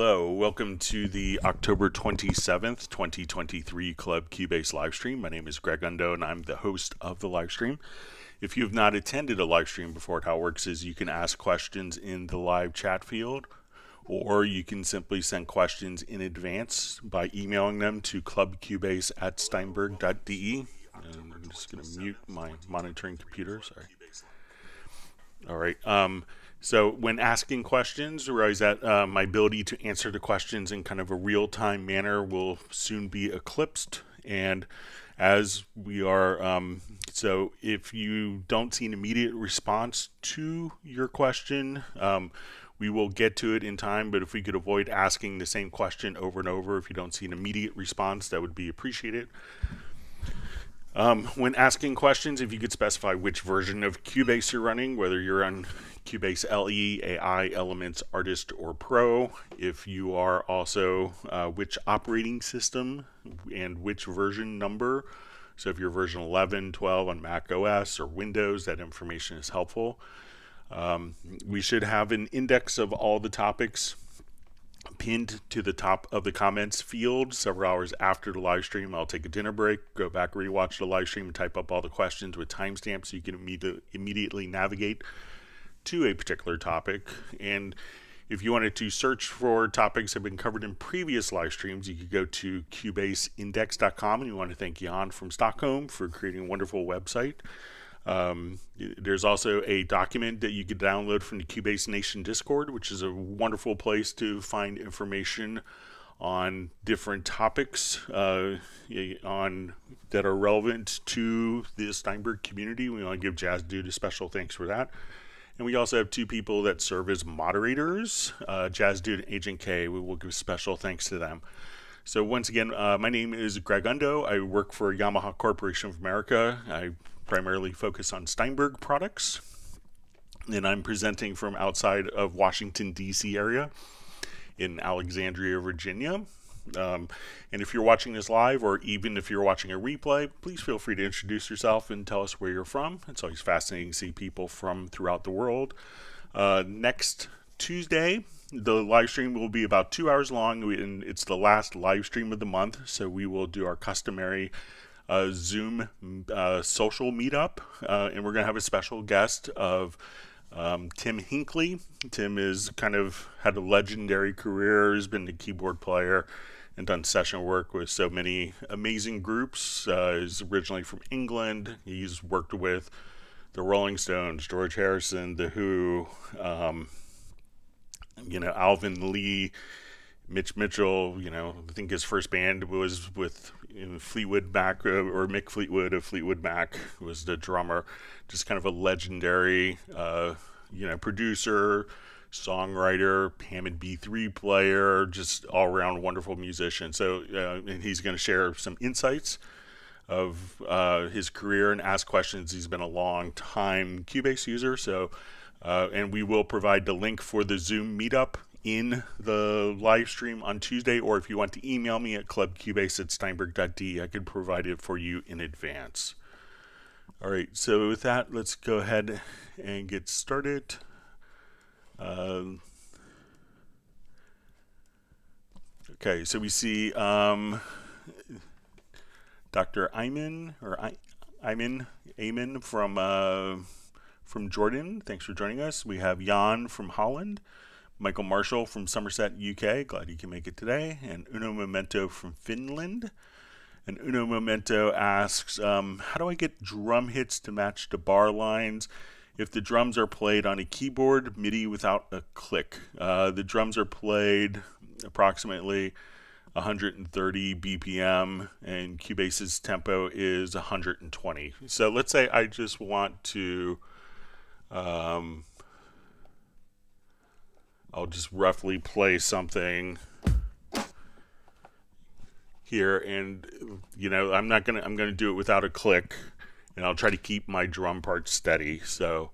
Hello, welcome to the October 27th, 2023 Club Cubase live stream. My name is Greg Ondo and I'm the host of the live stream. If you have not attended a live stream before, how it works is you can ask questions in the live chat field or you can simply send questions in advance by emailing them to clubcubase at steinberg.de. And I'm just going to mute my monitoring computer. Sorry. All right. Um, so when asking questions, realize that uh, my ability to answer the questions in kind of a real-time manner will soon be eclipsed. And as we are, um, so if you don't see an immediate response to your question, um, we will get to it in time. But if we could avoid asking the same question over and over, if you don't see an immediate response, that would be appreciated. Um, when asking questions, if you could specify which version of Cubase you're running, whether you're on Cubase LE, AI, Elements, Artist, or Pro. If you are also uh, which operating system and which version number. So if you're version 11, 12 on Mac OS or Windows, that information is helpful. Um, we should have an index of all the topics pinned to the top of the comments field several hours after the live stream. I'll take a dinner break, go back, rewatch the live stream, and type up all the questions with timestamps so you can imme immediately navigate to a particular topic. And if you wanted to search for topics that have been covered in previous live streams, you could go to cubaseindex.com. And you want to thank Jan from Stockholm for creating a wonderful website. Um, there's also a document that you could download from the Cubase Nation Discord, which is a wonderful place to find information on different topics uh, on that are relevant to the Steinberg community. We want to give Jazz Dude a special thanks for that. And we also have two people that serve as moderators, uh, Jazz Dude and Agent K. We will give special thanks to them. So once again, uh, my name is Greg Ondo. I work for Yamaha Corporation of America. I primarily focus on Steinberg products. And I'm presenting from outside of Washington, D.C. area in Alexandria, Virginia. Um, and if you're watching this live, or even if you're watching a replay, please feel free to introduce yourself and tell us where you're from. It's always fascinating to see people from throughout the world. Uh, next Tuesday, the live stream will be about two hours long, and it's the last live stream of the month. So we will do our customary uh, Zoom uh, social meetup, uh, and we're going to have a special guest of um, Tim Hinkley. Tim is kind of had a legendary career. He's been a keyboard player and done session work with so many amazing groups. Uh, he's originally from England. He's worked with the Rolling Stones, George Harrison, The Who, um, you know, Alvin Lee, Mitch Mitchell. You know, I think his first band was with Fleetwood Mac uh, or Mick Fleetwood of Fleetwood Mac was the drummer. Just kind of a legendary, uh, you know, producer songwriter, Hammond B3 player, just all around wonderful musician. So, uh, and he's going to share some insights of uh, his career and ask questions. He's been a long time Cubase user. So, uh, and we will provide the link for the Zoom meetup in the live stream on Tuesday, or if you want to email me at clubcubase at steinberg.de, I could provide it for you in advance. All right, so with that, let's go ahead and get started. Um, okay, so we see um, Dr. Ayman or I, Ayman Ayman from uh, from Jordan. Thanks for joining us. We have Jan from Holland, Michael Marshall from Somerset, UK. Glad you can make it today, and Uno Memento from Finland. And Uno Memento asks, um, how do I get drum hits to match the bar lines? if the drums are played on a keyboard MIDI without a click. Uh, the drums are played approximately 130 BPM and Cubase's tempo is 120. So let's say I just want to, um, I'll just roughly play something here and you know I'm not gonna I'm gonna do it without a click and I'll try to keep my drum part steady. So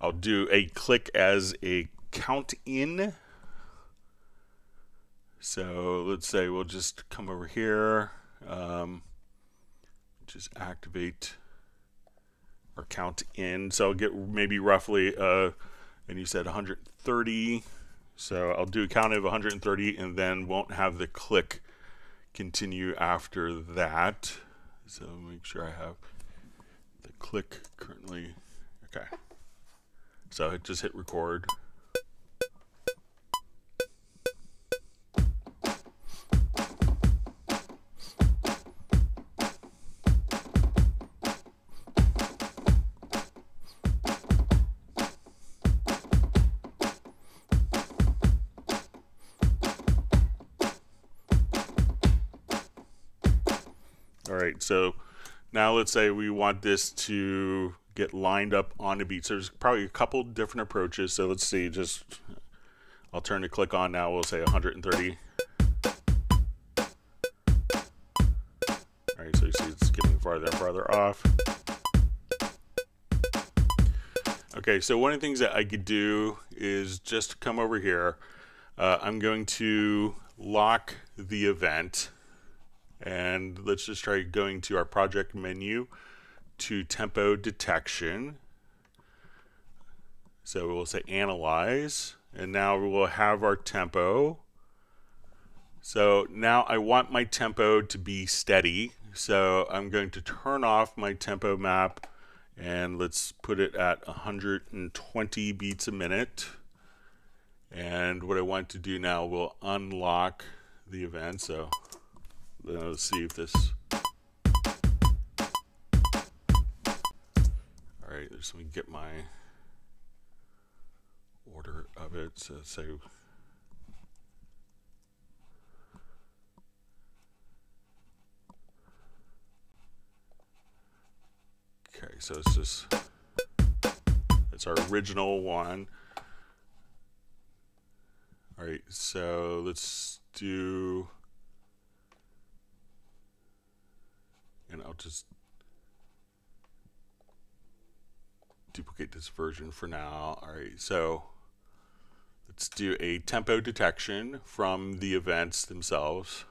I'll do a click as a count in. So let's say we'll just come over here, um, just activate our count in. So I'll get maybe roughly, uh, and you said 130. So I'll do a count of 130 and then won't have the click continue after that. So make sure I have the click currently. Okay. So I just hit record. So now let's say we want this to get lined up on the beat. So there's probably a couple different approaches. So let's see, just I'll turn the click on now. We'll say 130. All right, so you see it's getting farther and farther off. Okay, so one of the things that I could do is just come over here. Uh, I'm going to lock the event and let's just try going to our project menu to tempo detection. So we'll say analyze, and now we will have our tempo. So now I want my tempo to be steady. So I'm going to turn off my tempo map and let's put it at 120 beats a minute. And what I want to do now will unlock the event. So let's see if this. All right, just let me get my order of it. So say. Okay, so it's just it's our original one. All right, so let's do and I'll just duplicate this version for now. All right, so let's do a tempo detection from the events themselves.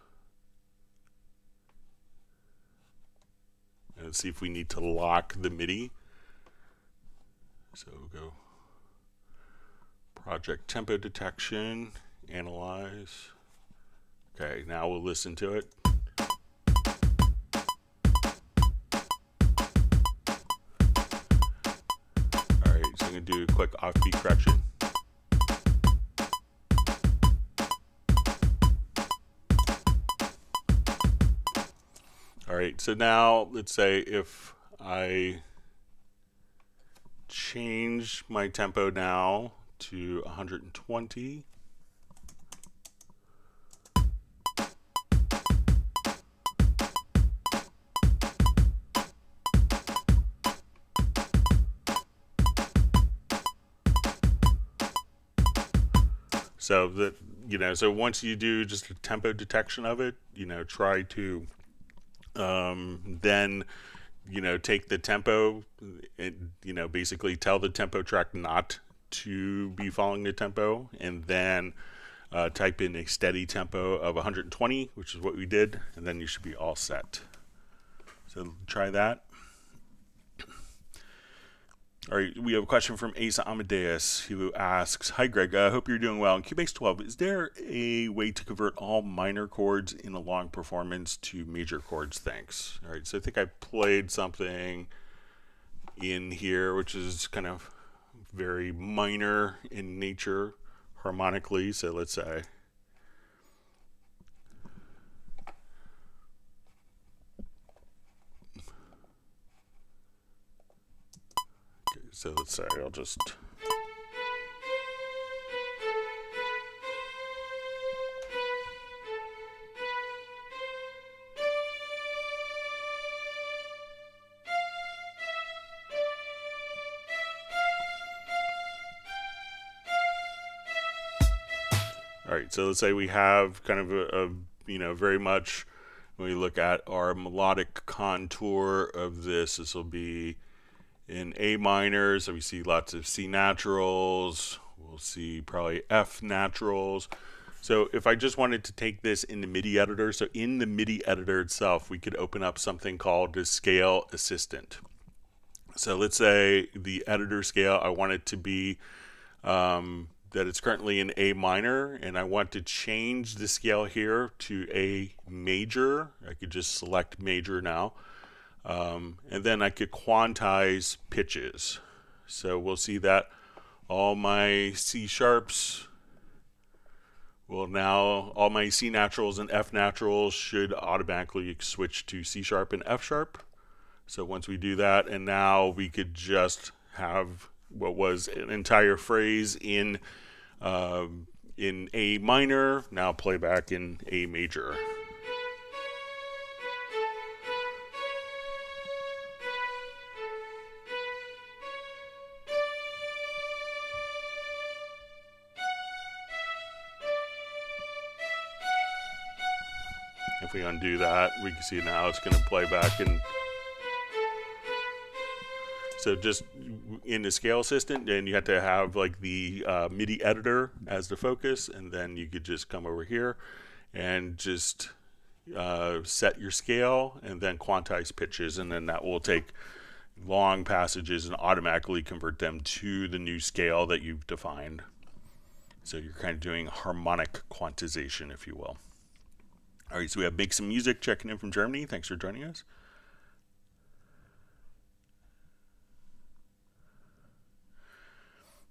And let's see if we need to lock the MIDI. So we'll go project tempo detection, analyze. Okay, now we'll listen to it. Quick offbeat correction. All right, so now let's say if I change my tempo now to 120. So that you know, so once you do just a tempo detection of it, you know, try to um, then you know take the tempo and you know basically tell the tempo track not to be following the tempo, and then uh, type in a steady tempo of 120, which is what we did, and then you should be all set. So try that. All right, we have a question from Asa Amadeus who asks, Hi Greg, I hope you're doing well. In Cubase 12, is there a way to convert all minor chords in a long performance to major chords? Thanks. All right, so I think I played something in here which is kind of very minor in nature harmonically. So let's say So say I'll just All right, so let's say we have kind of a, a, you know, very much when we look at our melodic contour of this, this will be in A minor, so we see lots of C naturals. We'll see probably F naturals. So if I just wanted to take this in the MIDI editor, so in the MIDI editor itself, we could open up something called the scale assistant. So let's say the editor scale, I want it to be um, that it's currently in A minor and I want to change the scale here to A major. I could just select major now. Um, and then I could quantize pitches. So we'll see that all my C sharps will now, all my C naturals and F naturals should automatically switch to C sharp and F sharp. So once we do that, and now we could just have what was an entire phrase in um, in A minor, now play back in A major. If we undo that, we can see now it's going to play back and so just in the scale assistant, and you have to have like the uh, MIDI editor as the focus, and then you could just come over here and just uh, set your scale and then quantize pitches, and then that will take long passages and automatically convert them to the new scale that you've defined. So you're kind of doing harmonic quantization, if you will. All right, so we have Make Some Music checking in from Germany. Thanks for joining us.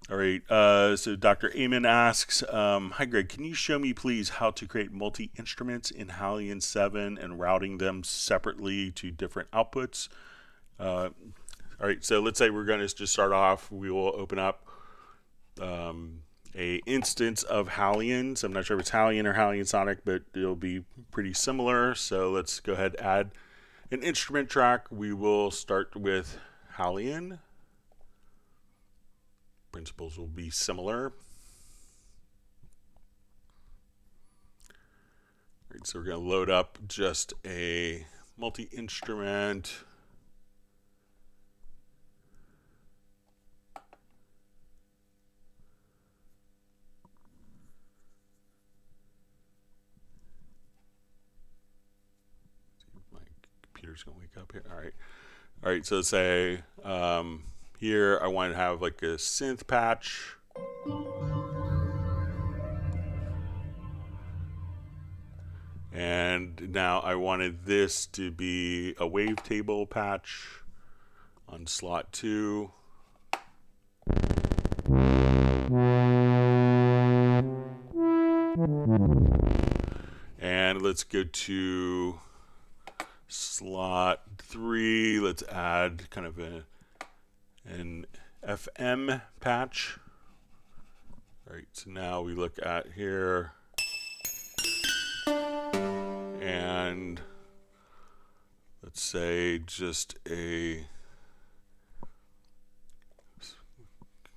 All right. Uh, so Dr. Ayman asks, um, "Hi Greg, can you show me please how to create multi instruments in Halion Seven and routing them separately to different outputs?" Uh, all right. So let's say we're going to just start off. We will open up um, a instance of Halion. So I'm not sure if it's Halion or Halion Sonic, but it'll be pretty similar. So let's go ahead add an instrument track. We will start with Halion principles will be similar. Right, so we're going to load up just a multi-instrument. My computer's going to wake up here. All right. All right, so say um, here I want to have like a synth patch. And now I wanted this to be a wavetable patch on slot two. And let's go to slot three. Let's add kind of a an FM patch. All right, so now we look at here and let's say just a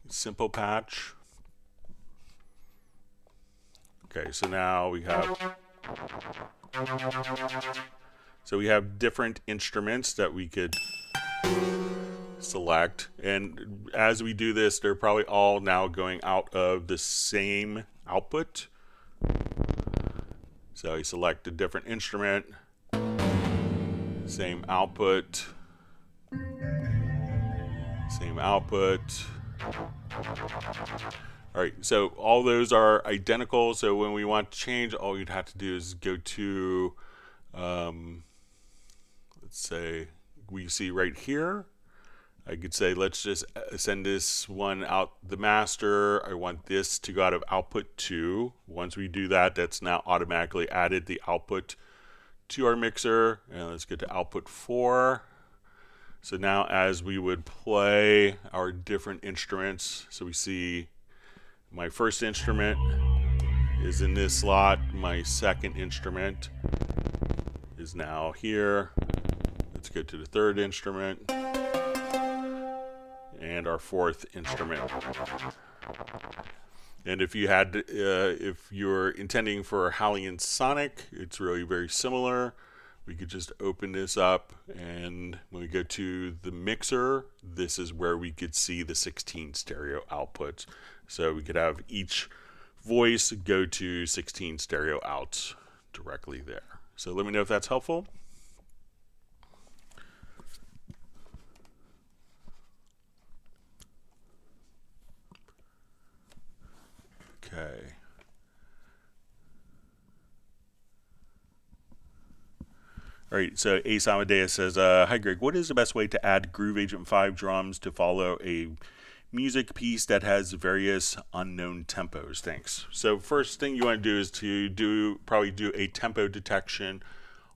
simple patch. Okay, so now we have so we have different instruments that we could select. And as we do this, they're probably all now going out of the same output. So you select a different instrument, same output, same output. All right, so all those are identical. So when we want to change, all you'd have to do is go to, um, let's say, we see right here, I could say, let's just uh, send this one out the master. I want this to go out of output two. Once we do that, that's now automatically added the output to our mixer. And let's get to output four. So now as we would play our different instruments, so we see my first instrument is in this slot. My second instrument is now here. Let's go to the third instrument and our fourth instrument. And if you had, uh, if you're intending for Halion Sonic, it's really very similar. We could just open this up, and when we go to the mixer, this is where we could see the 16 stereo outputs. So we could have each voice go to 16 stereo outs directly there. So let me know if that's helpful. All right, so Ace Amadeus says, uh, Hi Greg, what is the best way to add Groove Agent 5 drums to follow a music piece that has various unknown tempos? Thanks. So first thing you want to do is to do probably do a tempo detection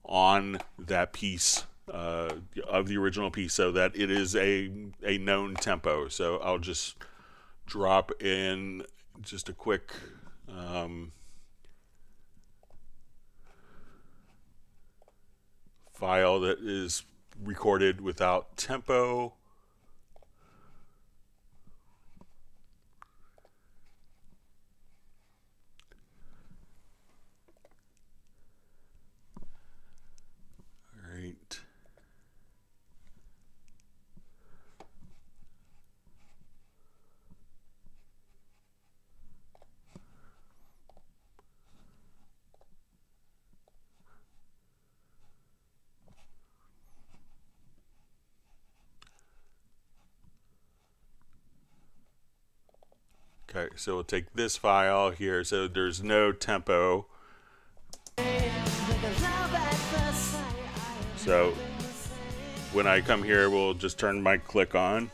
on that piece uh, of the original piece so that it is a, a known tempo. So I'll just drop in just a quick um, file that is recorded without tempo. All right. Okay, so we'll take this file here. So there's no tempo. So when I come here, we'll just turn my click on.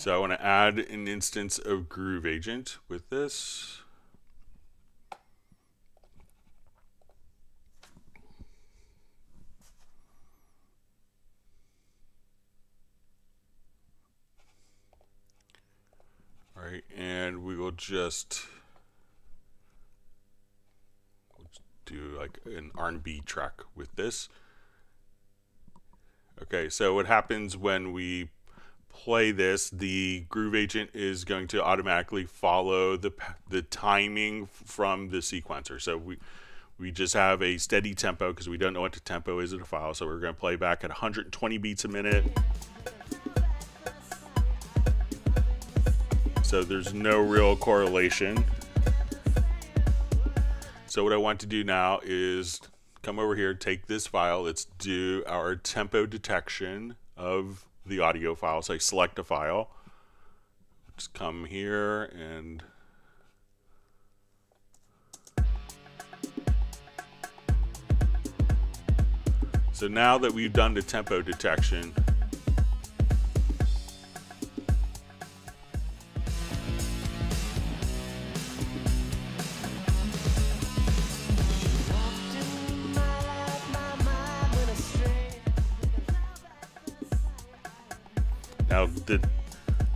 So I want to add an instance of Groove Agent with this. All right, and we will just do like an R&B track with this. Okay, so what happens when we play this, the Groove Agent is going to automatically follow the the timing from the sequencer. So we we just have a steady tempo because we don't know what the tempo is in the file. So we're going to play back at 120 beats a minute. So there's no real correlation. So what I want to do now is come over here, take this file. Let's do our tempo detection of the audio file. So I select a file. Just come here and So now that we've done the tempo detection, the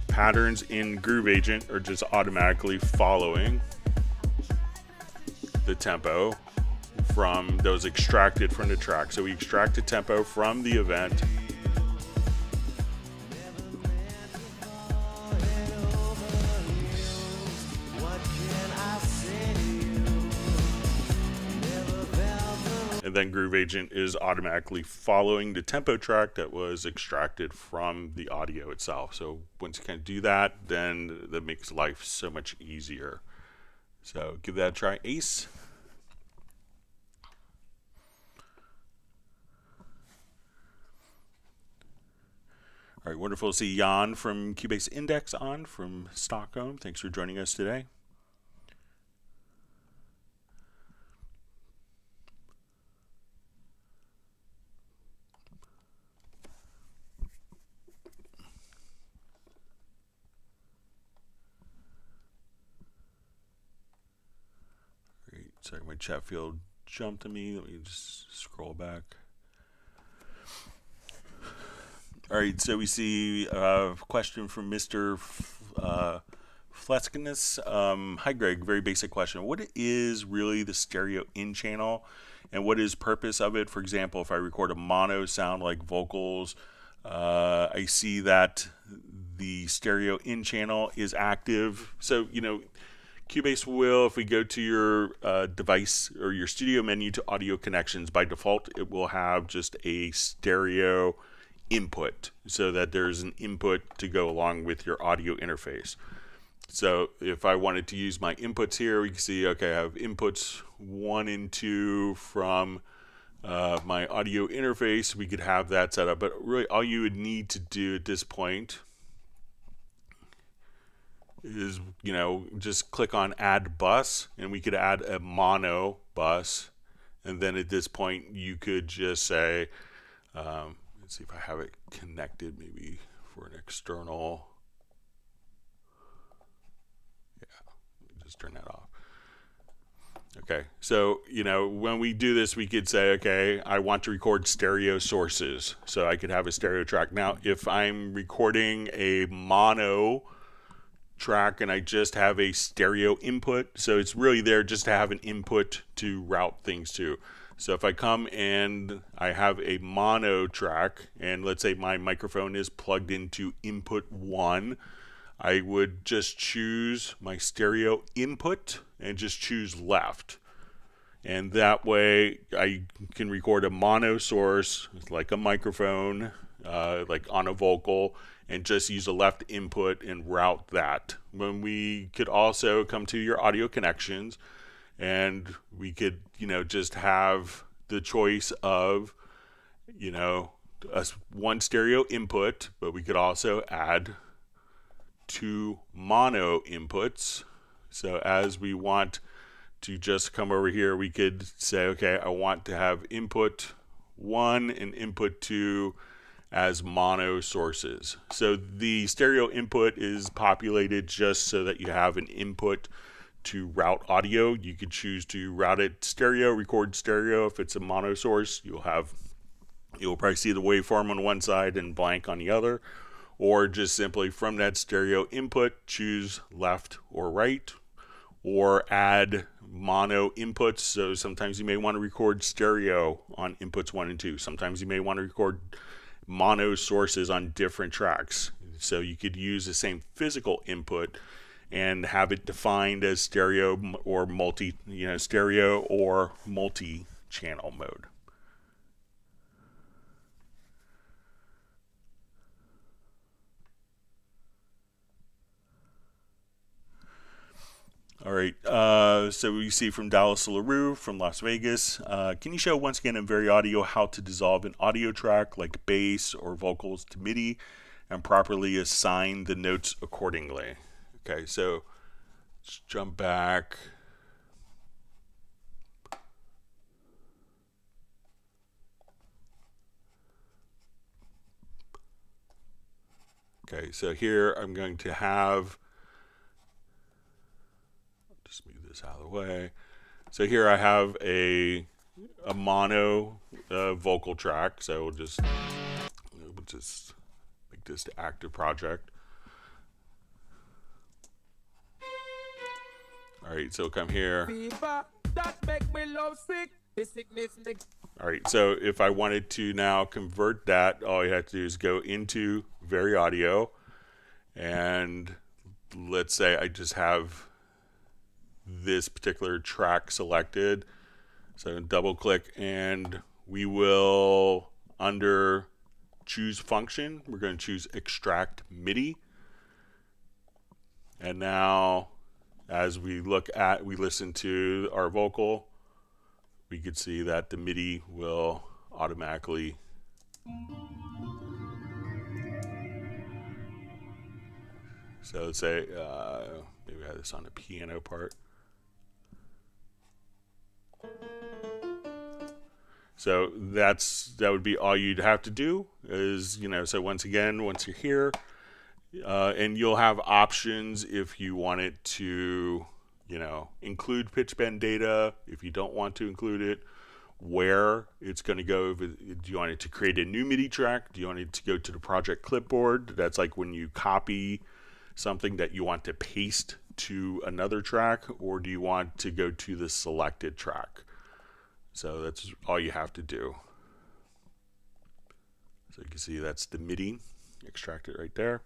patterns in Groove Agent are just automatically following the tempo from those extracted from the track. So we extract the tempo from the event. Groove Agent is automatically following the tempo track that was extracted from the audio itself. So once you can do that, then that makes life so much easier. So give that a try, Ace. All right, wonderful to see Jan from Cubase Index on from Stockholm. Thanks for joining us today. Great. Sorry, my chat field jumped to me. Let me just scroll back. All right, so we see a question from Mr. F- uh, Fleskinus. Um, hi, Greg. Very basic question. What is really the stereo in channel, and what is purpose of it? For example, if I record a mono sound like vocals, uh, I see that the stereo in channel is active. So you know, Cubase will, if we go to your uh, device or your studio menu to audio connections, by default it will have just a stereo input so that there's an input to go along with your audio interface. So if I wanted to use my inputs here, we can see, okay, I have inputs one and two from uh, my audio interface. We could have that set up, but really all you would need to do at this point is, you know, just click on add bus and we could add a mono bus. And then at this point, you could just say, um, let's see if I have it connected maybe for an external. Yeah, just turn that off. Okay, so you know when we do this, we could say, okay, I want to record stereo sources, so I could have a stereo track. Now, if I'm recording a mono track and I just have a stereo input, so it's really there just to have an input to route things to. So if I come and I have a mono track, and let's say my microphone is plugged into input one, I would just choose my stereo input and just choose left. And that way I can record a mono source like a microphone, uh, like on a vocal, and just use a left input and route that. When we could also come to your audio connections and we could, you know, just have the choice of, you know, us one stereo input, but we could also add two mono inputs. So as we want to just come over here, we could say, okay, I want to have input one and input two as mono sources. So the stereo input is populated just so that you have an input to route audio. You could choose to route it stereo, record stereo. If it's a mono source, you'll have you'll probably see the waveform on one side and blank on the other or just simply from that stereo input choose left or right or add mono inputs so sometimes you may want to record stereo on inputs 1 and 2 sometimes you may want to record mono sources on different tracks. So you could use the same physical input and have it defined as stereo or multi you know stereo or multi channel mode All right. Uh, so we see from Dallas LaRue from Las Vegas. Uh, can you show once again in Vari Audio how to dissolve an audio track like bass or vocals to MIDI and properly assign the notes accordingly? Okay, so let's jump back. Okay, so here I'm going to have this out of the way. So here I have a a mono uh, vocal track. So we'll just we'll just make this the active project. All right, so come here. All right, so if I wanted to now convert that, all you have to do is go into Vari Audio, and let's say I just have this particular track selected. So double click and we will under choose function, we're going to choose extract MIDI. And now as we look at, we listen to our vocal, we could see that the MIDI will automatically So let's say, uh, maybe I have this on the piano part. So that's that would be all you'd have to do is you know so once again once you're here uh, and you'll have options if you want it to you know include pitch bend data if you don't want to include it where it's going to go do you want it to create a new MIDI track? Do you want it to go to the project clipboard? That's like when you copy something that you want to paste to another track or do you want to go to the selected track so that's all you have to do. So you can see that's the MIDI. Extract it right there.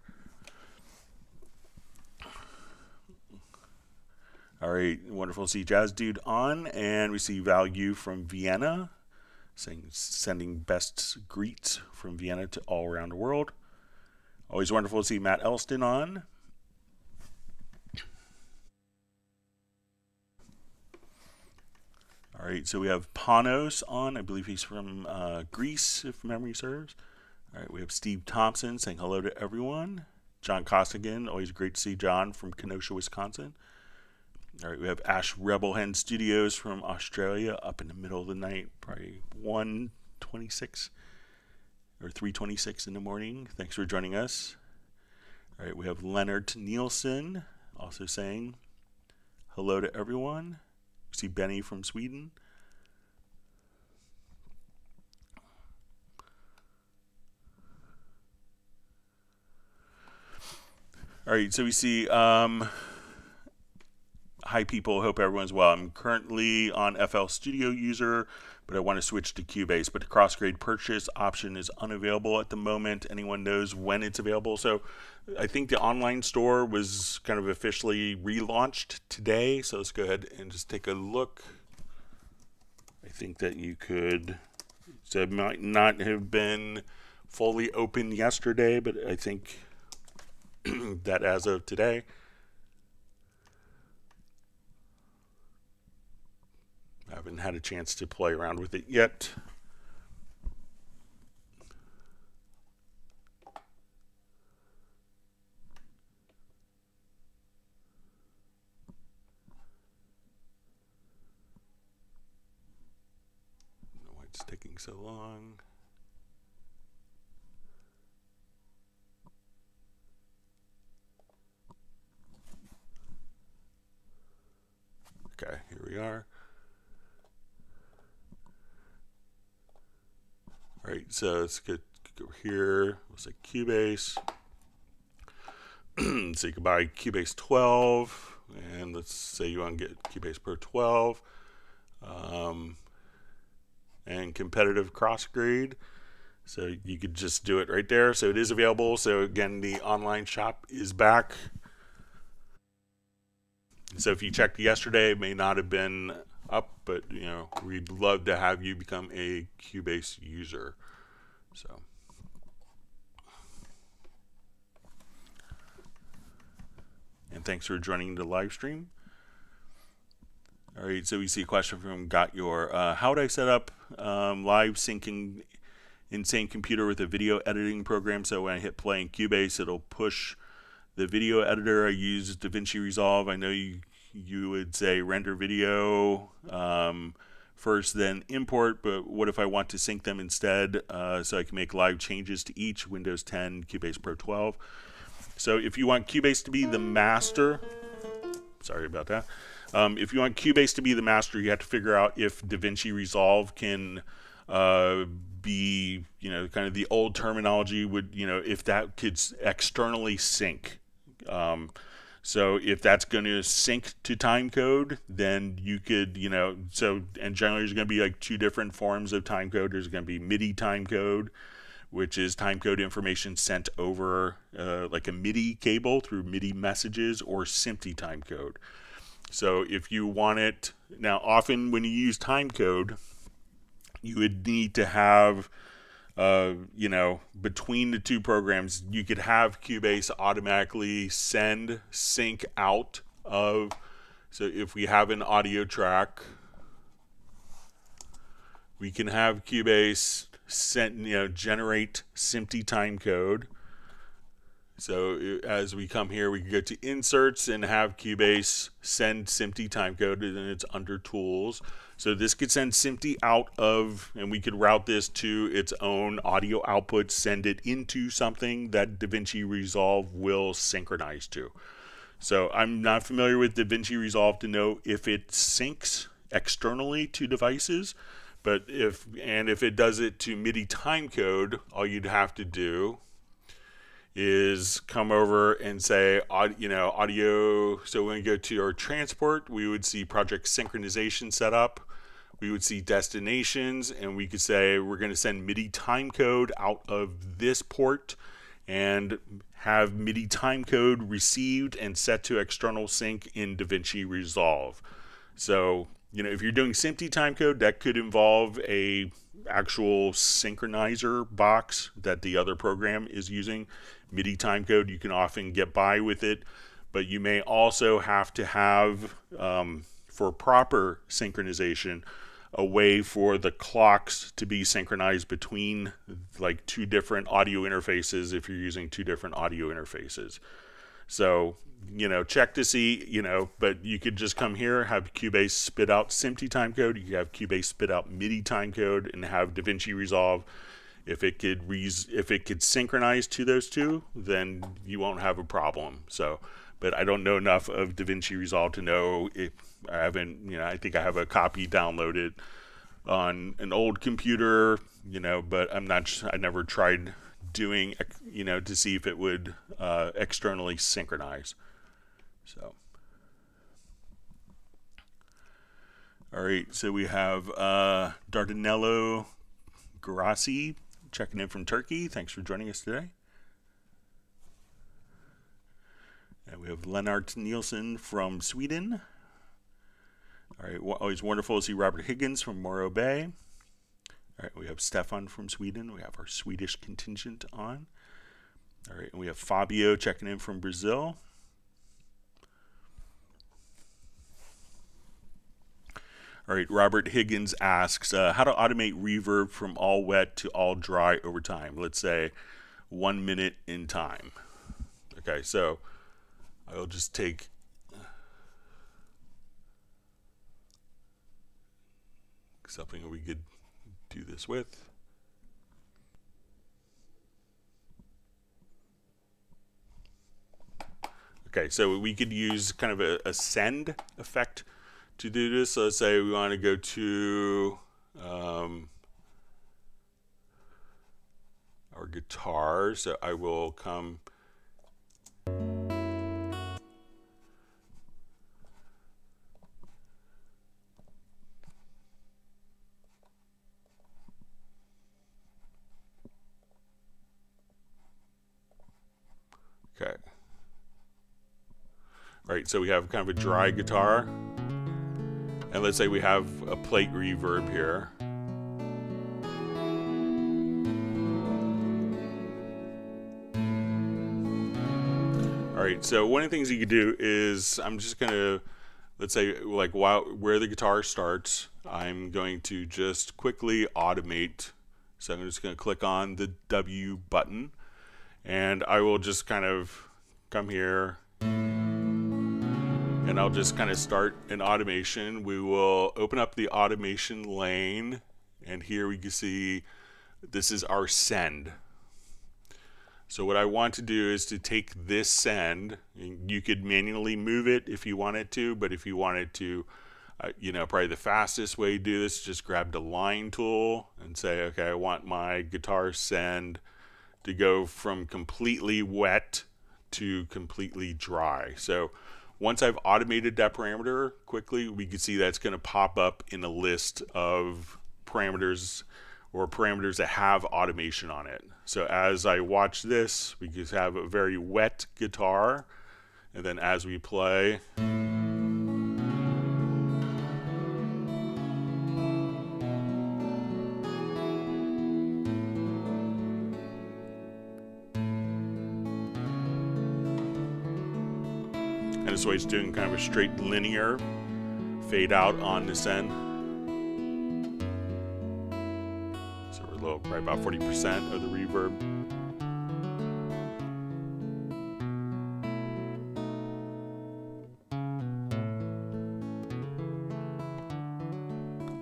All right, wonderful to see Jazz Dude on, and we see Value from Vienna, saying sending best greets from Vienna to all around the world. Always wonderful to see Matt Elston on. All right, so we have Panos on. I believe he's from uh, Greece, if memory serves. All right, we have Steve Thompson saying hello to everyone. John Costigan. Always great to see John from Kenosha, Wisconsin. All right, we have Ash Rebel Hen Studios from Australia up in the middle of the night, probably 126 or 326 in the morning. Thanks for joining us. All right, we have Leonard Nielsen also saying hello to everyone. See Benny from Sweden. All right, so we see um, hi people, hope everyone's well. I'm currently on FL Studio user, but I want to switch to Cubase. But the cross grade purchase option is unavailable at the moment. Anyone knows when it's available? So I think the online store was kind of officially relaunched today. So let's go ahead and just take a look. I think that you could, so it might not have been fully open yesterday, but I think that as of today, I haven't had a chance to play around with it yet. it's taking so long. Okay, here we are. All right, so let's go here. We'll say Cubase. so you can buy Cubase 12, and let's say you want to get Cubase Pro 12, um, and competitive cross grade. So you could just do it right there. So it is available. So again, the online shop is back. So if you checked yesterday, it may not have been up, but you know, we'd love to have you become a Cubase user. So. And thanks for joining the live stream. All right, so we see a question from Got Your. Uh, how would I set up um, live syncing Insane Computer with a video editing program? So when I hit play in Cubase, it'll push the video editor. I use DaVinci Resolve. I know you you would say render video um, first, then import. But what if I want to sync them instead uh, so I can make live changes to each Windows 10, Cubase Pro 12? So if you want Cubase to be the master, sorry about that. Um, if you want Cubase to be the master, you have to figure out if DaVinci Resolve can uh, be, you know, kind of the old terminology would, you know, if that could externally sync. Um, so if that's going to sync to timecode, then you could, you know, so and generally there's going to be like two different forms of timecode. There's going to be MIDI timecode, which is timecode information sent over uh, like a MIDI cable through MIDI messages, or SMPTE timecode. So if you want it now, often when you use timecode, you would need to have you know, between the two programs, you could have Cubase automatically send sync out of. So if we have an audio track, we can have Cubase send, you know, generate SMPTE time code. So as we come here, we can go to inserts and have Cubase send SMPTE timecode, and it's under tools. So this could send SMPTE out of, and we could route this to its own audio output, send it into something that DaVinci Resolve will synchronize to. So I'm not familiar with DaVinci Resolve to know if it syncs externally to devices, but if and if it does it to MIDI timecode, all you'd have to do is come over and say, you know, audio. So when we go to our transport, we would see project synchronization set up. We would see destinations, and we could say we're going to send MIDI timecode out of this port and have MIDI timecode received and set to external sync in DaVinci Resolve. So, you know, if you're doing SMPTE timecode, that could involve a actual synchronizer box that the other program is using. MIDI timecode, you can often get by with it, but you may also have to have, um, for proper synchronization, a way for the clocks to be synchronized between like two different audio interfaces if you're using two different audio interfaces. So, you know, check to see, you know, but you could just come here, have Cubase spit out SMPTE timecode, you could have Cubase spit out MIDI timecode and have DaVinci Resolve if it could res- if it could synchronize to those two, then you won't have a problem. So, but I don't know enough of DaVinci Resolve to know if I haven't, you know, I think I have a copy downloaded on an old computer, you know, but I'm not, I never tried doing, you know, to see if it would uh, externally synchronize. So, all right, so we have uh, Dardanello Grassi checking in from Turkey. Thanks for joining us today. And we have Lennart Nielsen from Sweden. All right, always wonderful to see Robert Higgins from Morro Bay. All right, we have Stefan from Sweden. We have our Swedish contingent on. All right, and we have Fabio checking in from Brazil. All right, Robert Higgins asks uh, how to automate reverb from all wet to all dry over time. Let's say one minute in time. Okay, so I'll just take something we could do this with. Okay, so we could use kind of a, a send effect to do this. Let's say we want to go to um, our guitar. So I will come. Okay. All right, so we have kind of a dry guitar. And let's say we have a plate reverb here. All right, so one of the things you could do is I'm just to, let's say, like while where the guitar starts, I'm going to just quickly automate. So I'm just to click on the W button, and I will just kind of come here and I'll just kind of start an automation. We will open up the automation lane and here we can see this is our send. So what I want to do is to take this send, you could manually move it if you wanted to, but if you wanted to, uh, you know, probably the fastest way to do this, is just grab the line tool and say, okay, I want my guitar send to go from completely wet to completely dry. So once I've automated that parameter quickly, we can see that's going to pop up in a list of parameters or parameters that have automation on it. So as I watch this, we just have a very wet guitar. And then as we play, way it's doing kind of a straight linear fade out on this end. So we're low, right about 40% of the reverb.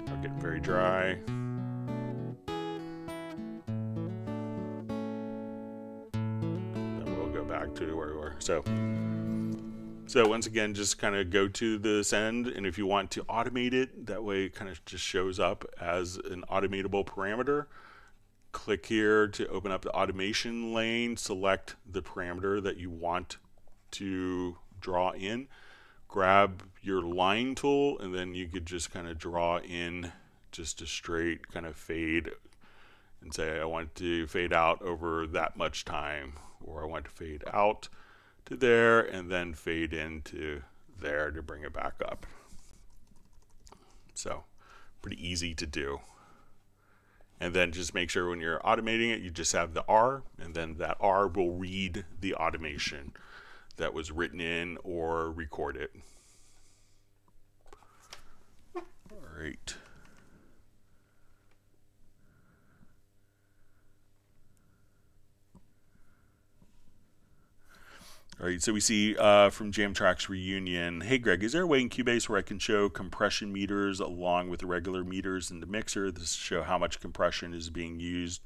I'll get very dry. Then we'll go back to where we were. So so once again, just kind of go to this end, and if you want to automate it, that way it kind of just shows up as an automatable parameter. Click here to open up the automation lane, select the parameter that you want to draw in. Grab your line tool, and then you could just kind of draw in just a straight kind of fade and say I want to fade out over that much time, or I want to fade out to there and then fade into there to bring it back up. So pretty easy to do. And then just make sure when you're automating it, you just have the R, and then that R will read the automation that was written in or recorded. All right. All right, so we see uh, from Jamtrack's reunion, hey Greg, is there a way in Cubase where I can show compression meters along with the regular meters in the mixer? This show how much compression is being used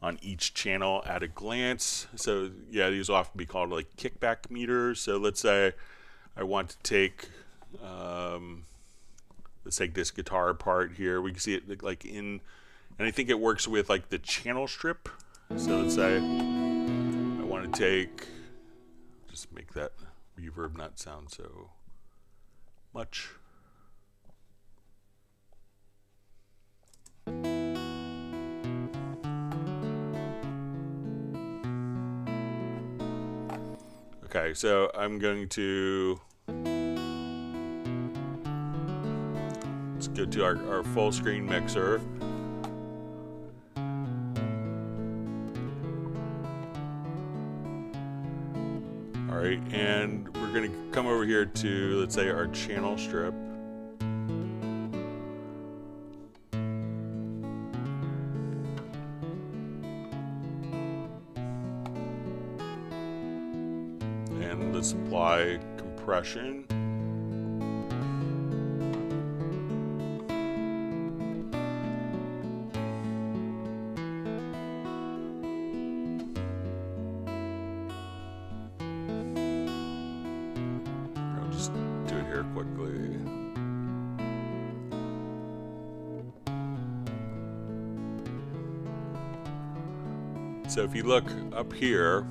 on each channel at a glance. So yeah, these will often be called like kickback meters. So let's say I want to take, um, let's take this guitar part here. We can see it like in, and I think it works with like the channel strip. So let's say I want to take that reverb not sound so much. Okay, so I'm going to let's go to our, our full screen mixer. Right? And we're going to come over here to, let's say, our channel strip. And let's apply compression. If you look up here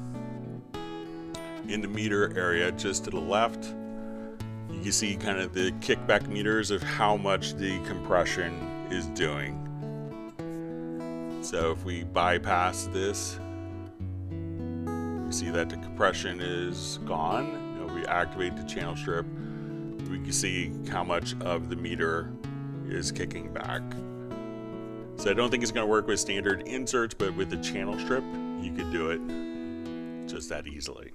in the meter area just to the left, you can see kind of the kickback meters of how much the compression is doing. So if we bypass this, we see that the compression is gone. You we activate the channel strip we can see how much of the meter is kicking back. So I don't think it's going to work with standard inserts, but with the channel strip, you could do it just that easily.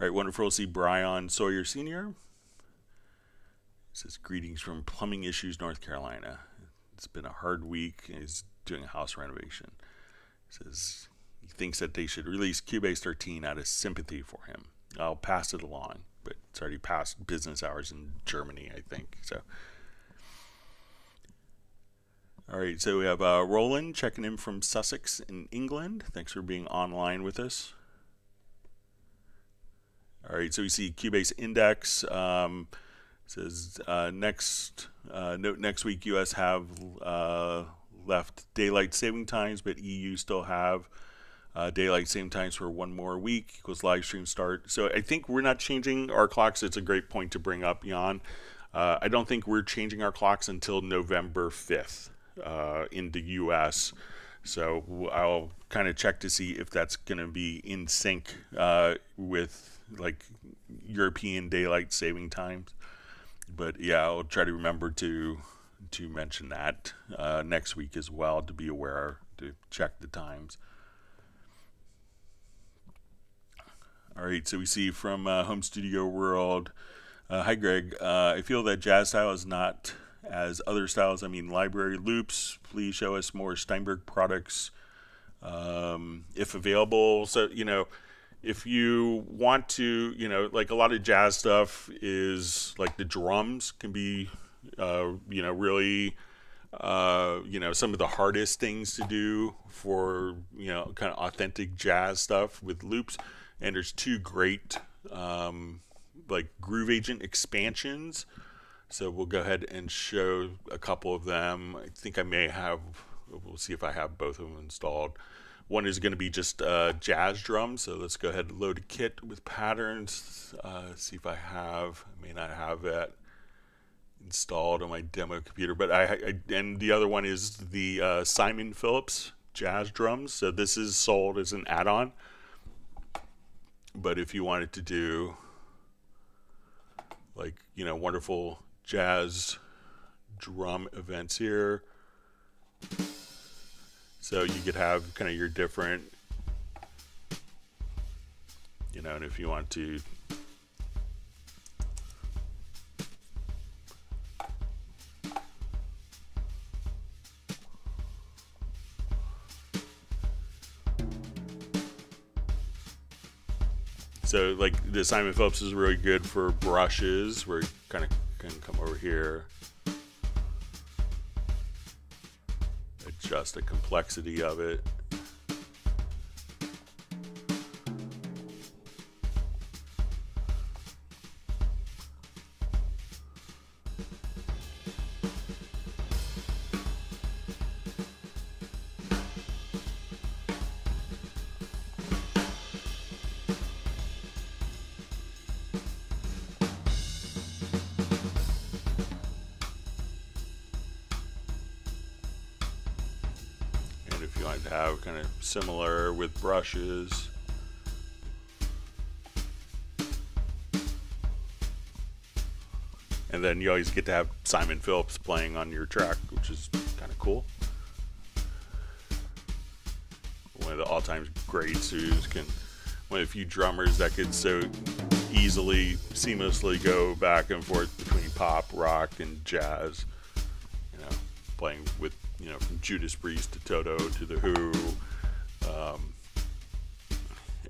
All right, wonderful to see Brian Sawyer Sr. says, greetings from Plumbing Issues, North Carolina. It's been a hard week. He's doing a house renovation. He says, he thinks that they should release Cubase 13 out of sympathy for him. I'll pass it along, but it's already past business hours in Germany, I think. So, all right. So we have uh, Roland checking in from Sussex in England. Thanks for being online with us. All right. So we see Cubase Index um, says uh, next uh, note next week U.S. have uh, left daylight saving times, but EU still have uh, daylight same times for one more week equals live stream start. So I think we're not changing our clocks. It's a great point to bring up, Jan. Uh, I don't think we're changing our clocks until November 5th uh, in the US. So I'll kind of check to see if that's going to be in sync uh, with like European daylight saving times. But yeah, I'll try to remember to to mention that uh, next week as well to be aware to check the times. All right, so we see from uh, Home Studio World. Uh, hi, Greg. Uh, I feel that jazz style is not as other styles. I mean, library loops. Please show us more Steinberg products um, if available. So, you know, if you want to, you know, like a lot of jazz stuff is like the drums can be, uh, you know, really. Uh, you know, some of the hardest things to do for, you know, kind of authentic jazz stuff with loops and there's two great um, like Groove Agent expansions. So we'll go ahead and show a couple of them. I think I may have. We'll see if I have both of them installed. One is going to be just uh, jazz drums. So let's go ahead and load a kit with patterns. Uh, see if I have. I may not have that installed on my demo computer, but I, I and the other one is the uh, Simon Phillips jazz drums. So this is sold as an add-on. But if you wanted to do like, you know, wonderful jazz drum events here. So you could have kind of your different, you know, and if you want to So like the Simon Phillips is really good for brushes where kind of can come over here. Adjust the complexity of it. Similar with brushes. And then you always get to have Simon Phillips playing on your track, which is kind of cool. One of the all-time greats who's can, one of the few drummers that could so easily, seamlessly go back and forth between pop, rock, and jazz. You know, playing with you know, from Judas Priest to Toto to The Who, um,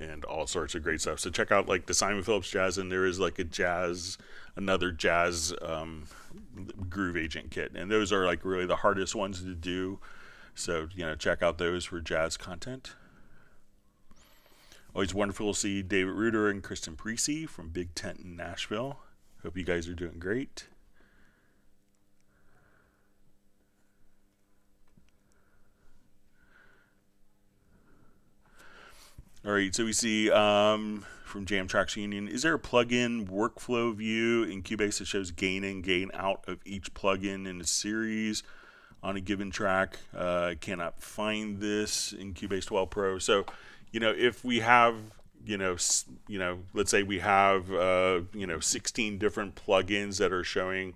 and all sorts of great stuff. So check out like the Simon Phillips Jazz, and there is like a jazz, another jazz um, groove agent kit, and those are like really the hardest ones to do. So you know, check out those for jazz content. Always wonderful to see David Reuter and Kristen Priestley from Big Tent in Nashville. Hope you guys are doing great. All right, so we see um, from Jam Tracks Union, is there a plugin workflow view in Cubase that shows gain in, gain out of each plugin in a series on a given track? Uh, cannot find this in Cubase 12 Pro. So, you know, if we have, you know, you know, let's say we have, uh, you know, 16 different plugins that are showing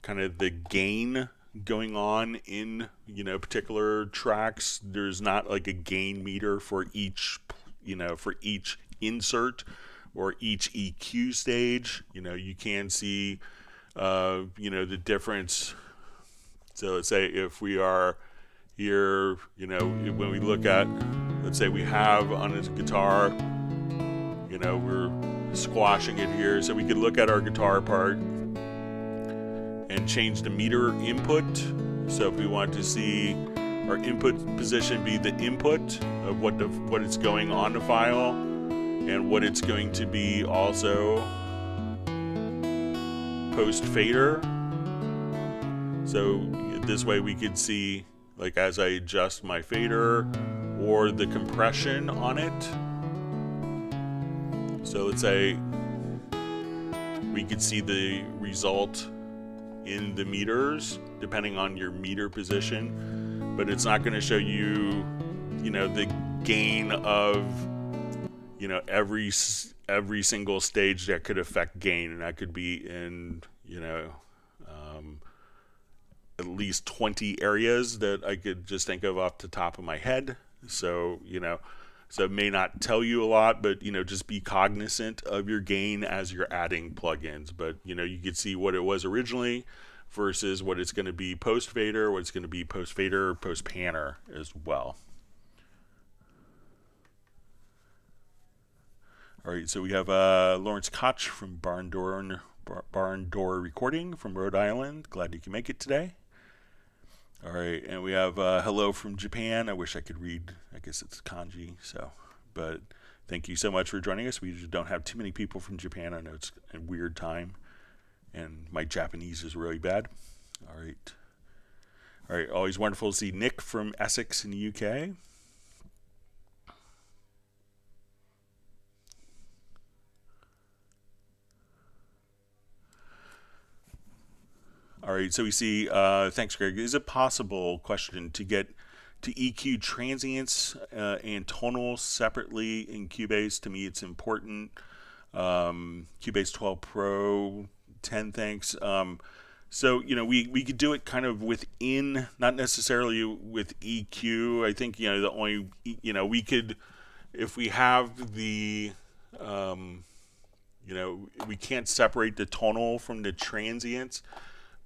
kind of the gain going on in you know particular tracks there's not like a gain meter for each you know, for each insert or each EQ stage. You know, you can see, uh, you know, the difference. So let's say if we are here, you know, when we look at, let's say we have on his guitar, you know, we're squashing it here. So we could look at our guitar part and change the meter input. So if we want to see our input position be the input of what the what it's going on the file and what it's going to be also post fader so this way we could see like as I adjust my fader or the compression on it. So let's say we could see the result in the meters depending on your meter position but it's not going to show you, you know, the gain of, you know, every every single stage that could affect gain, and that could be in, you know, um, at least 20 areas that I could just think of off the top of my head. So, you know, so it may not tell you a lot, but you know, just be cognizant of your gain as you're adding plugins. But you know, you could see what it was originally versus what it's going to be post fader, what it's going to be post fader, post panner as well. All right, so we have uh, Lawrence Koch from Barn Door, Barn Door Recording from Rhode Island. Glad you can make it today. All right, and we have uh, hello from Japan. I wish I could read. I guess it's kanji. So, but thank you so much for joining us. We don't have too many people from Japan. I know it's a weird time and my Japanese is really bad. All right. All right, always wonderful to see Nick from Essex in the UK. All right, so we see, uh, thanks, Greg. Is it possible, question, to get to EQ transients uh, and tonal separately in Cubase? To me, it's important. Um, Cubase 12 Pro 10 thanks. Um, so, you know, we, we could do it kind of within, not necessarily with EQ. I think, you know, the only, you know, we could, if we have the, um, you know, we can't separate the tonal from the transients,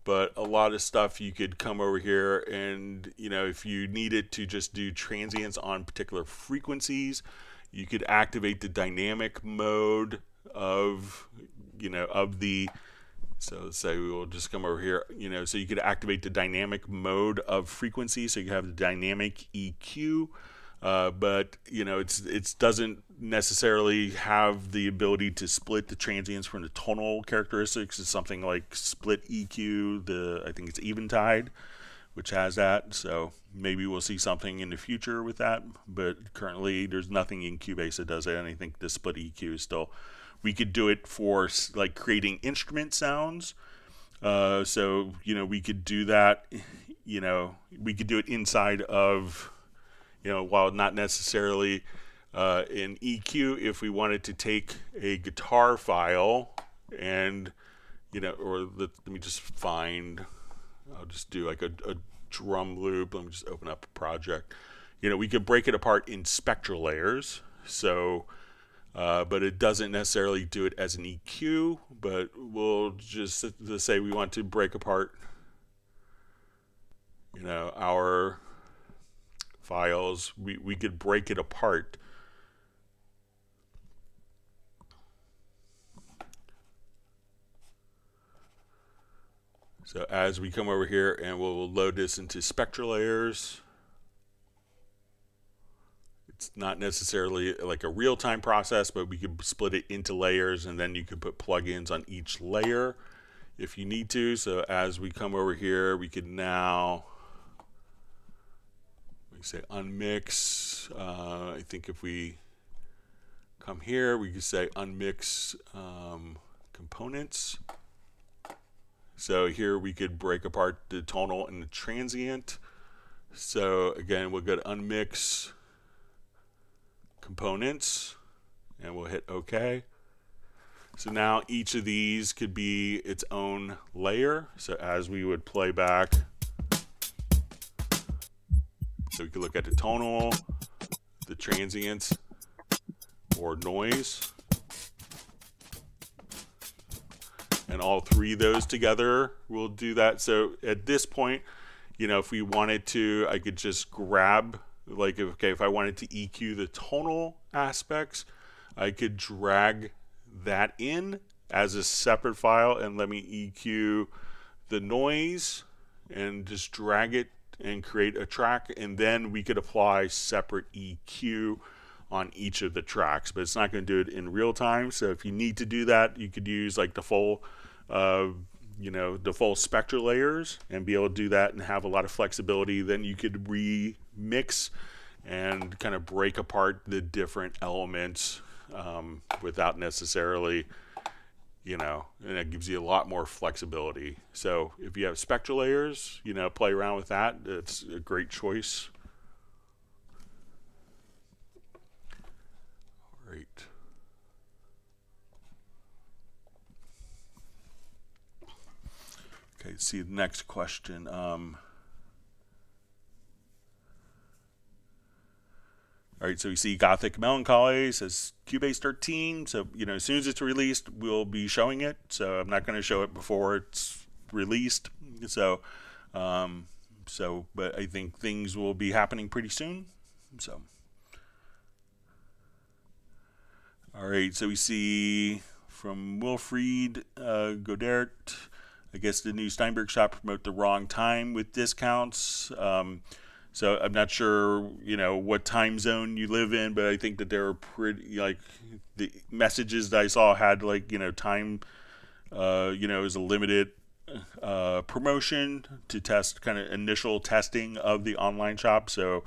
but a lot of stuff you could come over here and, you know, if you needed to just do transients on particular frequencies, You could activate the dynamic mode of, you know, of the so say we will just come over here, you know, so you could activate the dynamic mode of frequency. So you have the dynamic EQ, uh, but you know, it's it doesn't necessarily have the ability to split the transients from the tonal characteristics. It's something like split EQ. The I think it's Eventide, which has that. So maybe we'll see something in the future with that. But currently, there's nothing in Cubase that does it. And I think the split EQ is still we could do it for like creating instrument sounds. Uh, so you know we could do that. You know we could do it inside of you know while not necessarily uh, in EQ if we wanted to take a guitar file and you know or let, let me just find I'll just do like a, a drum loop. Let me just open up a project. You know we could break it apart in SpectraLayers. So uh, but it doesn't necessarily do it as an EQ, but we'll just say we want to break apart, you know, our files. We, we could break it apart. So as we come over here and we'll load this into SpectraLayers, it's not necessarily like a real-time process, but we could split it into layers and then you could put plugins on each layer if you need to. So as we come over here, we could now we say unmix. Uh, I think if we come here, we could say unmix um, components. So here we could break apart the tonal and the transient. So again, we'll go to unmix components and we'll hit OK. So now each of these could be its own layer. So as we would play back, so we could look at the tonal, the transients, or noise. And all three of those together will do that. So at this point, you know, if we wanted to, I could just grab like okay if I wanted to EQ the tonal aspects I could drag that in as a separate file and let me EQ the noise and just drag it and create a track. And then we could apply separate EQ on each of the tracks but it's not going to do it in real time. So if you need to do that you could use like the full uh, you know the full SpectraLayers and be able to do that and have a lot of flexibility then you could remix and kind of break apart the different elements um, without necessarily you know and it gives you a lot more flexibility. So if you have SpectraLayers you know play around with that. It's a great choice all right Okay, see the next question. Um, all right, so you see Gothic Melancholy says Cubase 13. So, you know, as soon as it's released, we'll be showing it. So I'm not going to show it before it's released. So, um, so, but I think things will be happening pretty soon. So, all right, so we see from Wilfried uh, Godert. I guess the new Steinberg shop promote the wrong time with discounts. Um, so I'm not sure, you know, what time zone you live in, but I think that they're pretty like the messages that I saw had like you know time, uh, you know, is a limited uh, promotion to test kind of initial testing of the online shop. So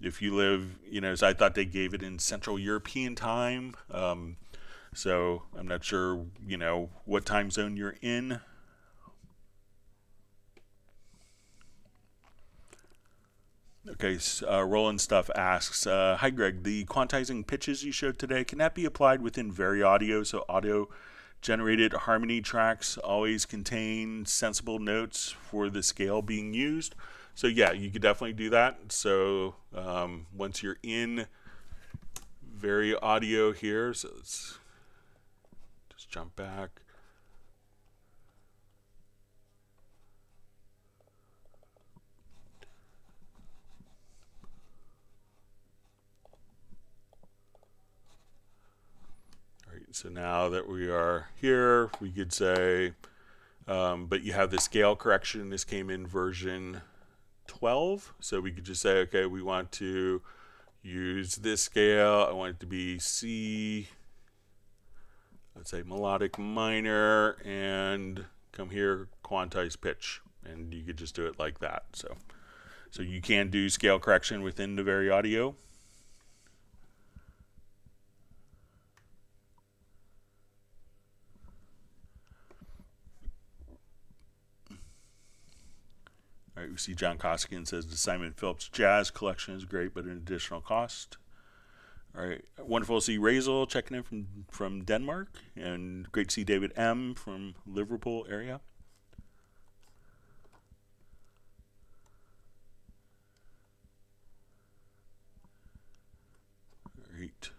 if you live, you know, so I thought they gave it in Central European time. Um, so I'm not sure, you know, what time zone you're in. Okay, uh, Roland Stuff asks, uh, Hi Greg, the quantizing pitches you showed today, can that be applied within VariAudio so audio generated harmony tracks always contain sensible notes for the scale being used? So yeah, you could definitely do that. So um, once you're in VariAudio here, so let's just jump back. So now that we are here, we could say, um, but you have the scale correction. This came in version 12. So we could just say, okay, we want to use this scale. I want it to be C, let's say melodic minor, and come here, quantize pitch. And you could just do it like that. So, so you can do scale correction within the VariAudio. Right, we see John Koskian says the Simon Phillips Jazz Collection is great, but an additional cost. All right, wonderful to see Razel checking in from from Denmark, and great to see David M from Liverpool area. Great.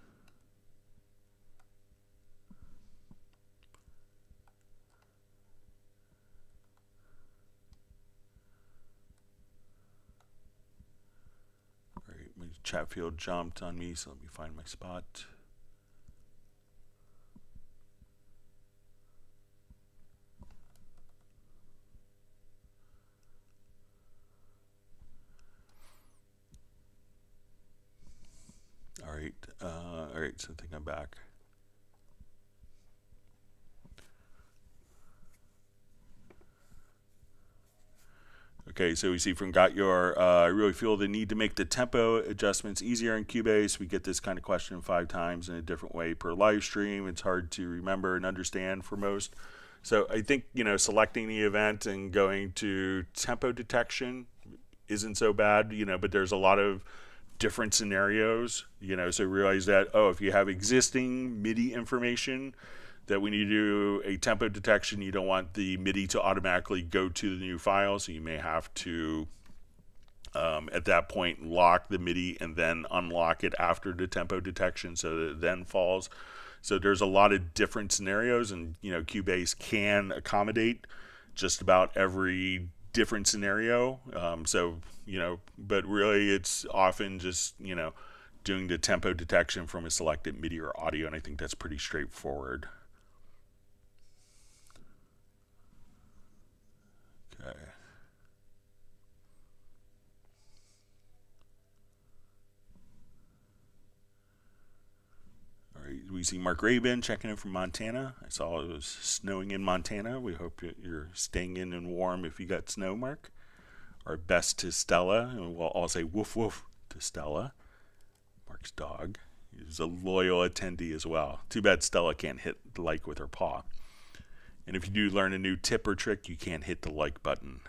Chatfield jumped on me, so let me find my spot. All right, uh, all right, so I think I'm back. Okay, so we see from Got Your, uh, I really feel the need to make the tempo adjustments easier in Cubase. We get this kind of question five times in a different way per live stream. It's hard to remember and understand for most. So I think, you know, selecting the event and going to tempo detection isn't so bad, you know, but there's a lot of different scenarios, you know, so realize that, oh, if you have existing MIDI information, that when you do a tempo detection, you don't want the MIDI to automatically go to the new file, so you may have to, um, at that point, lock the MIDI and then unlock it after the tempo detection so that it then falls. So there's a lot of different scenarios, and you know, Cubase can accommodate just about every different scenario. Um, so you know, but really, it's often just you know doing the tempo detection from a selected MIDI or audio, and I think that's pretty straightforward. We see Mark Rabin checking in from Montana. I saw it was snowing in Montana. We hope you're staying in and warm if you got snow, Mark. Our best to Stella, and we'll all say woof woof to Stella. Mark's dog He's a loyal attendee as well. Too bad Stella can't hit like with her paw. And if you do learn a new tip or trick, you can't hit the like button.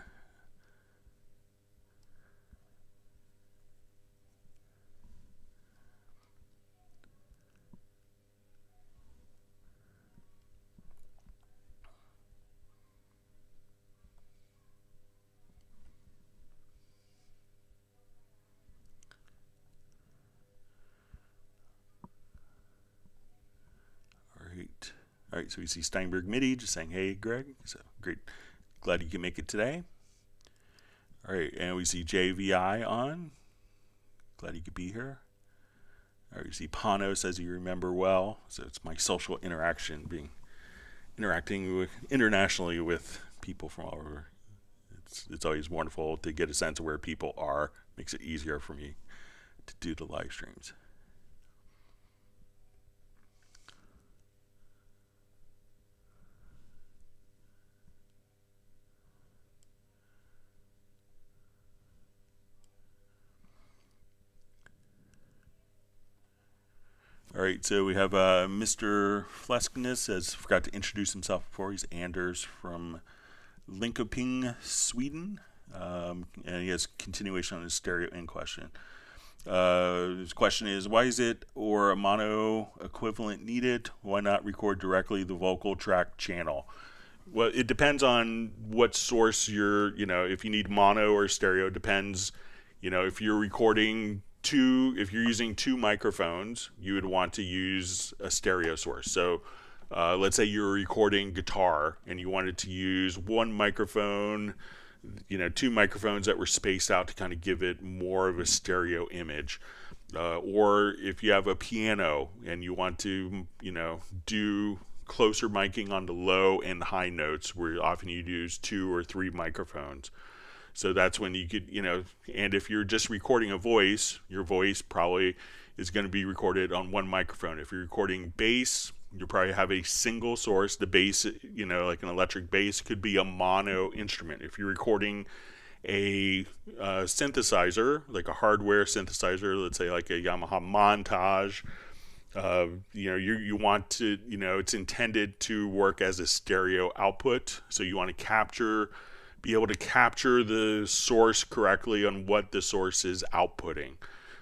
All right, so we see Steinberg MIDI just saying, hey, Greg. So great. Glad you can make it today. All right, and we see JVI on. Glad you could be here. All right, we see Pano says you remember well. So it's my social interaction, being interacting with, internationally with people from all over. It's, it's always wonderful to get a sense of where people are. Makes it easier for me to do the live streams. All right, so we have uh, Mr. Fleskness has forgot to introduce himself before. He's Anders from Linkoping, Sweden, um, and he has continuation on his stereo in question. Uh, his question is, why is it or a mono equivalent needed? Why not record directly the vocal track channel? Well, it depends on what source you're, you know, if you need mono or stereo, depends, you know, if you're recording two, if you're using two microphones, you would want to use a stereo source. So uh, let's say you're recording guitar and you wanted to use one microphone, you know, two microphones that were spaced out to kind of give it more of a stereo image. uh, or if you have a piano and you want to, you know, do closer miking on the low and high notes, where often you use two or three microphones. So that's when you could, you know, and if you're just recording a voice, your voice probably is going to be recorded on one microphone. If you're recording bass, you probably have a single source. The bass, you know, like an electric bass, could be a mono instrument. If you're recording a uh, synthesizer, like a hardware synthesizer, let's say like a Yamaha Montage, uh, you know, you, you want to, you know, it's intended to work as a stereo output. So you want to capture, be able to capture the source correctly on what the source is outputting.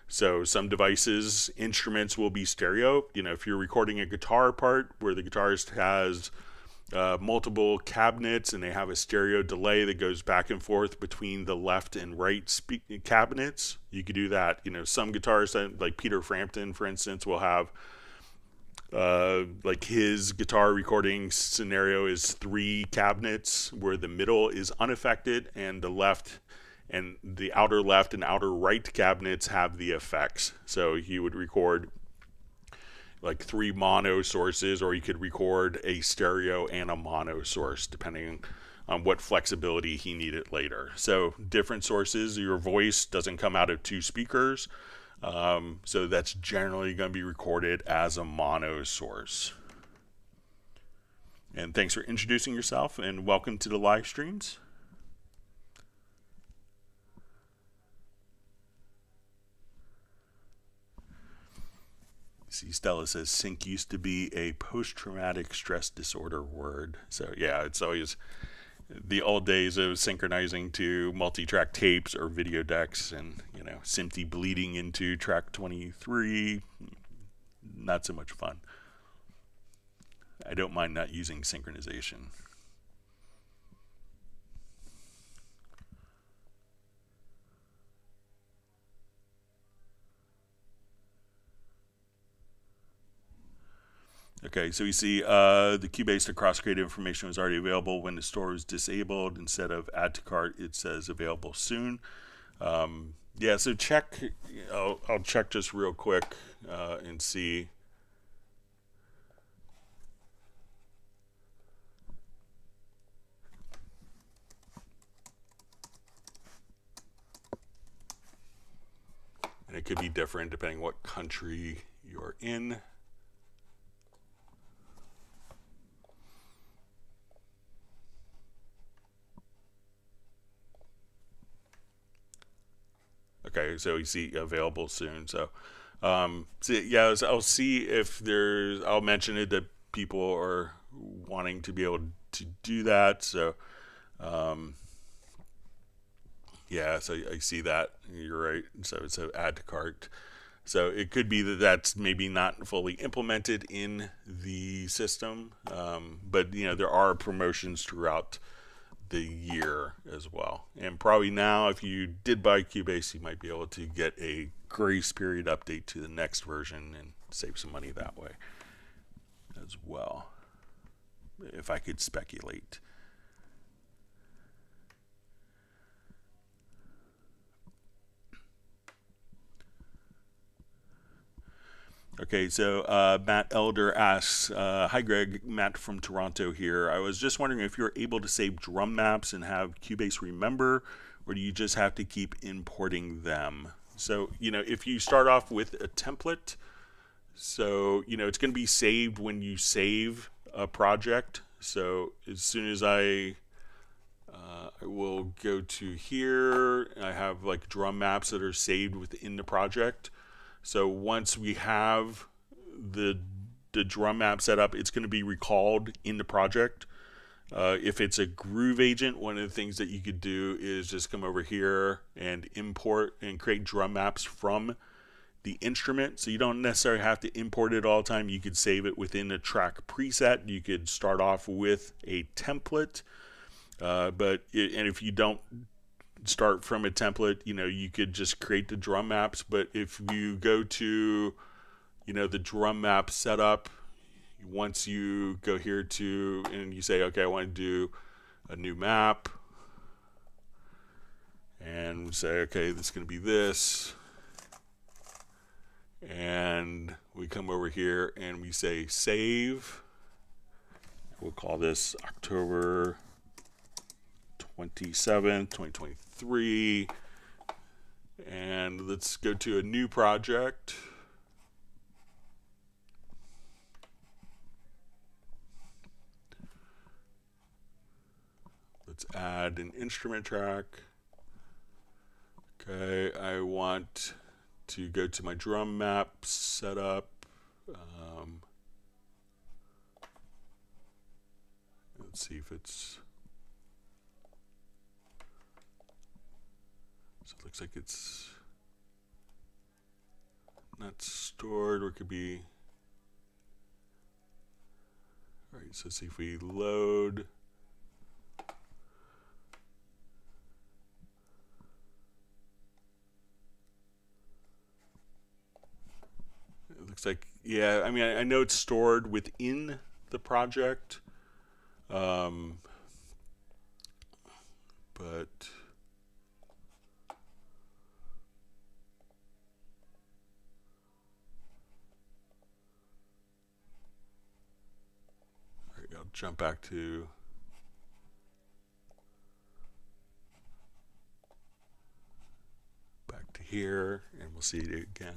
So some devices, instruments will be stereo. You know, if you're recording a guitar part where the guitarist has uh, multiple cabinets and they have a stereo delay that goes back and forth between the left and right spe- cabinets, you could do that. You know, some guitarists, like Peter Frampton, for instance, will have uh, like his guitar recording scenario is three cabinets where the middle is unaffected and the left and the outer left and outer right cabinets have the effects. So he would record like three mono sources, or you could record a stereo and a mono source, depending on what flexibility he needed later. So different sources, your voice doesn't come out of two speakers. Um, so that's generally going to be recorded as a mono source. And thanks for introducing yourself and welcome to the live streams. See, Stella says sync used to be a post traumatic stress disorder word. So, yeah, it's always the old days of synchronizing to multi track tapes or video decks and, you know, simply bleeding into track 23. Not so much fun. I don't mind not using synchronization. Okay, so you see uh, the Cubase to crossgrade information was already available when the store was disabled. Instead of add to cart, it says available soon. Um, yeah, so check, I'll, I'll, check just real quick uh, and see. And it could be different depending what country you're in. Okay, so see available soon. So, um, so yeah, I'll see if there's. I'll mention it that people are wanting to be able to do that. So, um, yeah, so I see that. You're right. So it's a add to cart. So it could be that that's maybe not fully implemented in the system, um, but you know there are promotions throughout the year as well. And probably now, if you did buy Cubase, you might be able to get a grace period update to the next version and save some money that way as well. If I could speculate. Okay, so uh, Matt Elder asks, uh, "Hi Greg, Matt from Toronto here. I was just wondering if you're able to save drum maps and have Cubase remember, or do you just have to keep importing them?" So you know, if you start off with a template, so you know it's going to be saved when you save a project. So as soon as I uh, I will go to here. I have like drum maps that are saved within the project. So once we have the the drum map set up, it's going to be recalled in the project. Uh, if it's a groove agent, one of the things that you could do is just come over here and import and create drum maps from the instrument. So you don't necessarily have to import it all the time. You could save it within a track preset. You could start off with a template. Uh, but it, and if you don't start from a template, you know, you could just create the drum maps. But if you go to, you know, the drum map setup, once you go here to, and you say, okay, I want to do a new map, and say, okay, this is going to be this. and we come over here and we say save. We'll call this October 27th, 2023. And let's go to a new project. Let's add an instrument track. Okay, I want to go to my drum map setup. Um, let's see if it's. So it looks like it's not stored, or it could be. All right, so see if we load. It looks like yeah i mean I, I, know it's stored within the project um, but I'll jump back to back to here and we'll see it again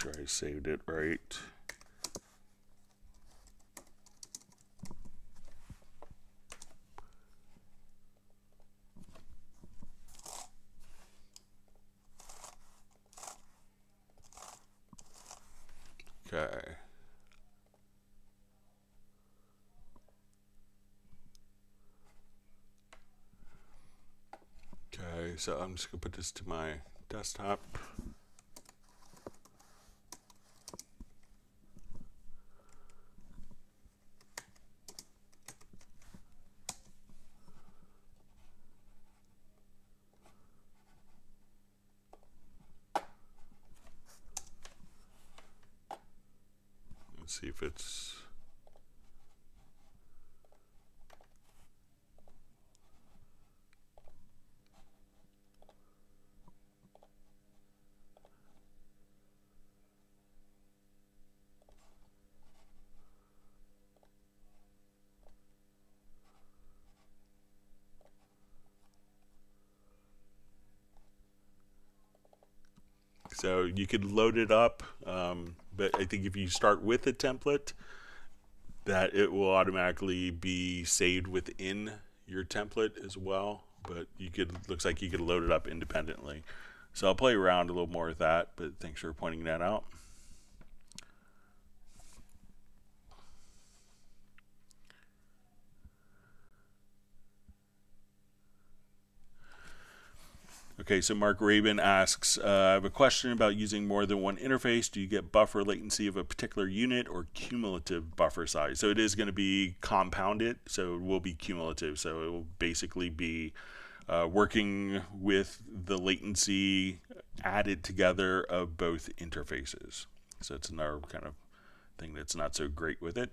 sure I saved it right. Okay. Okay, so I'm just to put this to my desktop. see if it's So you could load it up, um, but I think if you start with a template, that it will automatically be saved within your template as well. But you could looks like you could load it up independently. So I'll play around a little more with that. But thanks for pointing that out. Okay, so Mark Rabin asks, uh, I have a question about using more than one interface. Do you get buffer latency of a particular unit or cumulative buffer size? So it is going to be compounded, so it will be cumulative. So it will basically be uh, working with the latency added together of both interfaces. So it's another kind of thing that's not so great with it.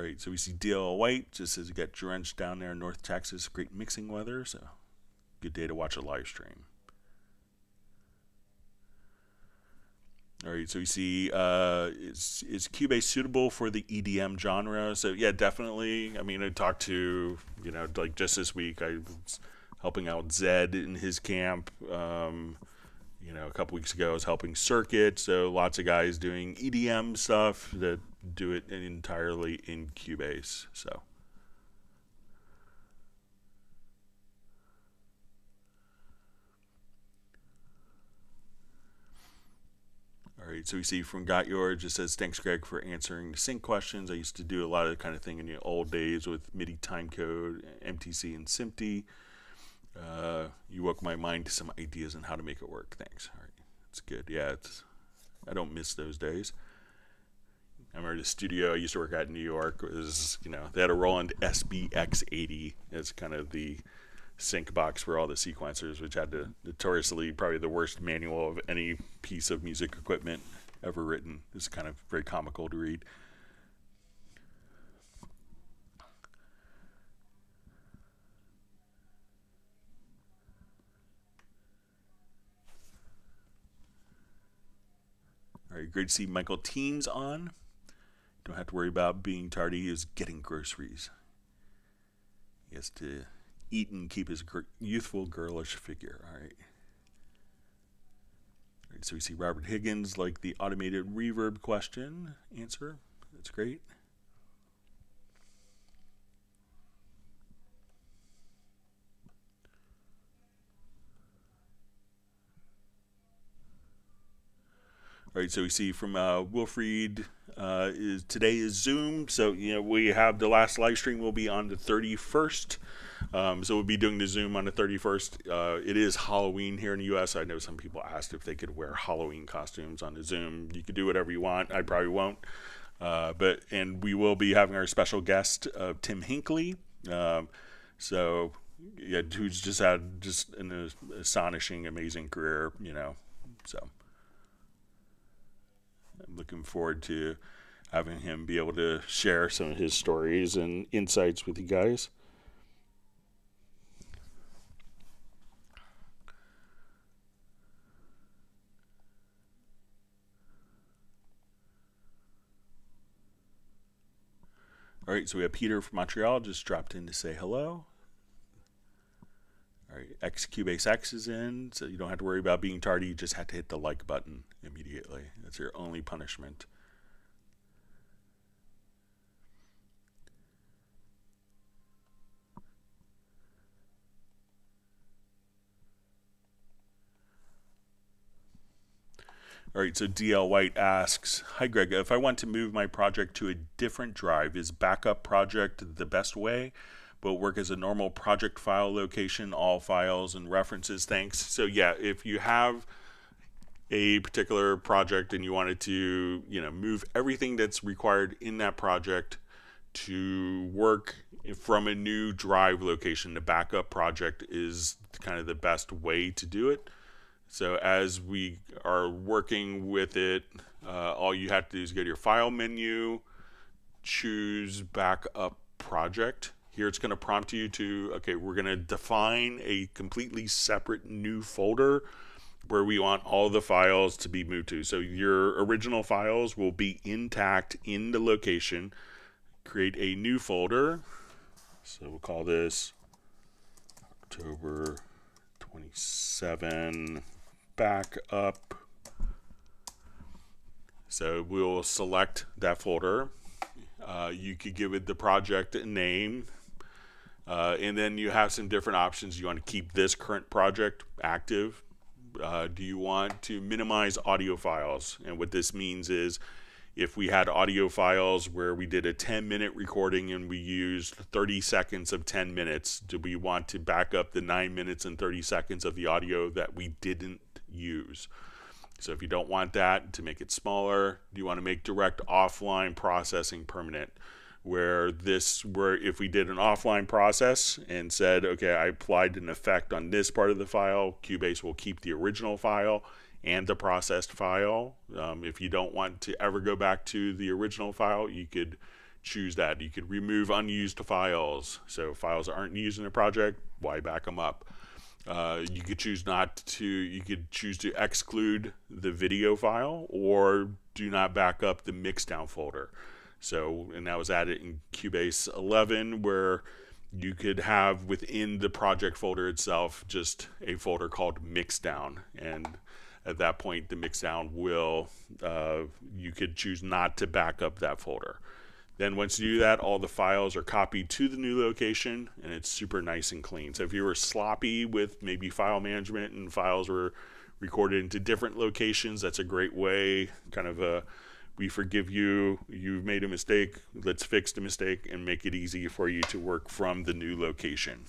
All right, so we see DL White just says it got drenched down there in North Texas. Great mixing weather, so good day to watch a live stream. All right, so we see uh, is is Cubase suitable for the EDM genre? So yeah, definitely. I mean, I talked to you know like just this week I was helping out Zedd in his camp. Um, you know, a couple weeks ago I was helping Circuit, so lots of guys doing EDM stuff that do it entirely in Cubase. So. All right, so we see from Got Yours, it says, thanks, Greg, for answering the sync questions. I used to do a lot of the kind of thing in the old days with MIDI timecode, MTC, and SMPTE. Uh, you woke my mind to some ideas on how to make it work. Thanks. All right, it's good. Yeah, it's. I don't miss those days. I remember the studio I used to work at in New York was, you know, they had a Roland SBX80 as kind of the sync box for all the sequencers, which had the notoriously probably the worst manual of any piece of music equipment ever written. It's kind of very comical to read. All right, great to see Michael Teams on. Don't have to worry about being tardy. Is getting groceries. He has to eat and keep his gr- youthful, girlish figure. All right. All right. So we see Robert Higgins like the automated reverb question answer. That's great. All right, so we see from uh, Wilfried uh, is today is Zoom. So you know we have the last live stream will be on the 31st. Um, so we'll be doing the Zoom on the 31st. Uh, it is Halloween here in the U.S. I know some people asked if they could wear Halloween costumes on the Zoom. You could do whatever you want. I probably won't. Uh, but and we will be having our special guest uh, Tim Hinkley. Um, so yeah, who's just had just an astonishing, amazing career. You know, so. I'm looking forward to having him be able to share some of his stories and insights with you guys. All right, so we have Peter from Montreal just dropped in to say hello. All right, X Cubase X is in, so you don't have to worry about being tardy. You just have to hit the like button immediately. That's your only punishment. All right, so DL White asks, Hi Greg, if I want to move my project to a different drive, is backup project the best way? But work as a normal project file location, all files and references, thanks. So yeah, if you have a particular project and you wanted to, you know, move everything that's required in that project to work from a new drive location, the backup project is kind of the best way to do it. So as we are working with it, uh, all you have to do is go to your file menu, choose backup project. Here it's going to prompt you to, okay, we're going to define a completely separate new folder where we want all the files to be moved to. So your original files will be intact in the location. Create a new folder. So we'll call this October 27 backup. So we'll select that folder. Uh, you could give it the project name. Uh, and then you have some different options. You want to keep this current project active uh, do you want to minimize audio files? And what this means is if we had audio files where we did a 10 minute recording and we used 30 seconds of 10 minutes, do we want to back up the 9 minutes and 30 seconds of the audio that we didn't use? So if you don't want that to make it smaller, do you want to make direct offline processing permanent? Where this where if we did an offline process and said okay i applied an effect on this part of the file cubase will keep the original file and the processed file. Um, if you don't want to ever go back to the original file you could choose that. You could remove unused files. So files that aren't used in a project why back them up? Uh, you could choose not to you could choose to exclude the video file or do not back up the mixdown folder so, and that was added in Cubase 11, where you could have within the project folder itself just a folder called Mixdown. And at that point, the Mixdown will, uh, you could choose not to back up that folder. Then once you do that, all the files are copied to the new location and it's super nice and clean. So if you were sloppy with maybe file management and files were recorded into different locations. That's a great way, kind of a we forgive you. You've made a mistake. Let's fix the mistake and make it easy for you to work from the new location.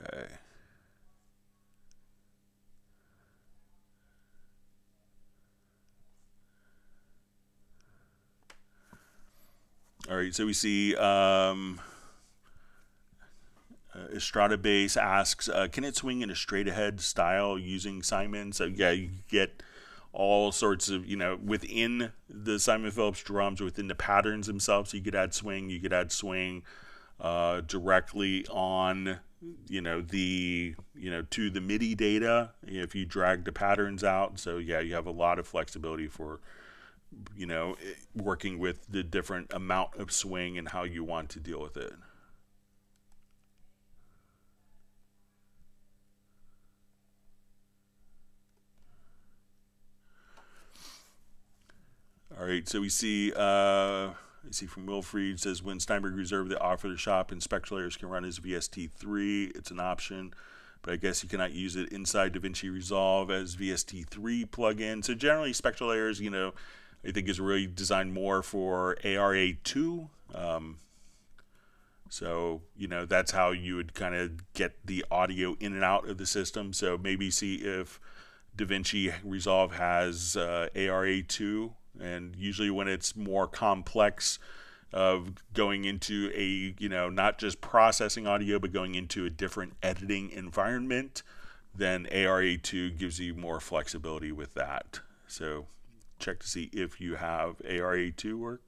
Okay. All right, so we see um, Estrada Base asks, uh, can it swing in a straight ahead style using Simon? So yeah, you get all sorts of, you know, within the Simon Phillips drums, within the patterns themselves, you could add swing, you could add swing uh, directly on, you know, the, you know, to the MIDI data if you drag the patterns out. So yeah, you have a lot of flexibility for, you know, working with the different amount of swing and how you want to deal with it. All right, so we see, uh, I see from Wilfried says when Steinberg reserved the offer the shop and SpectraLayers can run as VST3, it's an option, but I guess you cannot use it inside DaVinci Resolve as VST3 plugin. So generally, SpectraLayers, you know, I think is really designed more for ARA2. Um, so, you know, that's how you would kind of get the audio in and out of the system. So maybe see if DaVinci Resolve has uh, ARA2 and usually when it's more complex of going into a you know not just processing audio but going into a different editing environment then ARA2 gives you more flexibility with that. So check to see if you have ARA2 work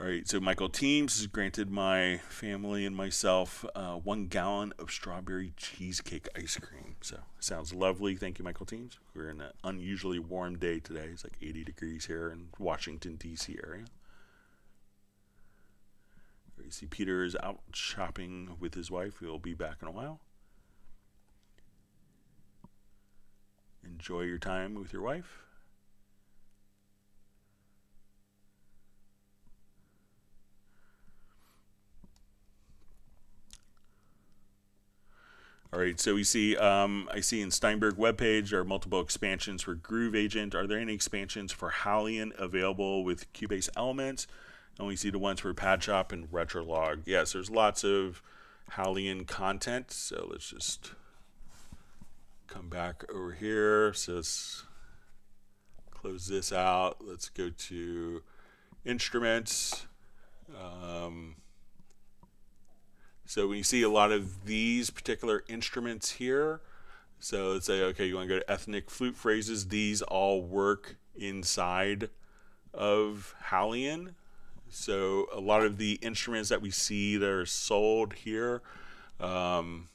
All right, so Michael Teams has granted my family and myself uh, one gallon of strawberry cheesecake ice cream. So sounds lovely. Thank you, Michael Teams. We're in an unusually warm day today. It's like 80 degrees here in Washington D.C. area. You see, Peter is out shopping with his wife. He'll be back in a while. Enjoy your time with your wife. All right, so we see, um, I see in Steinberg webpage, there are multiple expansions for Groove Agent. Are there any expansions for Halion available with Cubase elements? And we see the ones for PadShop and Retrologue. Yes, there's lots of Halion content. So let's just come back over here. So let's close this out. Let's go to instruments. Um, so when you see a lot of these particular instruments here, so let's say, okay, you want to go to ethnic flute phrases, these all work inside of Halion. So a lot of the instruments that we see that are sold here, um,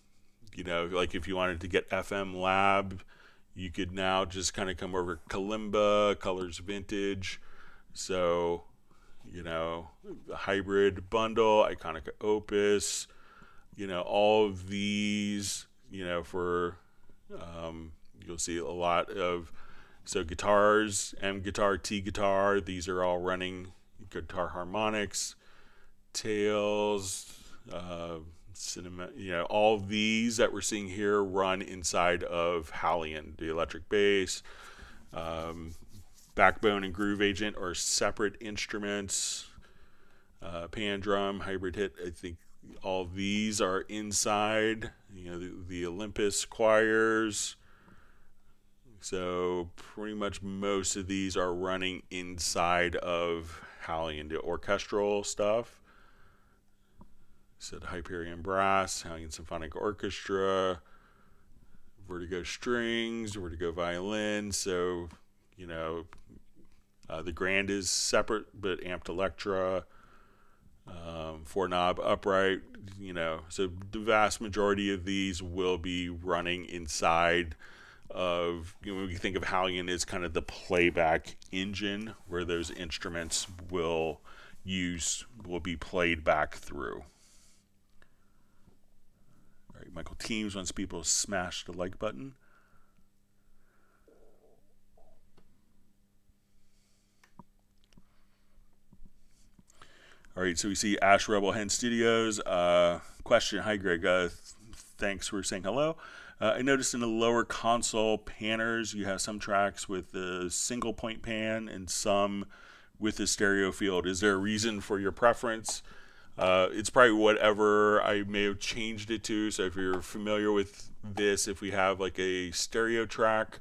you know, like if you wanted to get FM Lab, you could now just kind of come over Kalimba, Colors Vintage. So, you know, hybrid bundle, Iconica Opus, you know, all of these, you know, for um, you'll see a lot of so guitars, M guitar, T guitar. These are all running guitar harmonics, tails, uh, cinema. You know, all these that we're seeing here run inside of Halion, the electric bass. Um, backbone and groove agent are separate instruments. Uh, pan drum, hybrid hit, I think all these are inside, you know, the, the Olympus choirs. So pretty much most of these are running inside of Halion, the orchestral stuff. So Hyperion Brass, Halion Symphonic Orchestra, Vertigo Strings, Vertigo Violin. So, you know, uh, the Grand is separate, but Amped Electra um, four knob upright, you know, so the vast majority of these will be running inside of, you know, when you think of Halion as kind of the playback engine where those instruments will use, will be played back through. All right, Michael Teams wants people to smash the like button. All right, so we see Ash Rebel Hen Studios. Uh, question Hi, Greg. Uh, thanks for saying hello. Uh, I noticed in the lower console panners, you have some tracks with the single point pan and some with the stereo field. Is there a reason for your preference? Uh, it's probably whatever I may have changed it to. So if you're familiar with this, if we have like a stereo track,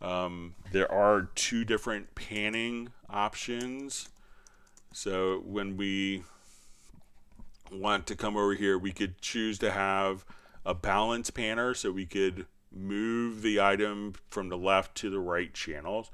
um, there are two different panning options. So when we want to come over here, we could choose to have a balance panner so we could move the item from the left to the right channels.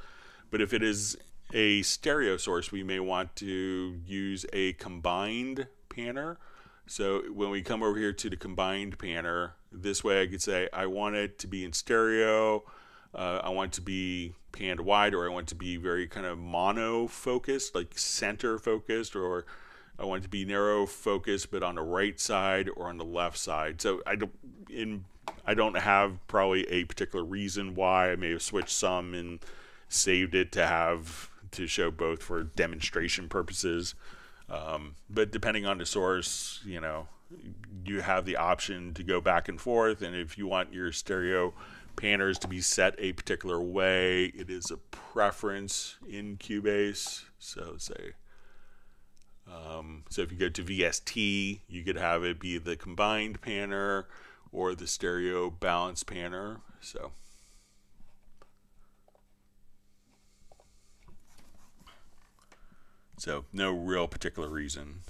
But if it is a stereo source, we may want to use a combined panner. So when we come over here to the combined panner, this way I could say I want it to be in stereo, uh, I want to be panned wide, or I want to be very kind of mono focused, like center focused, or I want to be narrow focused, but on the right side or on the left side. So I don't in I don't have probably a particular reason why I may have switched some and saved it to have to show both for demonstration purposes. Um, but depending on the source, you know, you have the option to go back and forth. And if you want your stereo panners to be set a particular way, it is a preference in Cubase. So say, um, so if you go to VST, you could have it be the combined panner or the stereo balance panner. So. So no real particular reason.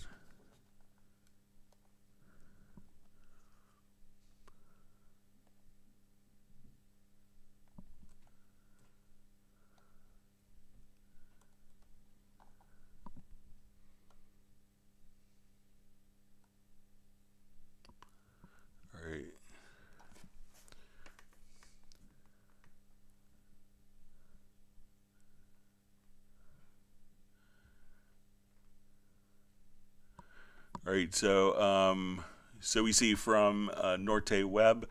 All right, so um, so we see from uh, Norte Web,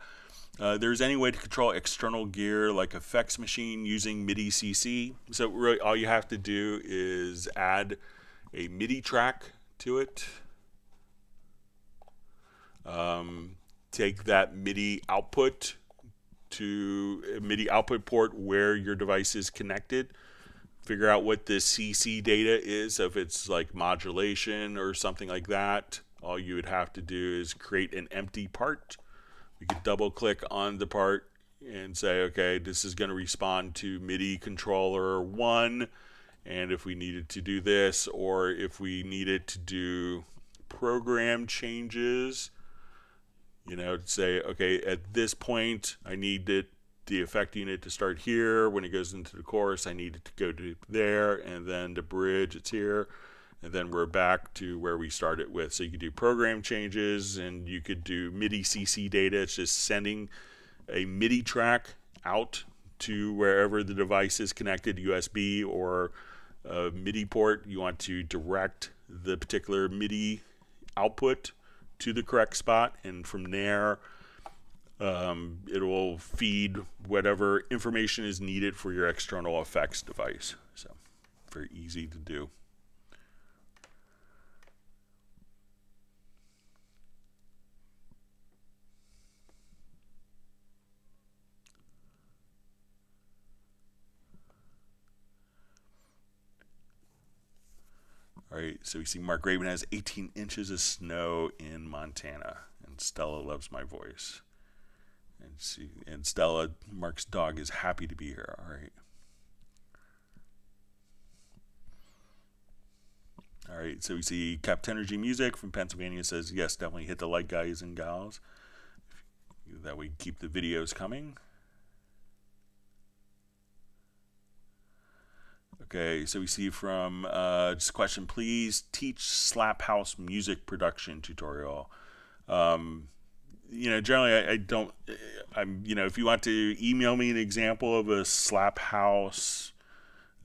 uh, there's any way to control external gear like effects machine using MIDI CC. So really all you have to do is add a MIDI track to it. Um, take that MIDI output to a MIDI output port where your device is connected figure out what the CC data is. If it's like modulation or something like that, all you would have to do is create an empty part. We could double click on the part and say, okay, this is going to respond to MIDI controller one. And if we needed to do this, or if we needed to do program changes, you know, say, okay, at this point, I need it the effect unit to start here. When it goes into the chorus, I need it to go to there, and then the bridge, it's here. And then we're back to where we started with. So you could do program changes, and you could do MIDI CC data. It's just sending a MIDI track out to wherever the device is connected, USB or a MIDI port. You want to direct the particular MIDI output to the correct spot, and from there, um, it will feed whatever information is needed for your external effects device. So, very easy to do. All right, so we see Mark Raven has 18 inches of snow in Montana, and Stella loves my voice. And see, and Stella, Mark's dog, is happy to be here. All right. All right, so we see Captain Energy Music from Pennsylvania says, yes, definitely hit the like, guys and gals. That way keep the videos coming. Okay, so we see from uh, just a question, please teach Slap House music production tutorial. Um, you know, generally I, I, don't. I'm you know, if you want to email me an example of a slap house,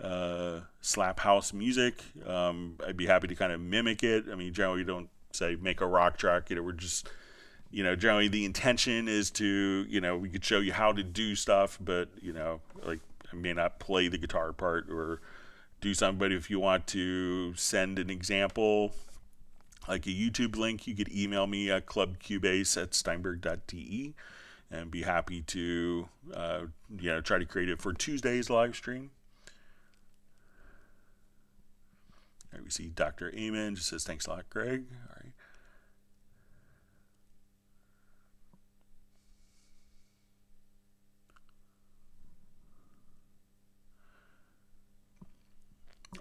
uh, slap house music, um, I'd be happy to kind of mimic it. I mean, generally we don't say make a rock track. You know, we're just you know, generally the intention is to you know we could show you how to do stuff, but you know, like I may not play the guitar part or do something. But if you want to send an example like a YouTube link, you could email me at clubcubase at steinberg.de and be happy to uh, you know try to create it for Tuesday's live stream. All right, we see Dr. Amen just says thanks a lot, Greg. All right.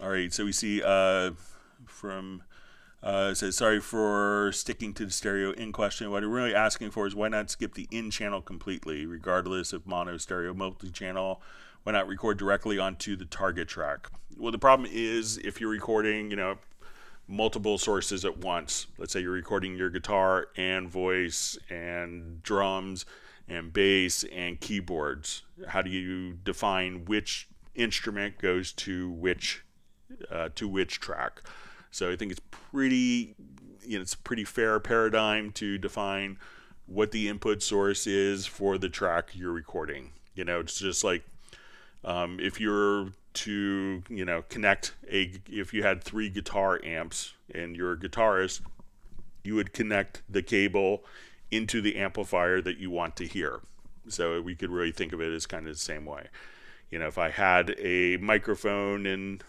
All right, so we see uh, from uh, says sorry for sticking to the stereo in question. What I'm really asking for is why not skip the in channel completely, regardless of mono, stereo, multi-channel. Why not record directly onto the target track? Well, the problem is if you're recording, you know, multiple sources at once. Let's say you're recording your guitar and voice and drums and bass and keyboards. How do you define which instrument goes to which uh, to which track. So I think it's pretty, you know, it's a pretty fair paradigm to define what the input source is for the track you're recording. You know, it's just like um, if you're to, you know, connect a, if you had three guitar amps and you're a guitarist, you would connect the cable into the amplifier that you want to hear. So we could really think of it as kind of the same way. You know, if I had a microphone and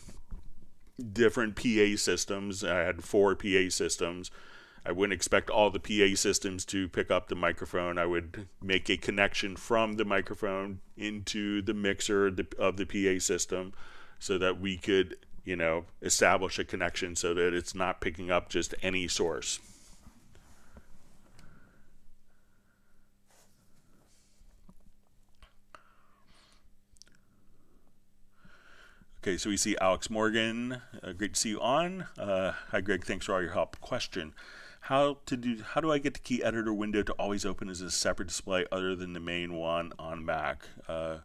different PA systems. I had four PA systems. I wouldn't expect all the PA systems to pick up the microphone. I would make a connection from the microphone into the mixer of the PA system so that we could, you know, establish a connection so that it's not picking up just any source. Okay, so we see Alex Morgan. Uh, great to see you on. Uh, hi, Greg. Thanks for all your help. Question: How to do? How do I get the key editor window to always open as a separate display other than the main one on Mac? Uh,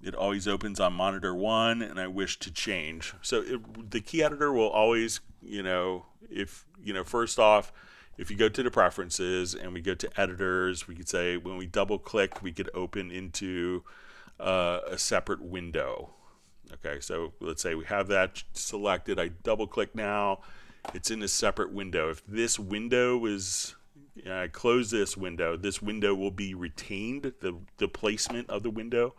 it always opens on monitor one, and I wish to change. So it, the key editor will always, you know, if you know, first off, if you go to the preferences and we go to editors, we could say when we double click, we could open into uh, a separate window. Okay, so let's say we have that selected. I double click now. It's in a separate window. If this window is, I close this window, this window will be retained, the, the placement of the window.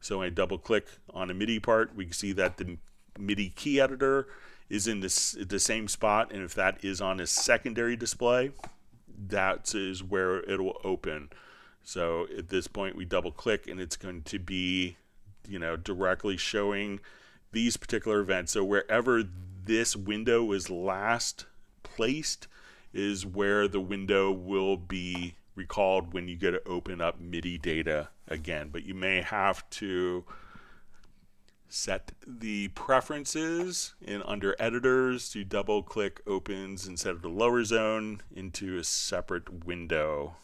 So I double click on a MIDI part, we can see that the MIDI key editor is in this the same spot. And if that is on a secondary display, that is where it will open. So at this point, we double click and it's going to be you know, directly showing these particular events. So wherever this window is last placed is where the window will be recalled when you get to open up MIDI data again. But you may have to set the preferences in under editors to double click opens instead of the lower zone into a separate window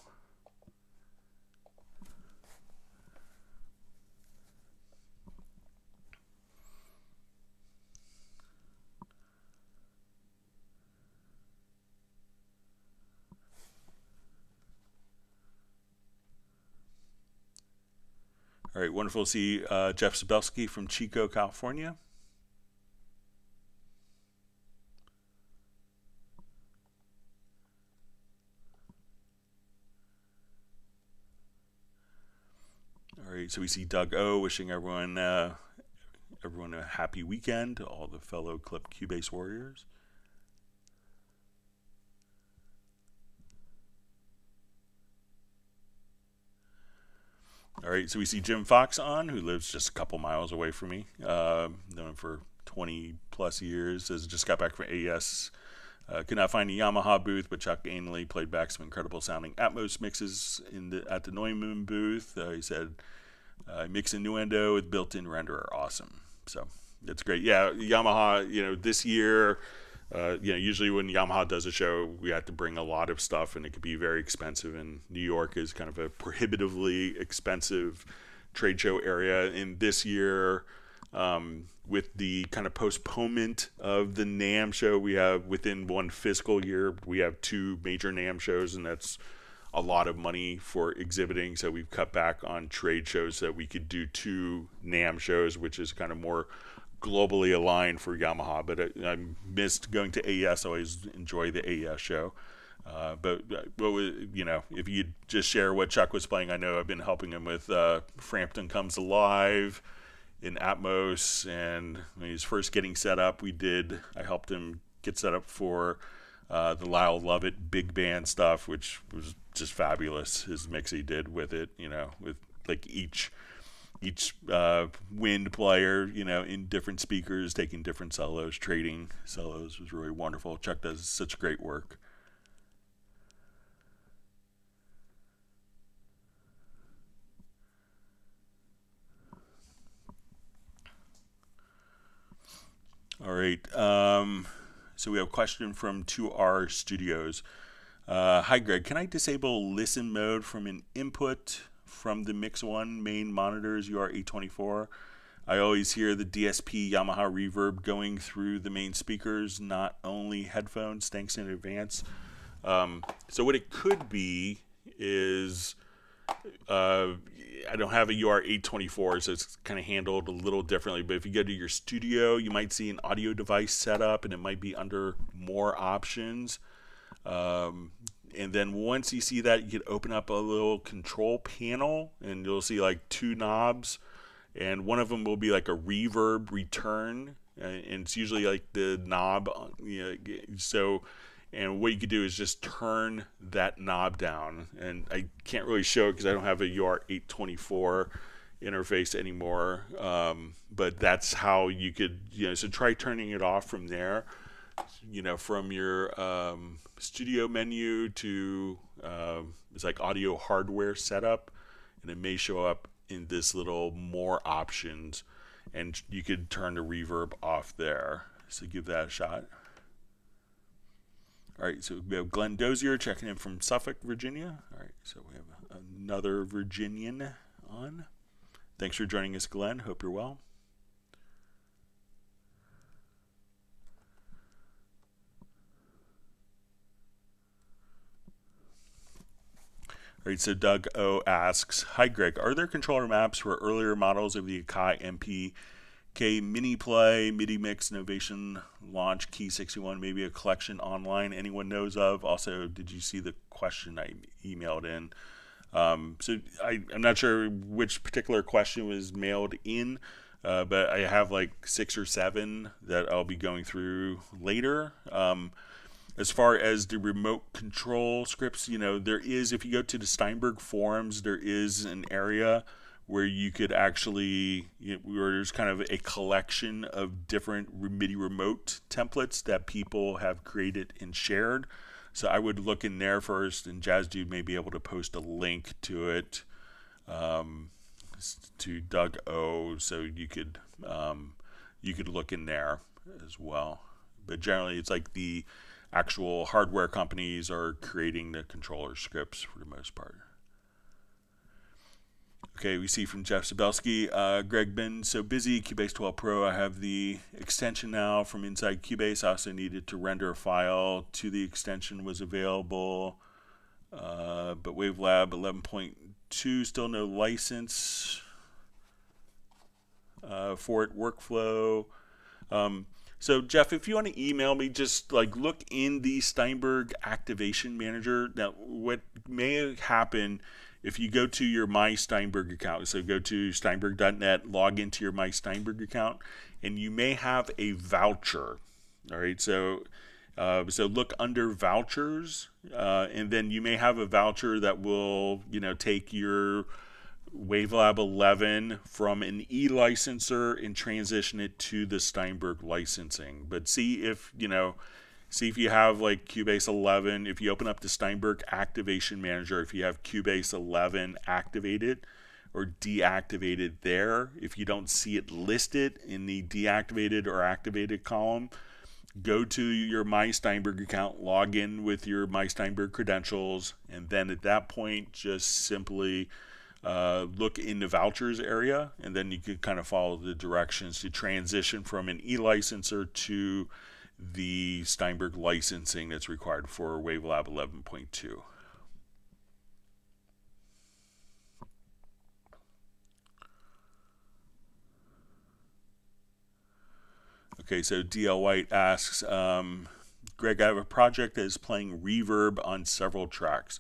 All right, wonderful to see uh, Jeff Zabelski from Chico, California. All right, so we see Doug O wishing everyone uh, everyone a happy weekend, all the fellow Club Cubase warriors. All right, so we see Jim Fox on, who lives just a couple miles away from me. Uh, known him for 20 plus years. Has just got back from AES. Uh, could not find a Yamaha booth, but Chuck Ainlay played back some incredible sounding Atmos mixes in the at the Neumann booth. Uh, he said, uh, "Mix Nuendo with built-in renderer, awesome." So that's great. Yeah, Yamaha. You know, this year uh, you know, usually when Yamaha does a show, we have to bring a lot of stuff, and it could be very expensive. And New York is kind of a prohibitively expensive trade show area. And this year, um, with the kind of postponement of the NAMM show, we have within one fiscal year, we have two major NAMM shows, and that's a lot of money for exhibiting. So we've cut back on trade shows so that we could do two NAMM shows, which is kind of more globally aligned for Yamaha, but I, I missed going to AES. I always enjoy the AES show. Uh, but uh, what you know, if you just share what Chuck was playing, I know I've been helping him with uh, Frampton Comes Alive in Atmos, and when he was first getting set up, we did. I helped him get set up for uh, the Lyle Lovett big band stuff, which was just fabulous. His mix he did with it, you know, with like each each uh, wind player, you know, in different speakers, taking different solos, trading solos was really wonderful. Chuck does such great work. All right. Um, so we have a question from 2R Studios. Uh, hi, Greg. Can I disable listen mode from an input from the Mix 1 main monitors UR824? I always hear the DSP Yamaha reverb going through the main speakers, not only headphones. Thanks in advance. Um, so what it could be is uh, I don't have a UR824, so it's kind of handled a little differently. But if you go to your studio, you might see an audio device set up, and it might be under more options. Um, and then once you see that, you can open up a little control panel, and you'll see like two knobs, and one of them will be like a reverb return, and it's usually like the knob. You know, so and what you could do is just turn that knob down and I can't really show it because I don't have a UR824 interface anymore um, but that's how you could you know so try turning it off from there you know from your um, studio menu to uh, it's like audio hardware setup and it may show up in this little more options and you could turn the reverb off there so give that a shot all right, so we have Glenn Dozier checking in from Suffolk, Virginia. All right, so we have another Virginian on. Thanks for joining us, Glenn. Hope you're well. All right, so Doug O asks, Hi Greg, are there controller maps for earlier models of the Akai MP Okay, mini play, MIDI mix, innovation, launch, key 61, maybe a collection online anyone knows of. Also, did you see the question I emailed in? Um, so I, am not sure which particular question was mailed in, uh, but I have like six or seven that I'll be going through later. Um, as far as the remote control scripts, you know, there is, if you go to the Steinberg forums, there is an area where you could actually, where there's kind of a collection of different MIDI remote templates that people have created and shared. So I would look in there first, and Jazz Dude may be able to post a link to it um, to Doug O, so you could um, you could look in there as well. But generally, it's like the actual hardware companies are creating the controller scripts for the most part. Okay, we see from Jeff Sabelski, uh, Greg been so busy, Cubase 12 Pro, I have the extension now from inside Cubase. I also needed to render a file to the extension was available, uh, but WaveLab 11.2 still no license uh, for it, workflow. Um, so Jeff, if you want to email me, just like look in the Steinberg Activation Manager. Now, what may happen if you go to your My Steinberg account, so go to steinberg.net, log into your My Steinberg account, and you may have a voucher. All right, so uh, so look under vouchers, uh, and then you may have a voucher that will you know take your WaveLab 11 from an e licenser and transition it to the Steinberg licensing. But see if you know See if you have like Cubase 11. If you open up the Steinberg Activation Manager, if you have Cubase 11 activated or deactivated there, if you don't see it listed in the deactivated or activated column, go to your My Steinberg account, log in with your My Steinberg credentials, and then at that point, just simply uh, look in the vouchers area, and then you can kind of follow the directions to transition from an e licenser to the Steinberg licensing that's required for WaveLab 11.2. Okay, so DL White asks, um, Greg, I have a project that is playing reverb on several tracks.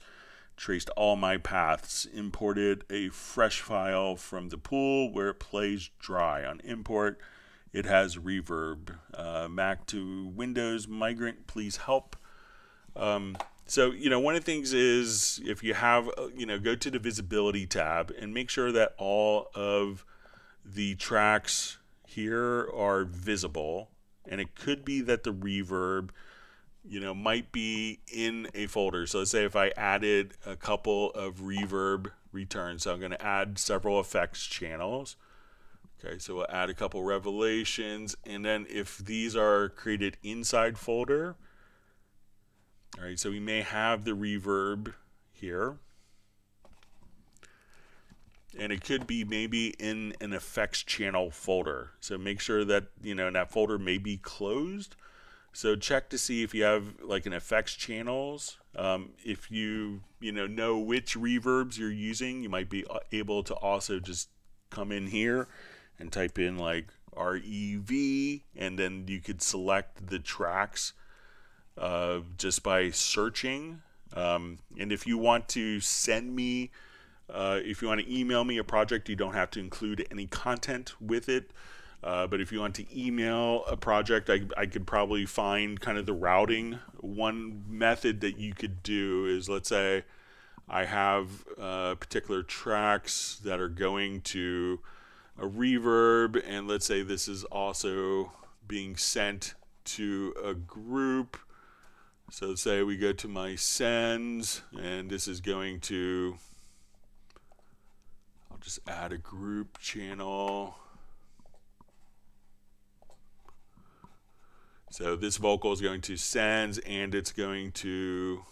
Traced all my paths, imported a fresh file from the pool where it plays dry. On import, it has reverb. Uh, Mac to Windows migrant, please help. Um, so, you know, one of the things is if you have, uh, you know, go to the visibility tab and make sure that all of the tracks here are visible. And it could be that the reverb, you know, might be in a folder. So let's say if I added a couple of reverb returns, so I'm going to add several effects channels. Okay, so we'll add a couple revelations. And then if these are created inside folder, all right, so we may have the reverb here. And it could be maybe in an effects channel folder. So make sure that, you know, that folder may be closed. So check to see if you have like an effects channels. Um, if you, you know, know which reverbs you're using, you might be uh, able to also just come in here and type in like REV and then you could select the tracks uh, just by searching. Um, and if you want to send me, uh, if you want to email me a project, you don't have to include any content with it. Uh, but if you want to email a project, I, I could probably find kind of the routing. One method that you could do is let's say I have uh, particular tracks that are going to a reverb, and let's say this is also being sent to a group so say we go to my sends, and this is going to, I'll just add a group channel. So this vocal is going to sends, and it's going to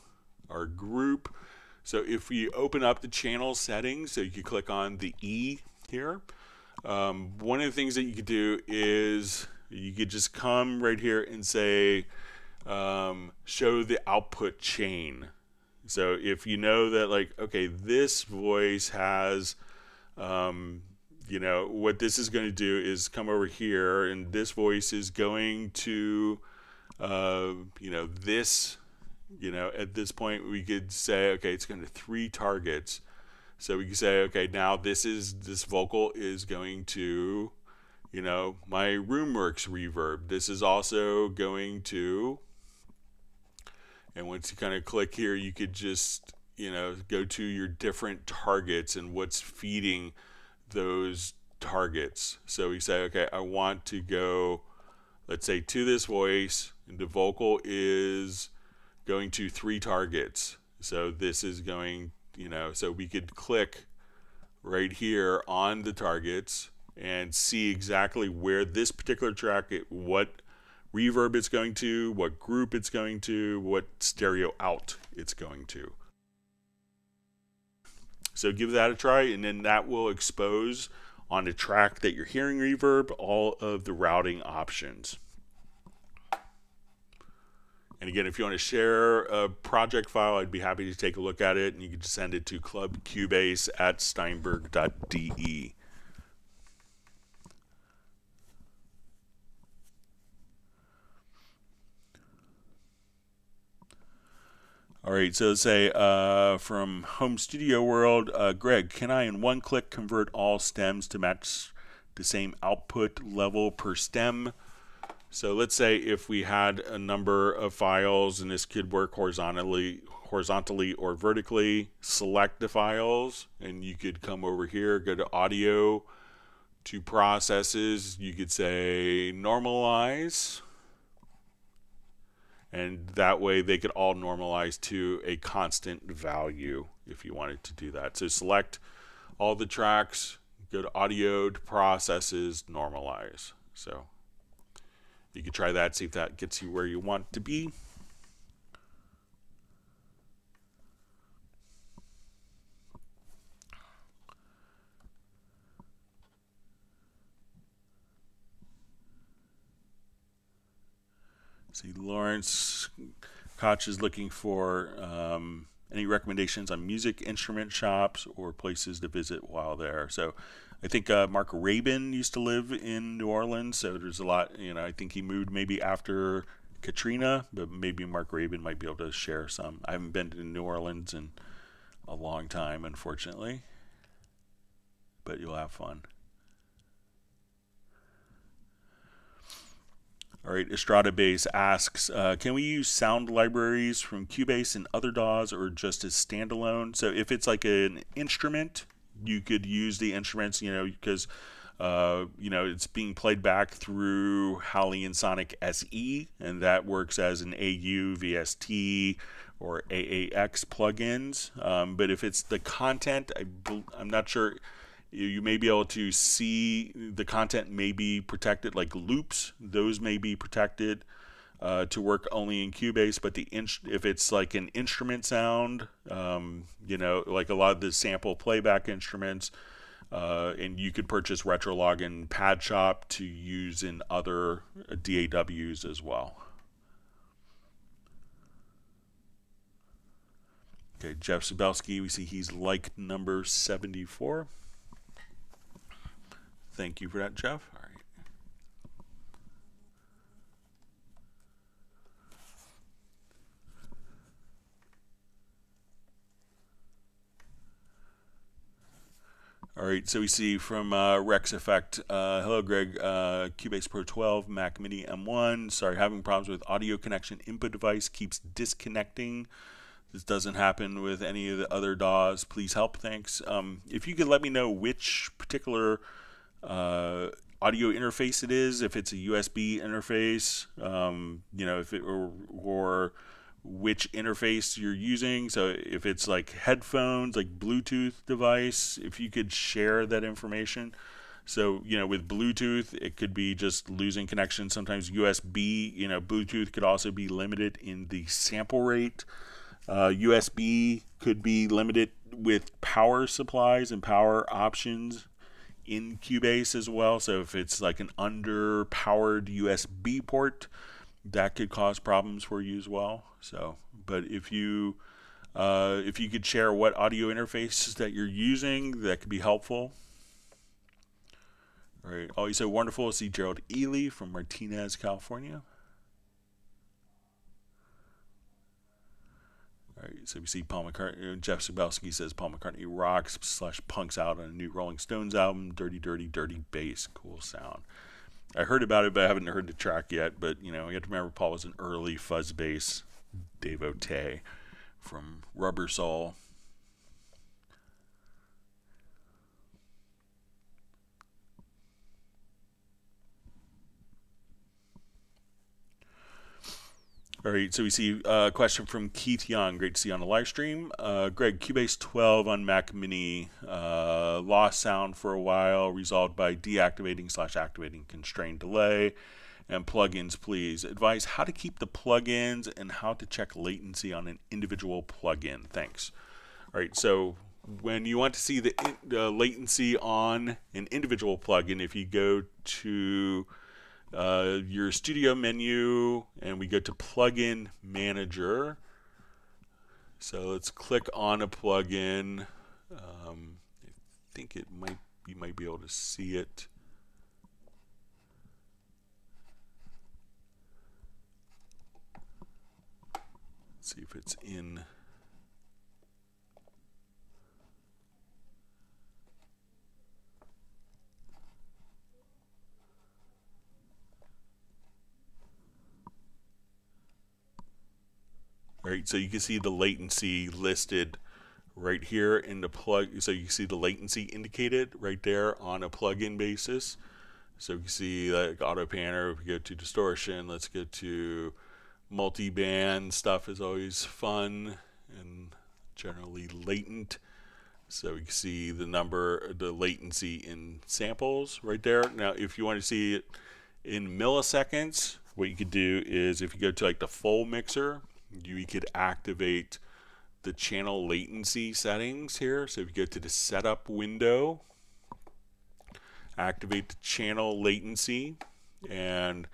our group. So if we open up the channel settings, so you can click on the E here. Um, one of the things that you could do is you could just come right here and say, um, show the output chain. So if you know that, like, okay, this voice has, um, you know, what this is going to do is come over here, and this voice is going to, uh, you know, this, you know, at this point we could say, okay, it's going to three targets. So we can say, okay, now this is this vocal is going to, you know, my RoomWorks reverb. This is also going to and once you kind of click here, you could just, you know, go to your different targets and what's feeding those targets. So we say, okay, I want to go, let's say, to this voice, and the vocal is going to three targets. So this is going, you know, so we could click right here on the targets and see exactly where this particular track, what reverb it's going to, what group it's going to, what stereo out it's going to. So give that a try, and then that will expose on the track that you're hearing reverb all of the routing options. And again, if you want to share a project file, I'd be happy to take a look at it, and you can send it to clubcubase at steinberg.de. All right, so say uh, from Home Studio World, uh, Greg, can I in one click convert all stems to match the same output level per stem? So let's say if we had a number of files and this could work horizontally, horizontally or vertically, select the files and you could come over here, go to audio, to processes, you could say normalize and that way they could all normalize to a constant value if you wanted to do that. So select all the tracks, go to audio processes, normalize. So you can try that, see if that gets you where you want to be. See, Lawrence Koch is looking for um, Any recommendations on music instrument shops or places to visit while there? So, I think uh, Mark Rabin used to live in New Orleans, so there's a lot. You know, I think he moved maybe after Katrina, but maybe Mark Rabin might be able to share some. I haven't been to New Orleans in a long time, unfortunately, but you'll have fun. All right, Estrada Base asks, uh, can we use sound libraries from Cubase and other DAWs or just as standalone? So if it's like an instrument, you could use the instruments, you know, because uh, you know it's being played back through HALion Sonic SE, and that works as an AU, VST, or AAX plugins. Um, but if it's the content, I, I'm not sure you may be able to see the content may be protected like loops those may be protected uh, to work only in cubase but the if it's like an instrument sound um, you know like a lot of the sample playback instruments uh, and you could purchase Retrologue and Padshop to use in other daws as well. Okay jeff Sabelski we see he's like number 74 Thank you for that, Jeff. All right. All right, so we see from uh, Rex Effect, uh, hello Greg, uh, Cubase Pro 12, Mac Mini M1. Sorry, having problems with audio connection. Input device keeps disconnecting. This doesn't happen with any of the other DAWs. Please help. Thanks. Um, if you could let me know which particular uh, audio interface it is, if it's a USB interface, um, you know, if it or, or which interface you're using. So if it's like headphones, like Bluetooth device, if you could share that information. So, you know, with Bluetooth, it could be just losing connection. Sometimes USB, you know, Bluetooth could also be limited in the sample rate. Uh, USB could be limited with power supplies and power options in Cubase as well. So if it's like an underpowered USB port, that could cause problems for you as well. So, but if you uh, if you could share what audio interfaces that you're using, that could be helpful. All right. Always so wonderful to see Gerald Ely from Martinez, California. Right, so we see Paul McCartney. Uh, Jeff Sabelski says Paul McCartney rocks slash punks out on a new Rolling Stones album. Dirty, dirty, dirty bass, cool sound. I heard about it, but I haven't heard the track yet. But you know, you have to remember Paul was an early fuzz bass devotee from Rubber Soul All right, so we see a question from Keith Young. Great to see you on the live stream. Uh, Greg, Cubase 12 on Mac Mini uh, lost sound for a while, resolved by deactivating slash activating constrained delay. And plugins, please. Advise how to keep the plugins and how to check latency on an individual plugin. Thanks. All right, so when you want to see the uh, latency on an individual plugin, if you go to uh, your studio menu and we go to plugin manager. So let's click on a plugin. Um, I think it might you might be able to see it. See if it's in right? So you can see the latency listed right here in the plug. So you can see the latency indicated right there on a plug-in basis. So you can see like auto panner, if we go to distortion, let's go to multi-band stuff is always fun and generally latent. So you can see the number, the latency in samples right there. Now, if you want to see it in milliseconds, what you could do is if you go to like the full mixer, you could activate the channel latency settings here. So if you go to the setup window, activate the channel latency and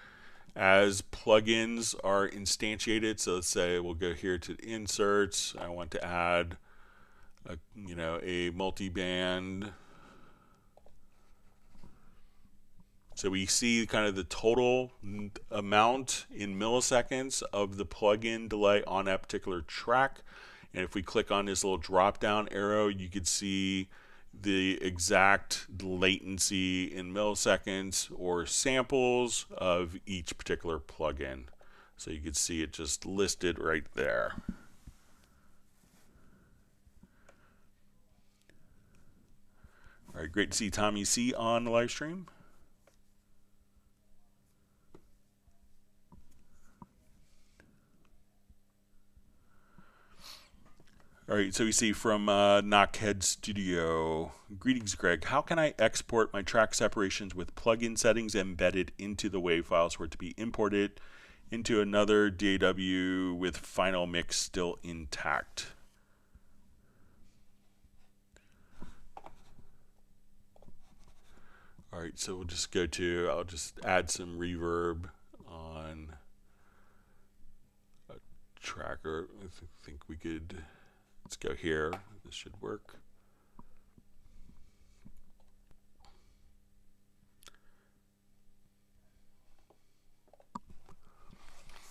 as plugins are instantiated. So let's say we'll go here to inserts. I want to add, a, you know, a multi-band. So we see kind of the total amount in milliseconds of the plugin delay on that particular track. And if we click on this little drop down arrow, you can see the exact latency in milliseconds or samples of each particular plugin. So you can see it just listed right there. All right, great to see Tommy C on the live stream. All right, so we see from uh, Knockhead Studio. Greetings, Greg. How can I export my track separations with plugin settings embedded into the WAV files for it to be imported into another DAW with final mix still intact? All right, so we'll just go to, I'll just add some reverb on a tracker. I think we could. Let's go here. This should work.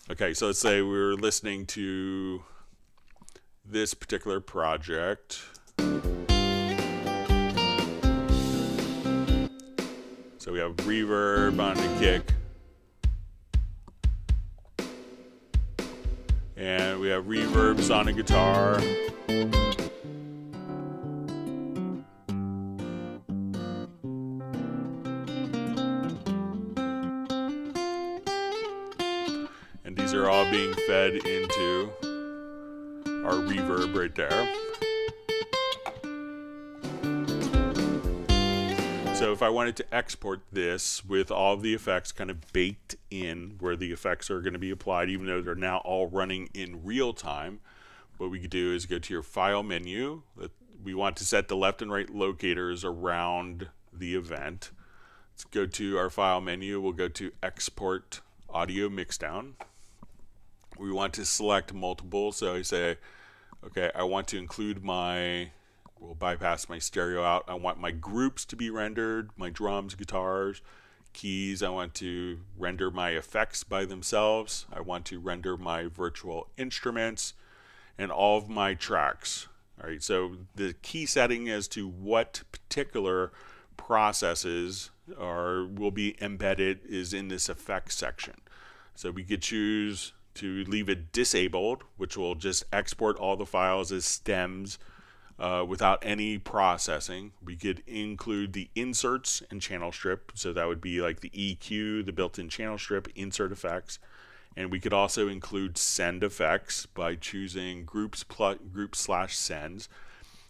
Okay, so let's say we're listening to this particular project. So we have reverb on the kick. And we have reverbs on the guitar. And these are all being fed into our reverb right there. So if I wanted to export this with all of the effects kind of baked in where the effects are going to be applied, even though they're now all running in real time, what we could do is go to your file menu. We want to set the left and right locators around the event. Let's go to our file menu. We'll go to export audio mixdown. We want to select multiple. So I say, okay, I want to include my We'll bypass my stereo out. I want my groups to be rendered, my drums, guitars, keys. I want to render my effects by themselves. I want to render my virtual instruments and all of my tracks. All right, so the key setting as to what particular processes are will be embedded is in this effects section. So we could choose to leave it disabled, which will just export all the files as stems uh, without any processing. We could include the inserts and channel strip. So that would be like the EQ, the built-in channel strip, insert effects. And we could also include send effects by choosing groups plus group slash sends.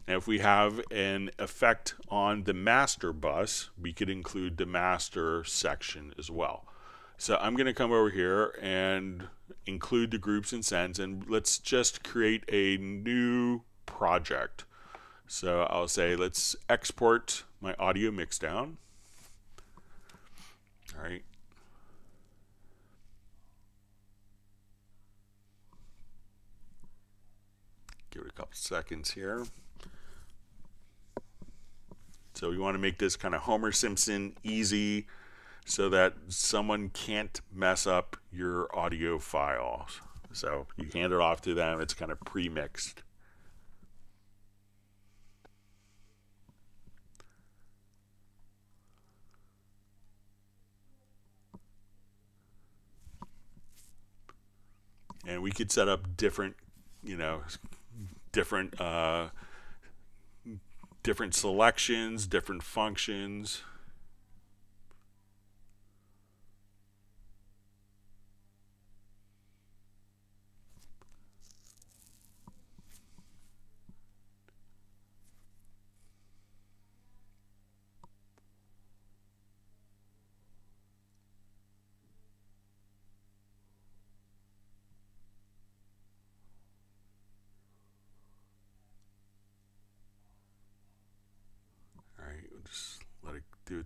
And if we have an effect on the master bus, we could include the master section as well. So I'm going to come over here and include the groups and sends and let's just create a new project. So I'll say, let's export my audio mixdown. All right. Give it a couple seconds here. So we want to make this kind of Homer Simpson easy so that someone can't mess up your audio files. So you hand it off to them, it's kind of pre-mixed. And we could set up different, you know, different uh, different selections, different functions.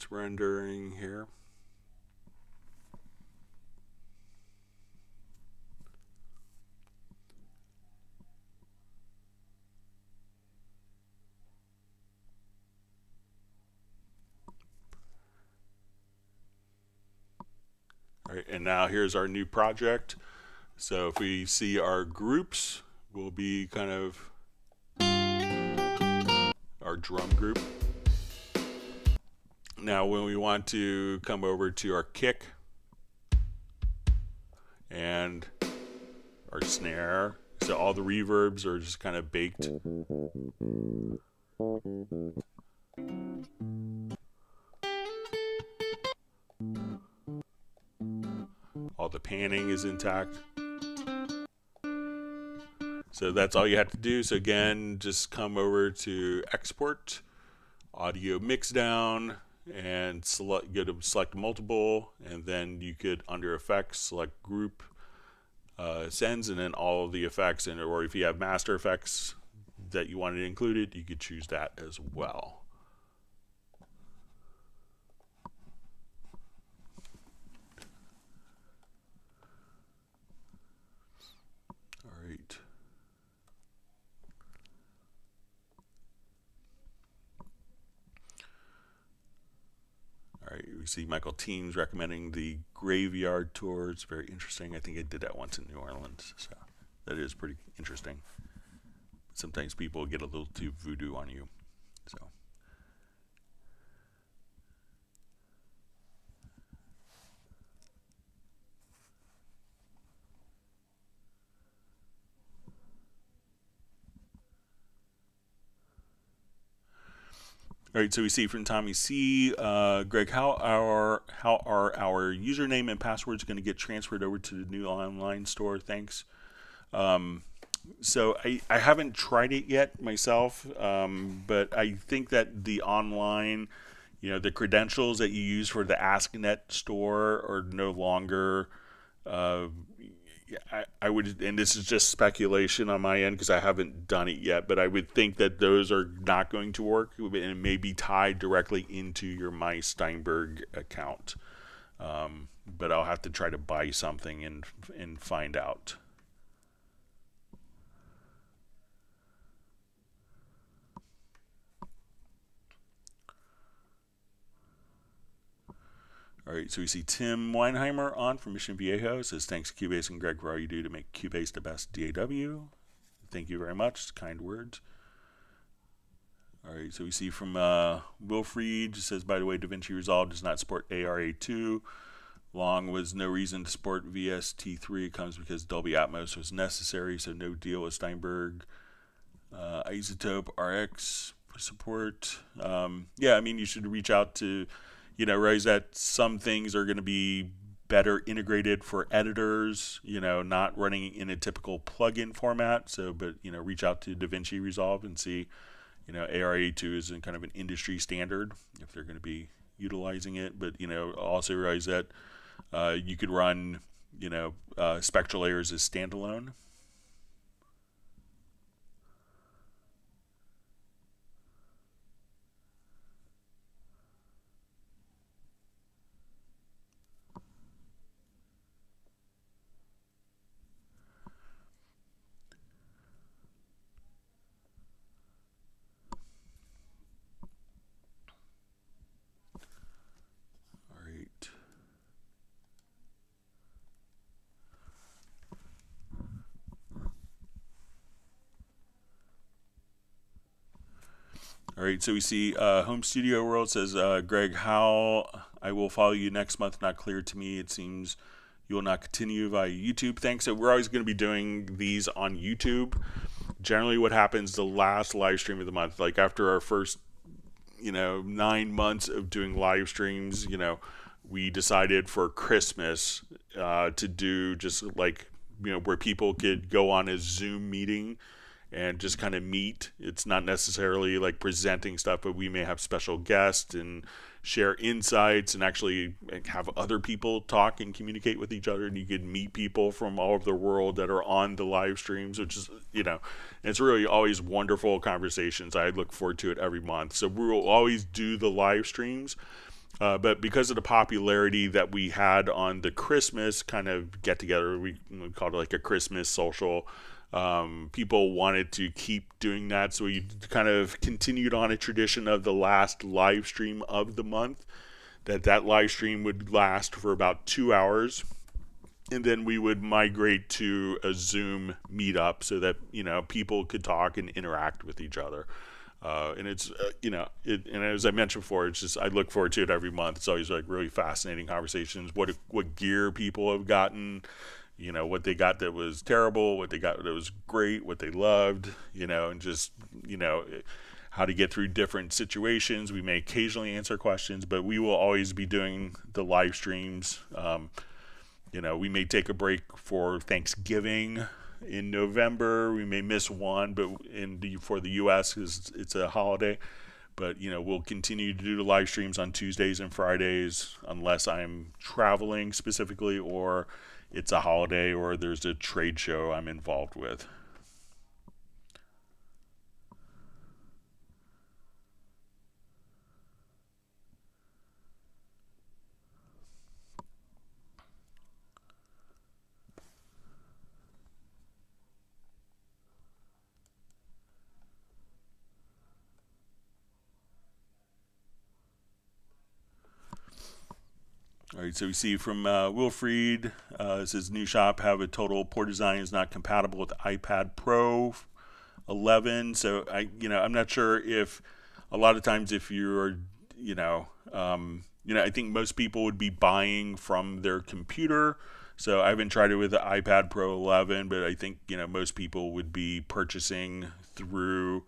rendering here. All right, and now here's our new project. So if we see our groups, will be kind of our drum group. Now when we want to come over to our kick and our snare, so all the reverbs are just kind of baked. All the panning is intact. So that's all you have to do. So again, just come over to export, audio mix down, and select get to select multiple, and then you could under effects select group uh, sends, and then all of the effects, and or if you have master effects that you wanted included, you could choose that as well. See Michael Teams recommending the graveyard tour. It's very interesting. I think I did that once in New Orleans, so that is pretty interesting. Sometimes people get a little too voodoo on you, so. All right, so we see from Tommy C, uh, Greg, how are how are our username and passwords going to get transferred over to the new online store? Thanks. Um, so I, I haven't tried it yet myself, um, but I think that the online, you know, the credentials that you use for the AskNet store are no longer uh, I, I would, and this is just speculation on my end because I haven't done it yet, but I would think that those are not going to work and it may be tied directly into your My Steinberg account. Um, but I'll have to try to buy something and and find out. All right, so we see Tim Weinheimer on from Mission Viejo. Says, thanks Cubase and Greg for all you do to make Cubase the best DAW. Thank you very much. Kind words. All right, so we see from uh, Wilfried, says, by the way, DaVinci Resolve does not support ARA2. Long was no reason to support VST3. It comes because Dolby Atmos was necessary, so no deal with Steinberg. Uh, iZotope RX support. Um, yeah, I mean, you should reach out to you know, realize that some things are going to be better integrated for editors, you know, not running in a typical plugin format. So, but, you know, reach out to DaVinci Resolve and see, you know, ARA2 is in kind of an industry standard if they're going to be utilizing it. But, you know, also realize that uh, you could run, you know, uh, SpectraLayers as standalone. All right, so we see uh, Home Studio World says, uh, Greg, how I will follow you next month, not clear to me. It seems you will not continue via YouTube. Thanks. So we're always going to be doing these on YouTube. Generally, what happens the last live stream of the month, like after our first, you know, nine months of doing live streams, you know, we decided for Christmas uh, to do just like, you know, where people could go on a Zoom meeting and just kind of meet. It's not necessarily like presenting stuff, but we may have special guests and share insights and actually have other people talk and communicate with each other. And you could meet people from all over the world that are on the live streams, which is, you know, it's really always wonderful conversations. I look forward to it every month. So we will always do the live streams. Uh, but because of the popularity that we had on the Christmas kind of get together, we, we called it like a Christmas social um, people wanted to keep doing that, so we kind of continued on a tradition of the last live stream of the month that that live stream would last for about two hours and then we would migrate to a zoom meetup so that you know people could talk and interact with each other uh, and it's uh, you know it, and as I mentioned before, it's just I look forward to it every month. It's always like really fascinating conversations. What what gear people have gotten, you know, what they got that was terrible, what they got that was great, what they loved, you know, and just you know how to get through different situations. We may occasionally answer questions, but we will always be doing the live streams. Um, you know, we may take a break for Thanksgiving in November. We may miss one, but in the, for the U.S. because it's a holiday. But you know, we'll continue to do the live streams on Tuesdays and Fridays unless I'm traveling specifically, or it's a holiday, or there's a trade show I'm involved with. Right, so we see from uh, Wilfried, uh, says new shop have a total poor design is not compatible with iPad Pro 11. So I, you know, I'm not sure if a lot of times if you're, you know, um, you know, I think most people would be buying from their computer. So I haven't tried it with the iPad Pro 11, but I think you know most people would be purchasing through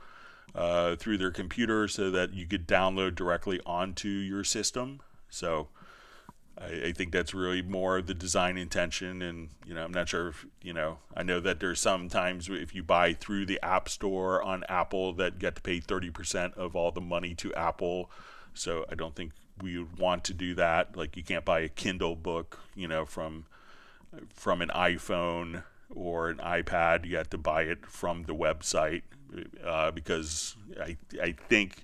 uh, through their computer so that you could download directly onto your system. So I, I, think that's really more the design intention. And, you know, I'm not sure if, you know, I know that there's sometimes if you buy through the App Store on Apple that get to pay 30% of all the money to Apple. So I don't think we would want to do that. Like you can't buy a Kindle book, you know, from from an iPhone or an iPad. You have to buy it from the website uh, because I I think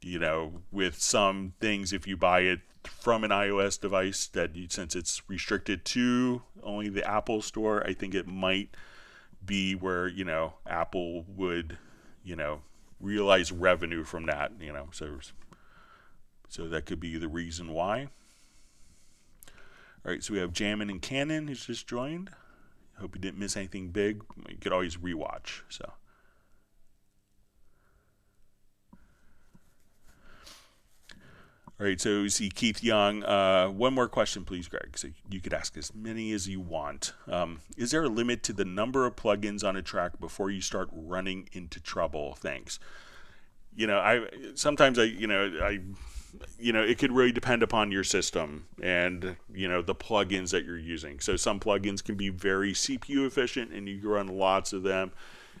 you know with some things if you buy it from an iOS device that since it's restricted to only the Apple Store, I think it might be where you know Apple would you know realize revenue from that. You know, so so that could be the reason why. All right, so we have Jammin and Cannon who's just joined. Hope you didn't miss anything big. You could always rewatch. So. All right, so see Keith Young. Uh, one more question, please, Greg. So you could ask as many as you want. Um, is there a limit to the number of plugins on a track before you start running into trouble? Thanks. You know, I sometimes I, you know, I, you know, it could really depend upon your system and you know the plugins that you're using. So some plugins can be very CPU efficient, and you can run lots of them,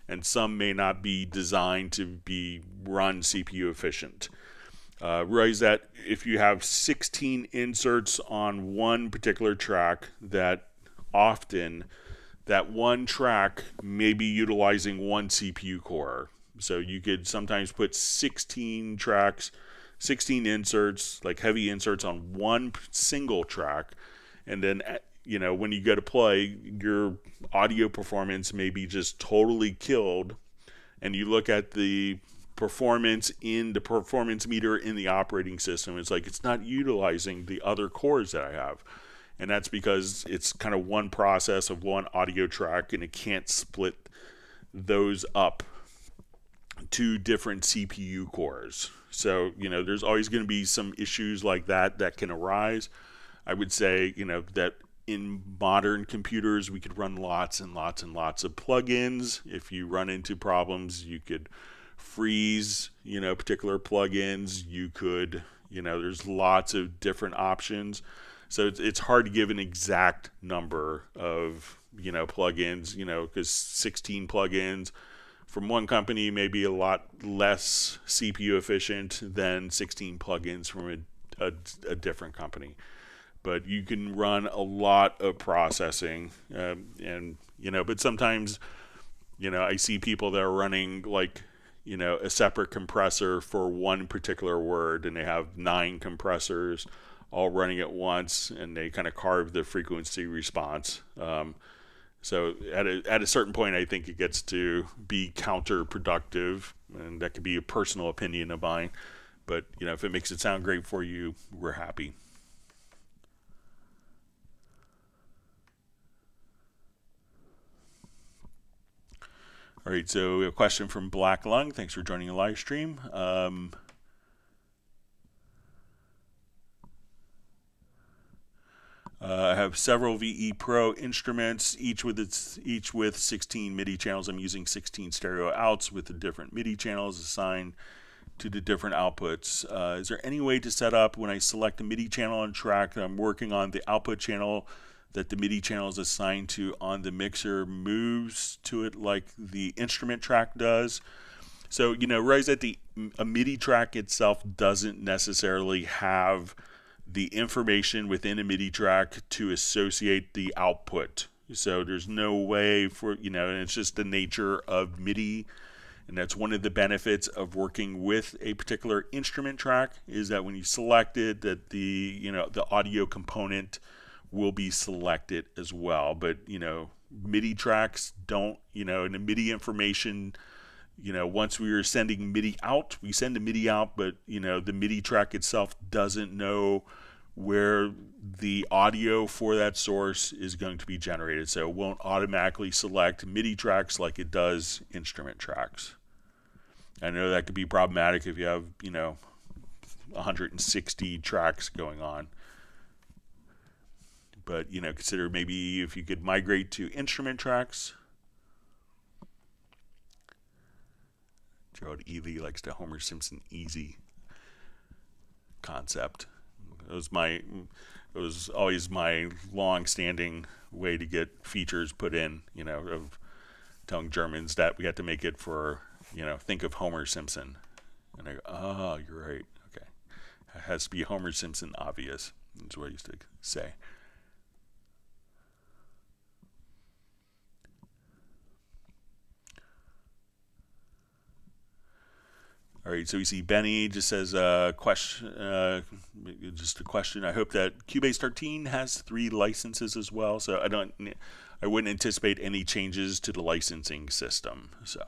and some may not be designed to be run CPU efficient. Uh, realize that if you have 16 inserts on one particular track, that often that one track may be utilizing one CPU core. So you could sometimes put 16 tracks, 16 inserts, like heavy inserts on one single track, and then uh, you know when you go to play, your audio performance may be just totally killed, and you look at the performance in the performance meter in the operating system. It's like it's not utilizing the other cores that I have. And that's because it's kind of one process of one audio track and it can't split those up to different CPU cores. So, you know, there's always going to be some issues like that that can arise. I would say, you know, that in modern computers, we could run lots and lots and lots of plugins. If you run into problems, you could freeze, you know, particular plugins. You could, you know, there's lots of different options. So it's, it's hard to give an exact number of, you know, plugins, you know, because 16 plugins from one company may be a lot less CPU efficient than 16 plugins from a, a, a different company. But you can run a lot of processing, um, and you know, but sometimes, you know, I see people that are running like you know, a separate compressor for one particular word, and they have nine compressors all running at once, and they kind of carve the frequency response. Um, so at a, at a certain point, I think it gets to be counterproductive, and that could be a personal opinion of mine. But you know, if it makes it sound great for you, we're happy. All right, so we have a question from Black Lung. Thanks for joining the live stream. Um, uh, I have several VE Pro instruments, each with its each with 16 MIDI channels. I'm using 16 stereo outs with the different MIDI channels assigned to the different outputs. Uh, is there any way to set up when I select a MIDI channel on track that I'm working on the output channel that the MIDI channel is assigned to on the mixer moves to it like the instrument track does. So, you know, right at the a MIDI track itself doesn't necessarily have the information within a MIDI track to associate the output. So there's no way for, you know, and it's just the nature of MIDI. And that's one of the benefits of working with a particular instrument track is that when you select it, that the, you know, the audio component will be selected as well. But you know, MIDI tracks don't, you know, and the MIDI information, you know, once we are sending MIDI out, we send the MIDI out, but you know, the MIDI track itself doesn't know where the audio for that source is going to be generated. So it won't automatically select MIDI tracks like it does instrument tracks. I know that could be problematic if you have, you know, 160 tracks going on but you know consider maybe if you could migrate to instrument tracks Gerald Ely likes to Homer Simpson easy concept. It was my it was always my long standing way to get features put in, you know, of telling Germans that we had to make it for, you know, think of Homer Simpson. And I go, oh, you're right. Okay. It has to be Homer Simpson obvious. That's what I used to say. All right, so we see Benny just says uh, question, uh, just a question. I hope that Cubase 13 has three licenses as well. So I don't, I wouldn't anticipate any changes to the licensing system. So.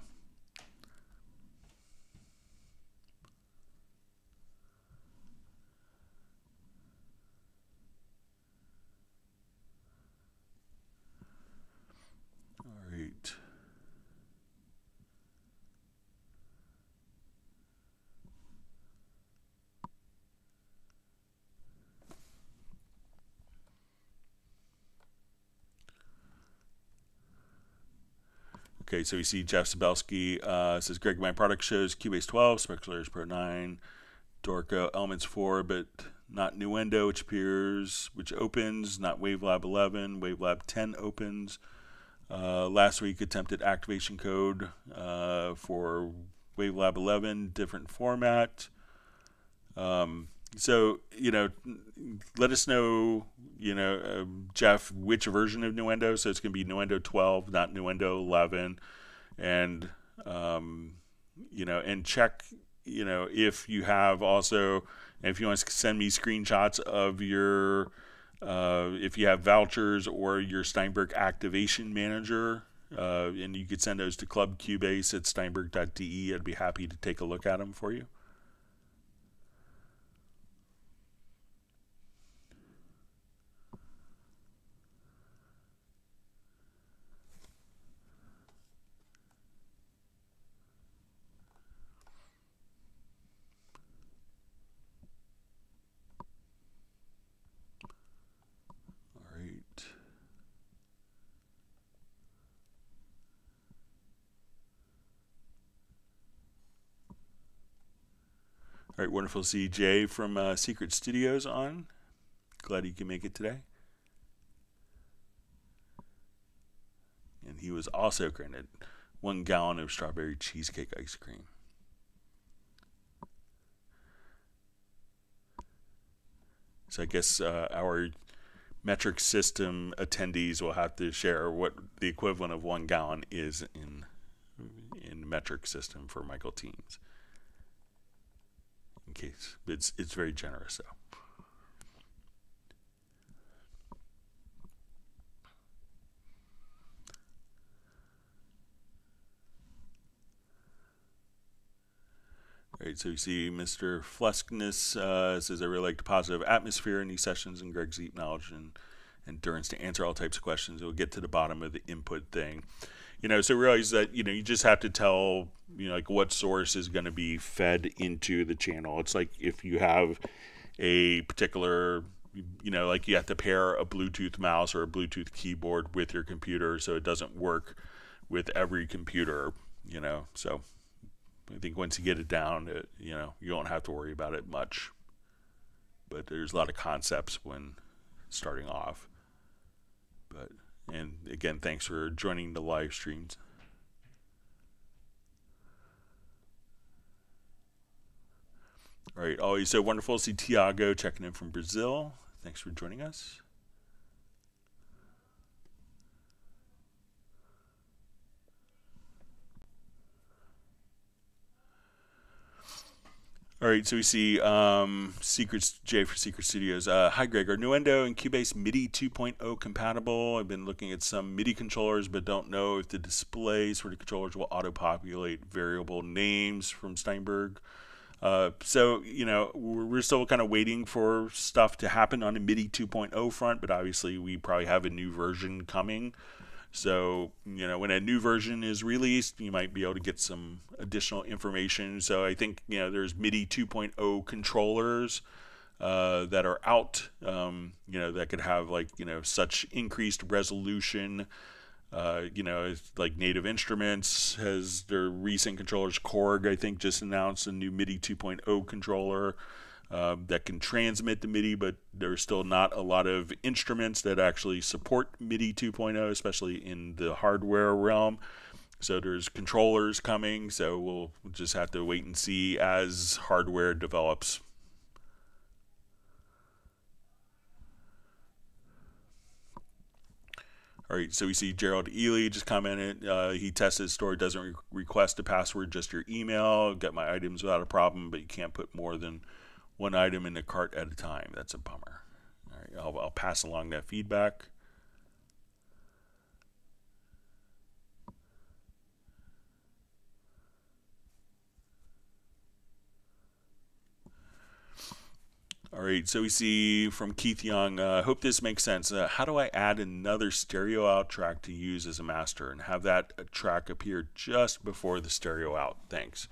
Okay, so we see Jeff Sabelsky uh, says, Greg, my product shows Cubase 12, Spectral Pro 9, Dorico Elements 4, but not Nuendo, which appears, which opens, not Wavelab 11. Wavelab 10 opens. Uh, last week attempted activation code uh, for Wavelab 11, different format. Um, so you know, let us know, you know, uh, Jeff, which version of Nuendo. So it's going to be Nuendo 12, not Nuendo 11, and um, you know, and check, you know, if you have also, if you want to send me screenshots of your, uh, if you have vouchers or your Steinberg Activation Manager. Uh, and you could send those to clubcubase at steinberg.de. I'd be happy to take a look at them for you. All right, wonderful Jay from uh, Secret Studios on. Glad he can make it today. And he was also granted one gallon of strawberry cheesecake ice cream. So I guess uh, our metric system attendees will have to share what the equivalent of one gallon is in in metric system for Michael Teams case. It's it's very generous though. Right, so you see Mr. Fleskness uh, says, I really like the positive atmosphere in these sessions and Greg's deep knowledge and endurance to answer all types of questions. We'll get to the bottom of the input thing. You know, so realize that, you know, you just have to tell, you know, like what source is going to be fed into the channel. It's like if you have a particular, you know, like you have to pair a Bluetooth mouse or a Bluetooth keyboard with your computer so it doesn't work with every computer, you know, so I think once you get it down, it, you know, you don't have to worry about it much. But there's a lot of concepts when starting off. But and again, thanks for joining the live streams. All right, always so wonderful to see Tiago checking in from Brazil. Thanks for joining us. All right, so we see um, Secrets J for Secret Studios. Uh, hi, Greg. Are Nuendo and Cubase MIDI 2.0 compatible? I've been looking at some MIDI controllers, but don't know if the displays for the controllers will auto-populate variable names from Steinberg. Uh, so, you know, we're still kind of waiting for stuff to happen on the MIDI 2.0 front, but obviously we probably have a new version coming. So, you know, when a new version is released, you might be able to get some additional information. So, I think, you know, there's MIDI 2.0 controllers uh, that are out, um, you know, that could have like, you know, such increased resolution. Uh, you know, like Native Instruments has their recent controllers. Korg, I think, just announced a new MIDI 2.0 controller um, that can transmit the MIDI, but there's still not a lot of instruments that actually support MIDI 2.0, especially in the hardware realm. So there's controllers coming, so we'll just have to wait and see as hardware develops. All right, so we see Gerald Ely just commented. Uh, he tested store doesn't re request a password, just your email. Get my items without a problem, but you can't put more than one item in the cart at a time. That's a bummer. All right, I'll, I'll pass along that feedback. All right, so we see from Keith Young, I uh, hope this makes sense. Uh, how do I add another stereo out track to use as a master and have that track appear just before the stereo out? Thanks.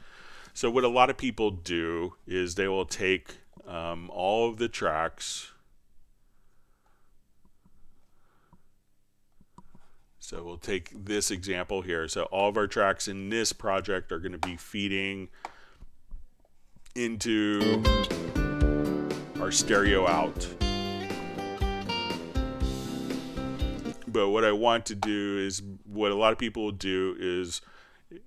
So what a lot of people do is they will take um, all of the tracks. So we'll take this example here. So all of our tracks in this project are going to be feeding into our stereo out. But what I want to do is what a lot of people do is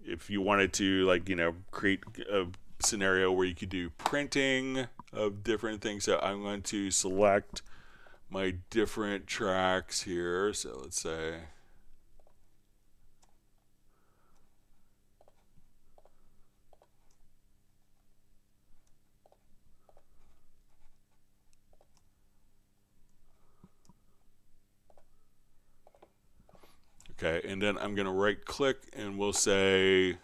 if you wanted to like you know create a scenario where you could do printing of different things. So I'm going to select my different tracks here. So let's say Okay, and then I'm going to right click and we'll say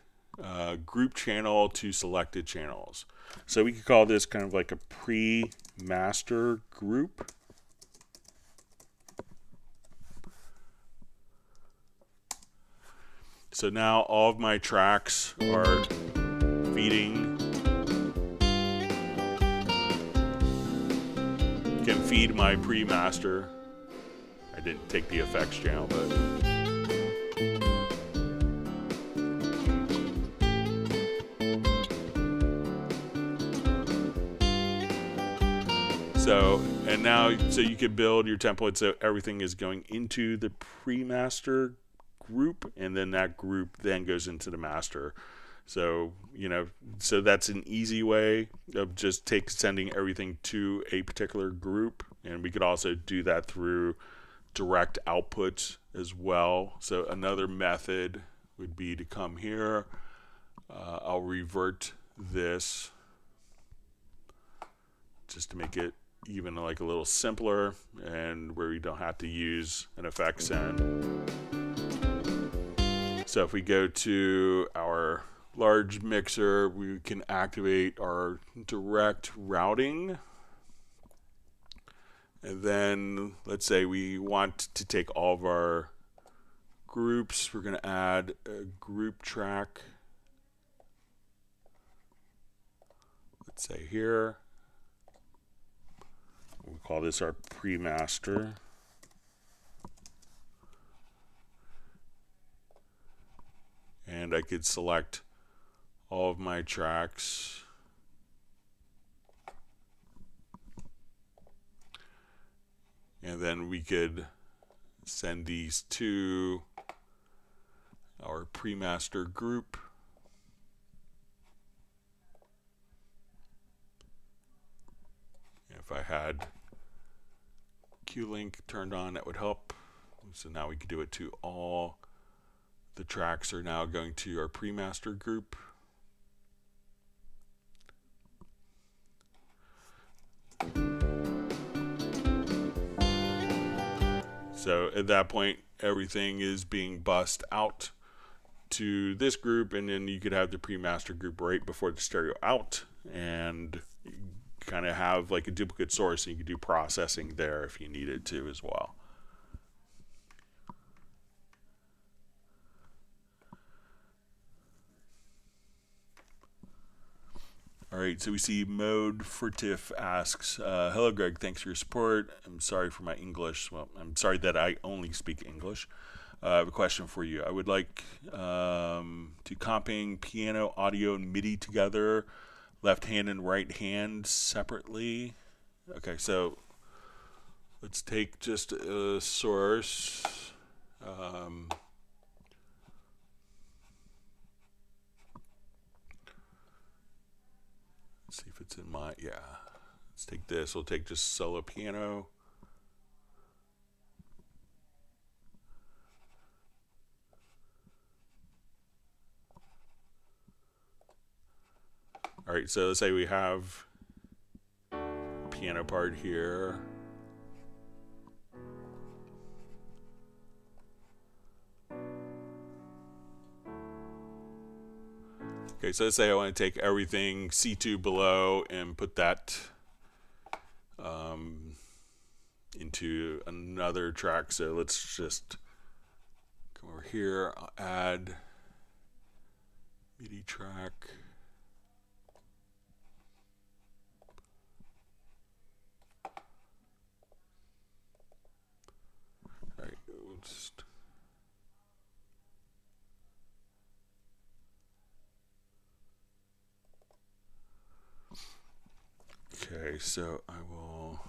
uh, group channel to selected channels. So we could call this kind of like a pre-master group. So now all of my tracks are feeding. Can feed my pre-master. I didn't take the effects channel, but So, and now, so you could build your template so everything is going into the pre-master group, and then that group then goes into the master. So, you know, so that's an easy way of just take sending everything to a particular group. And we could also do that through direct output as well. So another method would be to come here. Uh, I'll revert this just to make it even like a little simpler and where you don't have to use an effects end. So if we go to our large mixer, we can activate our direct routing. And then let's say we want to take all of our groups. We're going to add a group track. Let's say here. We'll call this our pre-master. And I could select all of my tracks. And then we could send these to our pre-master group. If I had Q-Link turned on, that would help. So now we can do it to all the tracks are now going to our pre-master group. So at that point, everything is being bussed out to this group, and then you could have the pre-master group right before the stereo out, and kind of have like a duplicate source, and you could do processing there if you needed to as well. All right, so we see Mode Furtif asks, uh, "Hello, Greg. Thanks for your support. I'm sorry for my English. Well, I'm sorry that I only speak English. Uh, I have a question for you. I would like um, to comping piano, audio, and MIDI together, left hand and right hand separately. Okay, so let's take just a source." Um, Let's see if it's in my, yeah. Let's take this. We'll take just solo piano. All right, so let's say we have a piano part here. Okay, so let's say I want to take everything C2 below and put that um, into another track. So let's just come over here, I'll add MIDI track. All Okay, so I will.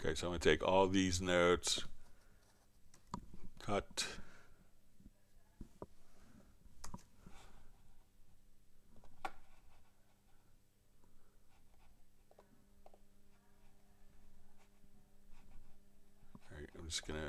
Okay, so I'm going to take all these notes, cut. All right, I'm just going to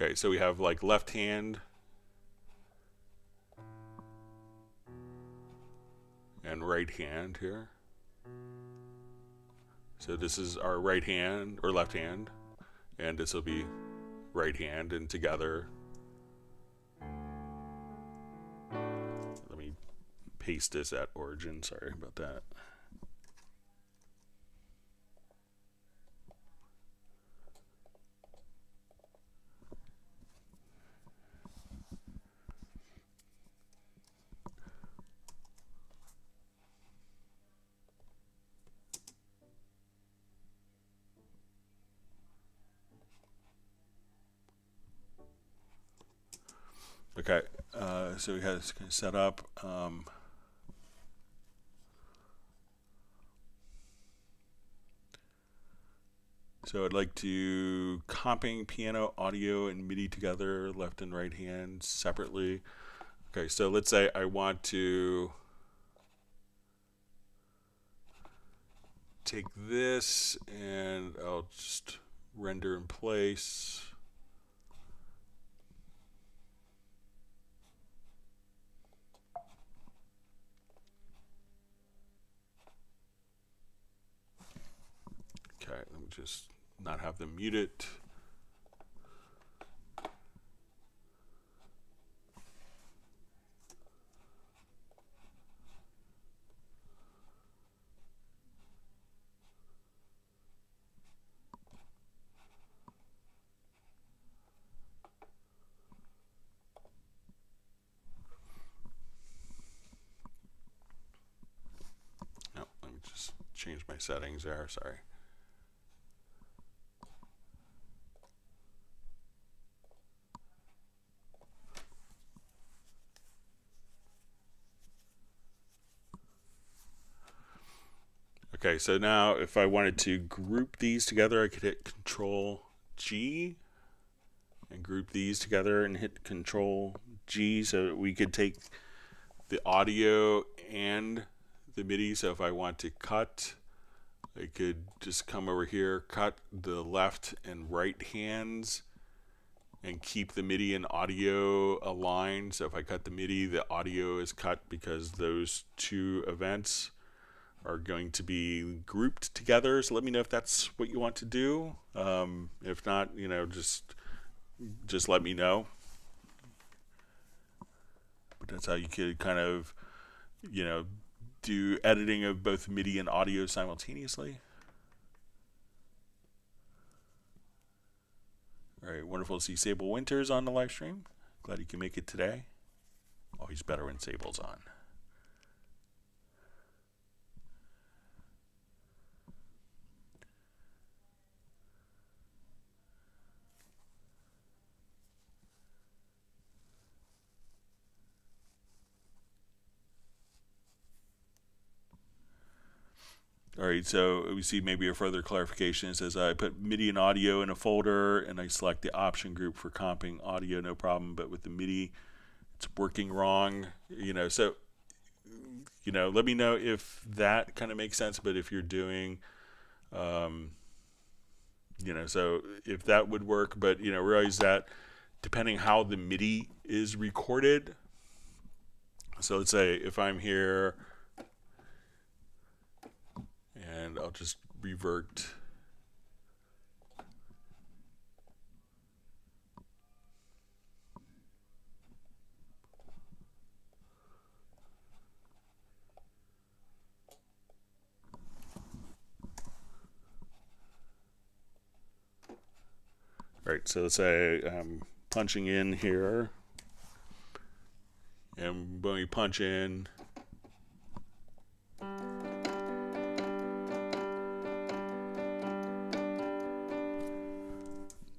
Okay, so we have like left hand right hand here. So this is our right hand or left hand, and this will be right hand and together. Let me paste this at origin. Sorry about that. Okay, uh, so we have this set up. Um, so I'd like to comping piano, audio, and MIDI together, left and right hand separately. Okay, so let's say I want to take this and I'll just render in place. Okay, let me just not have them mute it. change my settings there, sorry. Okay, so now if I wanted to group these together, I could hit Control G and group these together and hit Control G so we could take the audio and the MIDI. So if I want to cut, I could just come over here, cut the left and right hands and keep the MIDI and audio aligned. So if I cut the MIDI, the audio is cut because those two events are going to be grouped together. So let me know if that's what you want to do. Um, if not, you know, just just let me know. But that's how you could kind of, you know, do editing of both MIDI and audio simultaneously. All right, wonderful to see Sable Winters on the live stream. Glad you can make it today. Always better when Sable's on. All right, so we see maybe a further clarification. It says I put MIDI and audio in a folder and I select the option group for comping audio, no problem. But with the MIDI, it's working wrong. You know, so you know, let me know if that kind of makes sense. But if you're doing, um, you know, so if that would work, but you know, realize that depending how the MIDI is recorded. So let's say if I'm here and I'll just revert. All right, so let's say I'm punching in here, and when we punch in,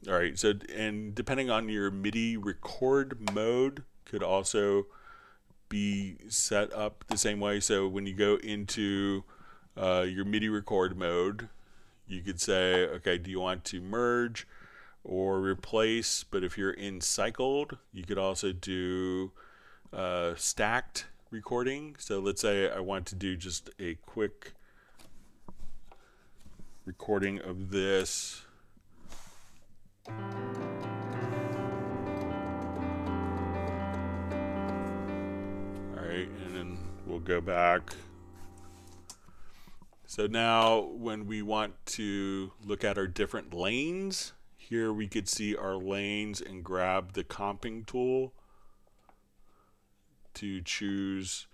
All right. So, and depending on your MIDI record mode, could also be set up the same way. So, when you go into uh, your MIDI record mode, you could say, okay, do you want to merge or replace? But if you're in cycled, you could also do uh, stacked recording. So, let's say I want to do just a quick recording of this. Alright, and then we'll go back. So now when we want to look at our different lanes, here we could see our lanes and grab the comping tool to choose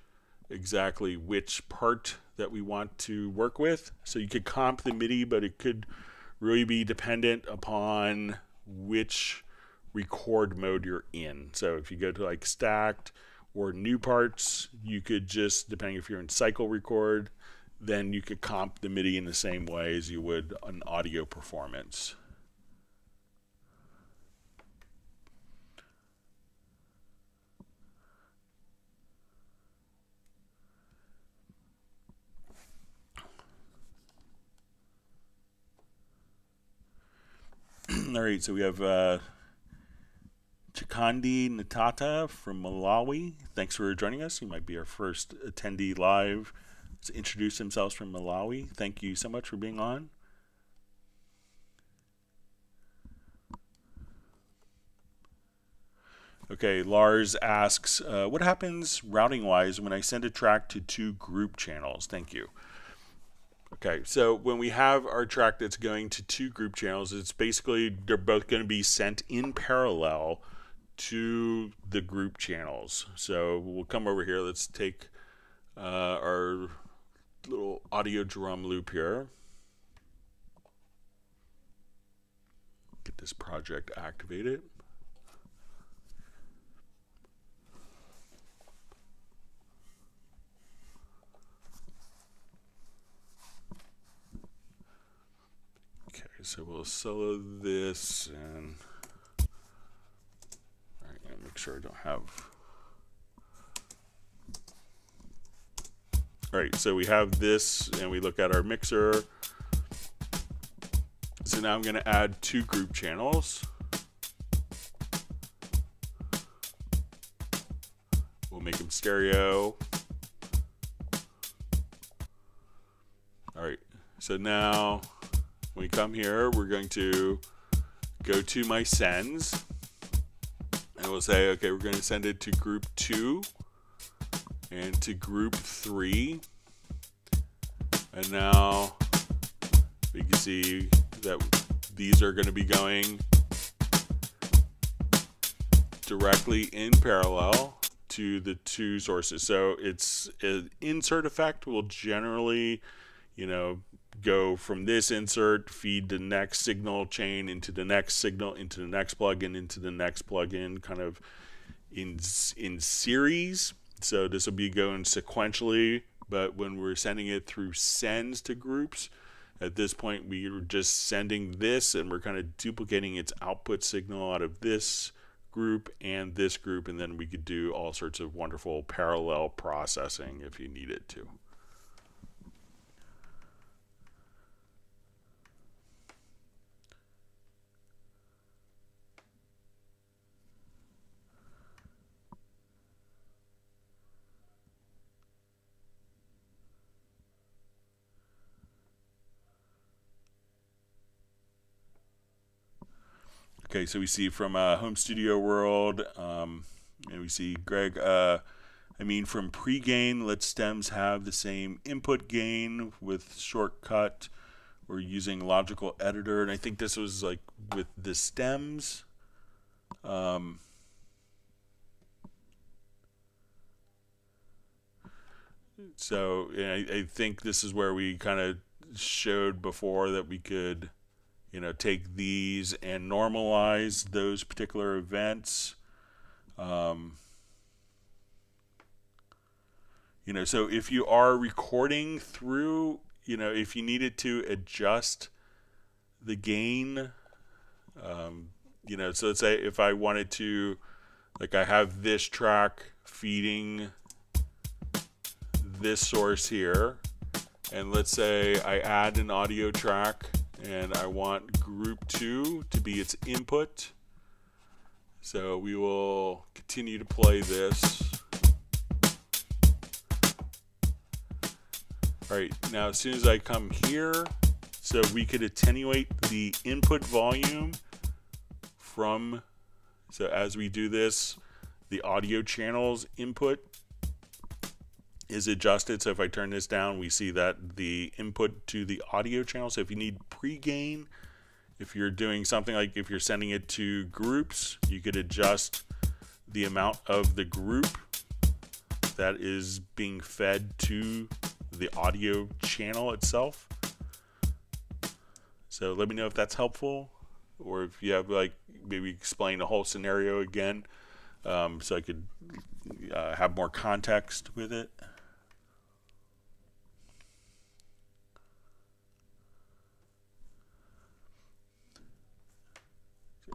exactly which part that we want to work with. So you could comp the MIDI, but it could really be dependent upon which record mode you're in. So if you go to like stacked or new parts, you could just, depending if you're in cycle record, then you could comp the MIDI in the same way as you would an audio performance. All right, so we have uh, Chikandi Natata from Malawi. Thanks for joining us. You might be our first attendee live. Let's introduce themselves from Malawi. Thank you so much for being on. Okay, Lars asks, uh, what happens routing wise when I send a track to two group channels? Thank you. Okay, so when we have our track that's going to two group channels, it's basically they're both going to be sent in parallel to the group channels. So we'll come over here. Let's take uh, our little audio drum loop here. Get this project activated. So we'll solo this and all right, make sure I don't have. All right, so we have this and we look at our mixer. So now I'm going to add two group channels. We'll make them stereo. All right, so now we come here, we're going to go to my sends and we'll say, okay, we're going to send it to group two and to group three. And now we can see that these are going to be going directly in parallel to the two sources. So it's an insert effect will generally, you know, go from this insert, feed the next signal chain into the next signal, into the next plugin, into the next plugin, kind of in in series. So this will be going sequentially, but when we're sending it through sends to groups, at this point we are just sending this and we're kind of duplicating its output signal out of this group and this group, and then we could do all sorts of wonderful parallel processing if you needed to. Okay, so we see from uh, Home Studio World, um, and we see Greg. Uh, I mean, from pre-gain, let stems have the same input gain with shortcut. We're using logical editor, and I think this was like with the stems. Um, so I, I think this is where we kind of showed before that we could you know, take these and normalize those particular events. Um, you know, so if you are recording through, you know, if you needed to adjust the gain, um, you know, so let's say if I wanted to, like I have this track feeding this source here, and let's say I add an audio track and I want group 2 to be its input. So we will continue to play this. Alright, now as soon as I come here, so we could attenuate the input volume from, so as we do this, the audio channels input is adjusted. So if I turn this down, we see that the input to the audio channel. So if you need pre-gain, if you're doing something like if you're sending it to groups, you could adjust the amount of the group that is being fed to the audio channel itself. So let me know if that's helpful or if you have like maybe explain the whole scenario again um, so I could uh, have more context with it.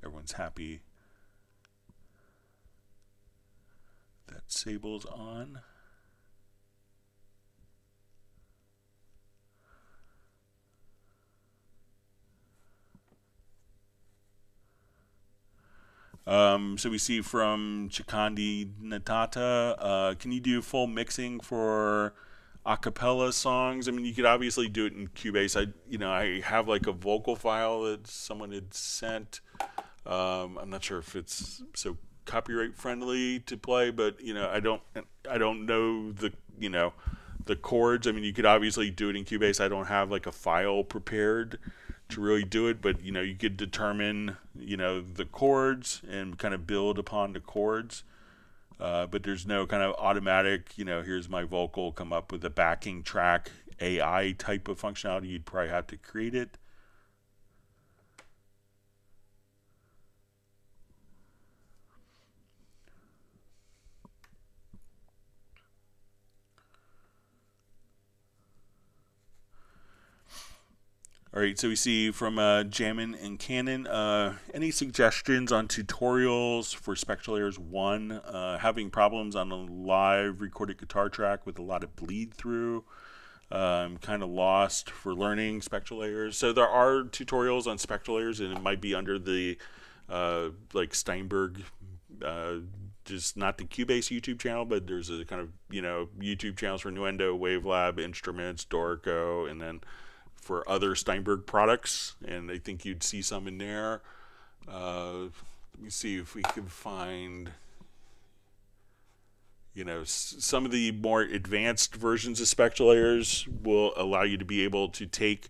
Everyone's happy that Sable's on. Um, so we see from Chikandi Natata, uh, can you do full mixing for acapella songs. I mean, you could obviously do it in Cubase. I, you know, I have like a vocal file that someone had sent. Um, I'm not sure if it's so copyright friendly to play, but you know, I don't, I don't know the, you know, the chords. I mean, you could obviously do it in Cubase. I don't have like a file prepared to really do it, but you know, you could determine, you know, the chords and kind of build upon the chords. Uh, but there's no kind of automatic, you know, here's my vocal, come up with a backing track AI type of functionality. You'd probably have to create it. All right, so we see from uh, and Canon, uh, any suggestions on tutorials for SpectraLayers 1? Uh, having problems on a live recorded guitar track with a lot of bleed through. I'm kind of lost for learning SpectraLayers. So there are tutorials on SpectraLayers, and it might be under the uh, like Steinberg, uh, just not the Cubase YouTube channel, but there's a kind of you know YouTube channels for Nuendo, WaveLab, Instruments, Dorico, and then for other Steinberg products, and I think you'd see some in there. Uh, let me see if we can find, you know, some of the more advanced versions of SpectraLayers will allow you to be able to take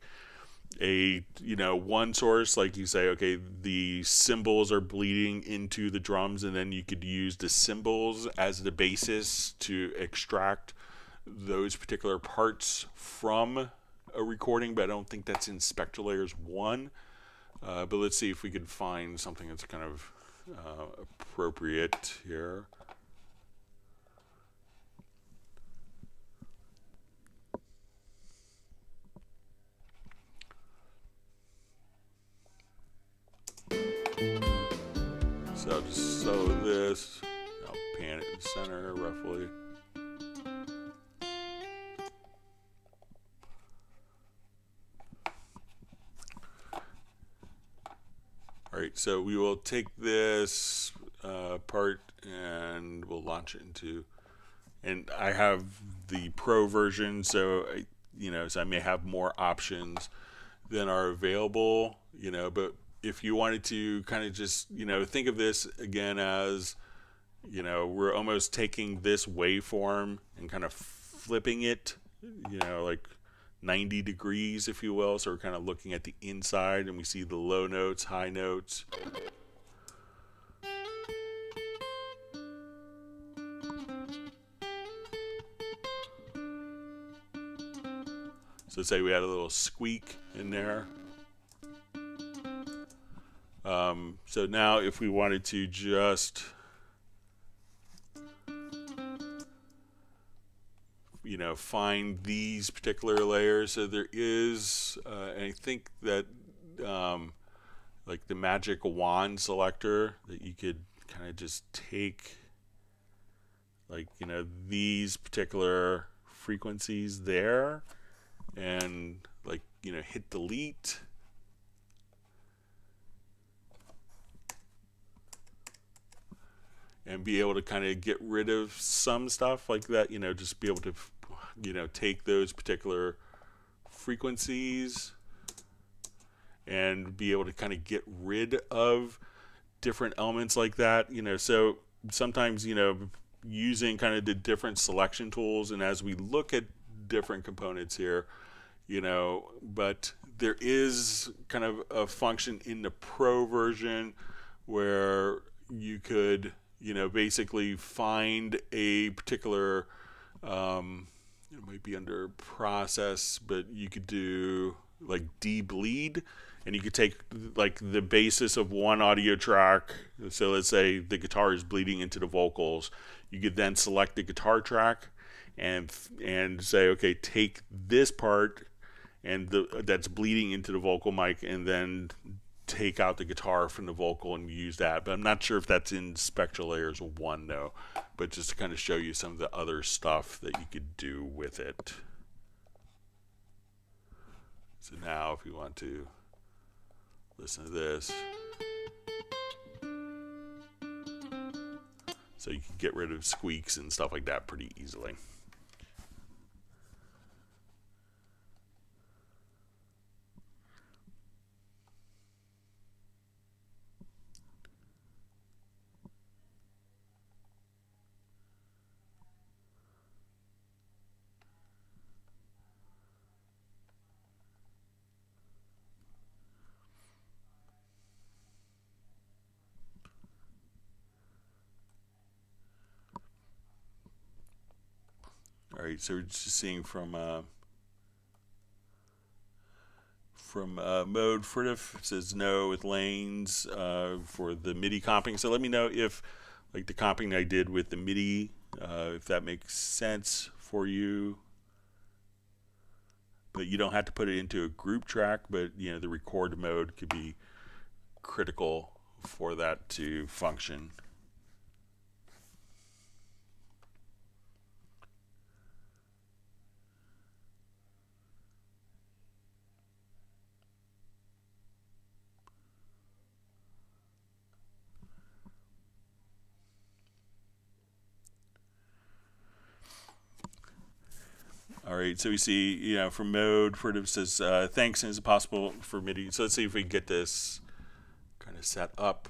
a you know one source like you say okay the cymbals are bleeding into the drums and then you could use the cymbals as the basis to extract those particular parts from a recording, but I don't think that's in SpectraLayers 1. Uh, but let's see if we could find something that's kind of uh, appropriate here. So I'll just sew this, I'll pan it in the center roughly. Right, so we will take this uh, part and we'll launch it into, and I have the pro version, so I, you know, so I may have more options than are available, you know, but if you wanted to kind of just, you know, think of this again as, you know, we're almost taking this waveform and kind of flipping it, you know, like 90 degrees, if you will. So we're kind of looking at the inside and we see the low notes, high notes. So say we had a little squeak in there. Um, so now if we wanted to just you know find these particular layers. So there is, uh, and I think that um, like the magic wand selector that you could kind of just take like you know these particular frequencies there and like you know hit delete and be able to kind of get rid of some stuff like that you know just be able to you know, take those particular frequencies and be able to kind of get rid of different elements like that, you know, so sometimes, you know, using kind of the different selection tools and as we look at different components here, you know, but there is kind of a function in the pro version where you could, you know, basically find a particular um, it might be under process, but you could do like debleed and you could take like the basis of one audio track. So let's say the guitar is bleeding into the vocals. You could then select the guitar track and and say, okay, take this part and the that's bleeding into the vocal mic and then take out the guitar from the vocal and use that. But I'm not sure if that's in SpectraLayers 1 though. But just to kind of show you some of the other stuff that you could do with it. So now if you want to listen to this. So you can get rid of squeaks and stuff like that pretty easily. So we're just seeing from uh, from uh, mode furtive it says no with lanes uh, for the MIDI comping. So let me know if like the comping I did with the MIDI, uh, if that makes sense for you. But you don't have to put it into a group track, but you know the record mode could be critical for that to function. Right, so we see, you know, from mode, Furtive says, uh, thanks, and is it possible for MIDI? So let's see if we can get this kind of set up.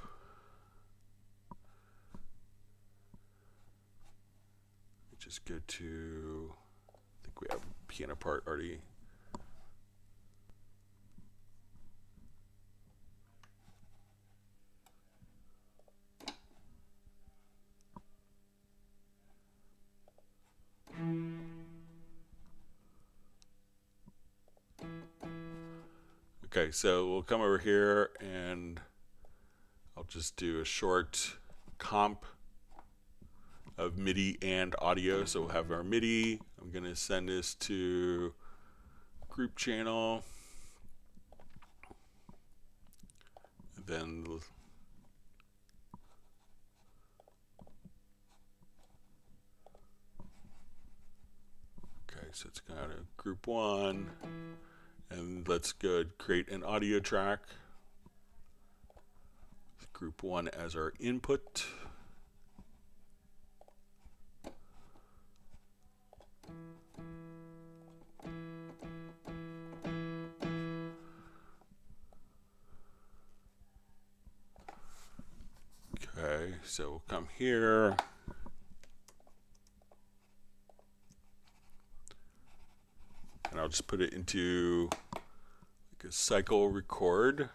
Just go to, I think we have piano part already Okay, so we'll come over here and I'll just do a short comp of MIDI and audio. So we'll have our MIDI. I'm going to send this to group channel. Then Okay, so it's got a group one. And let's go create an audio track. Group one as our input. Okay, so we'll come here. And I'll just put it into like a cycle record.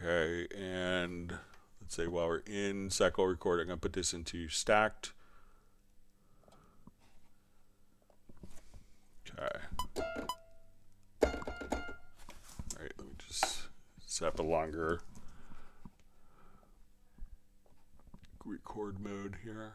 Okay, and let's say while we're in cycle record, I'm to put this into stacked. Okay. All right, let me just set up a longer record mode here.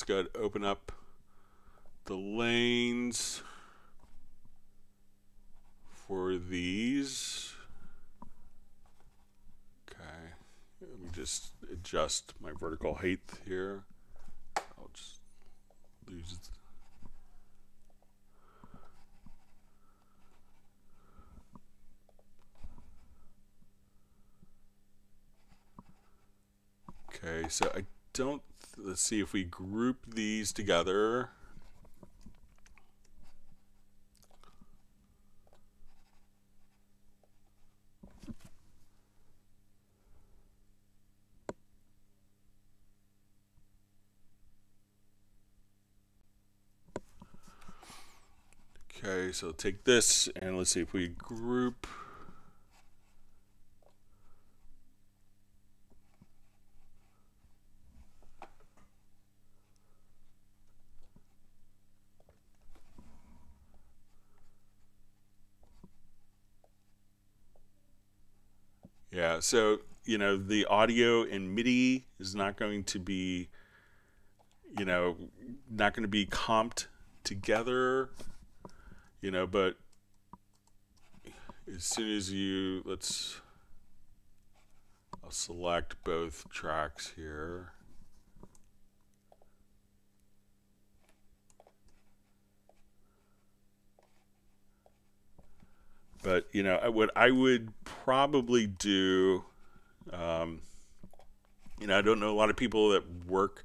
Let's go open up the lanes for these. Okay, let me just adjust my vertical height here. I'll just lose it. Okay, so I don't let's see if we group these together. Okay, so take this and let's see if we group Yeah, so you know the audio in MIDI is not going to be, you know, not going to be comped together, you know, but as soon as you let's, I'll select both tracks here. But you know what I would probably do. Um, you know, I don't know a lot of people that work.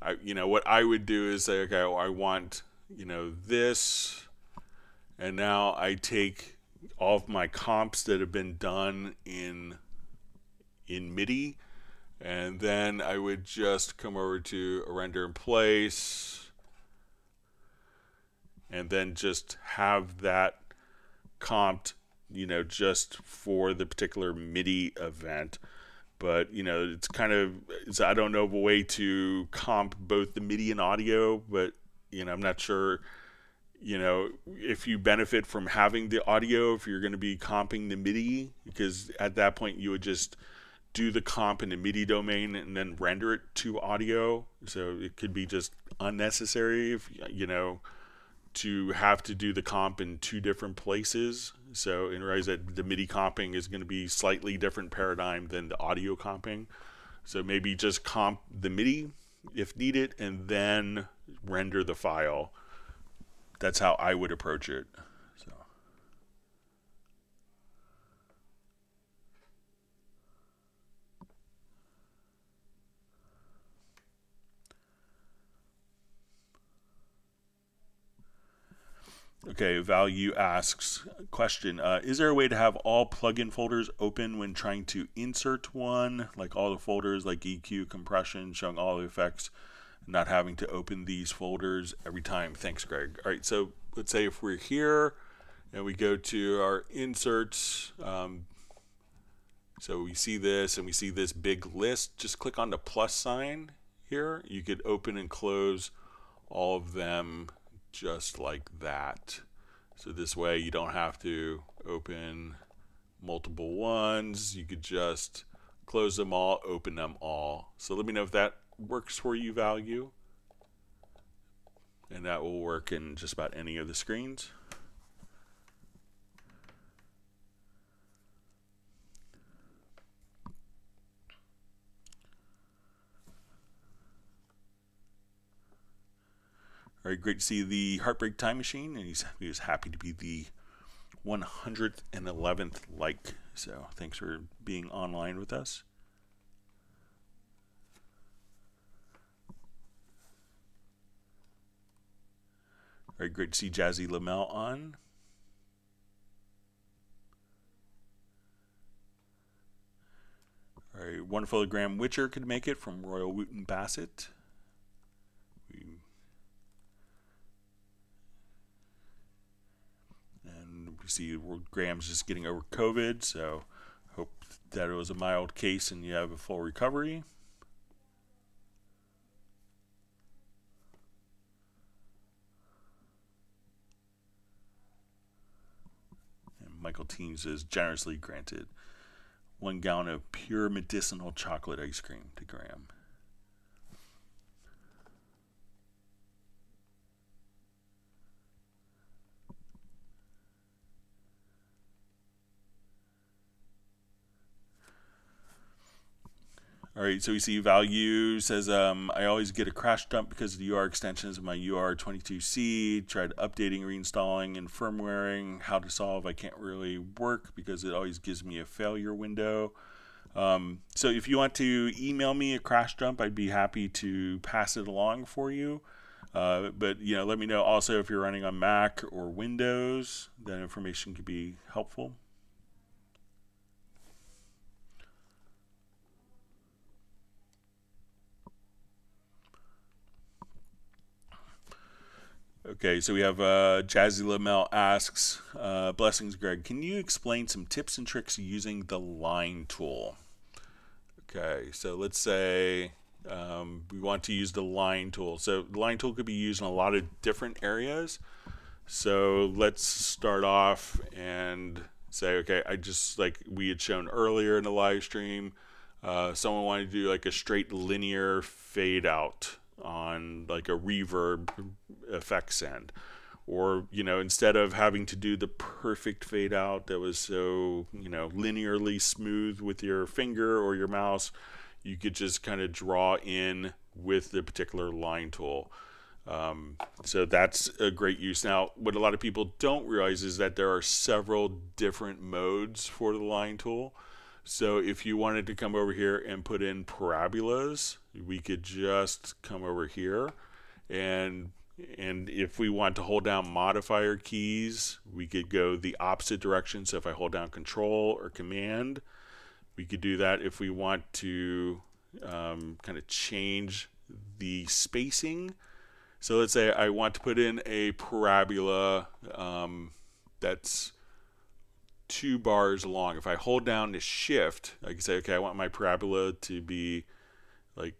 I, you know, what I would do is say, okay, well, I want, you know, this, and now I take all of my comps that have been done in in MIDI, and then I would just come over to a render in place, and then just have that comped, you know, just for the particular MIDI event. But you know it's kind of it's, i don't know of a way to comp both the midi and audio but you know i'm not sure you know if you benefit from having the audio if you're going to be comping the midi because at that point you would just do the comp in the midi domain and then render it to audio. So it could be just unnecessary if you know to have to do the comp in two different places. So in realize that the MIDI comping is going to be slightly different paradigm than the audio comping. So maybe just comp the MIDI if needed and then render the file. That's how I would approach it. Okay, value asks question: uh, Is there a way to have all plugin folders open when trying to insert one, like all the folders, like EQ, compression, showing all the effects, not having to open these folders every time? Thanks, Greg. All right, so let's say if we're here and we go to our inserts, um, so we see this and we see this big list. Just click on the plus sign here. You could open and close all of them just like that. So this way you don't have to open multiple ones. You could just close them all, open them all. So let me know if that works for you, value. And that will work in just about any of the screens. Very great to see the Heartbreak Time Machine, and he's he was happy to be the 111th like. So thanks for being online with us. Very great to see Jazzy Lamel on. All right, wonderful Graham Witcher could make it from Royal Wootton Bassett. See Graham's just getting over COVID, so hope that it was a mild case and you have a full recovery. And Michael Teams is generously granted one gallon of pure medicinal chocolate ice cream to Graham. All right, so we see value says um, I always get a crash dump because of the UR extensions of my UR22C. Tried updating, reinstalling, and firmwaring. How to solve? I can't really work because it always gives me a failure window. Um, so if you want to email me a crash dump, I'd be happy to pass it along for you. Uh, but you know, let me know also if you're running on Mac or Windows. That information could be helpful. Okay, so we have uh, Jazzy Lamel asks, uh, Blessings, Greg. Can you explain some tips and tricks using the line tool? Okay, so let's say um, we want to use the line tool. So the line tool could be used in a lot of different areas. So let's start off and say, okay, I just like we had shown earlier in the live stream, uh, someone wanted to do like a straight linear fade out on like a reverb effects end or you know instead of having to do the perfect fade out that was so you know linearly smooth with your finger or your mouse you could just kind of draw in with the particular line tool Um, so that's a great use. Now, what a lot of people don't realize is that there are several different modes for the line tool. So if you wanted to come over here and put in parabolas, we could just come over here and and if we want to hold down modifier keys, we could go the opposite direction. So if I hold down control or command, we could do that if we want to um, kind of change the spacing. So let's say I want to put in a parabola um, that's two bars long. If I hold down the shift, I can say, okay, I want my parabola to be like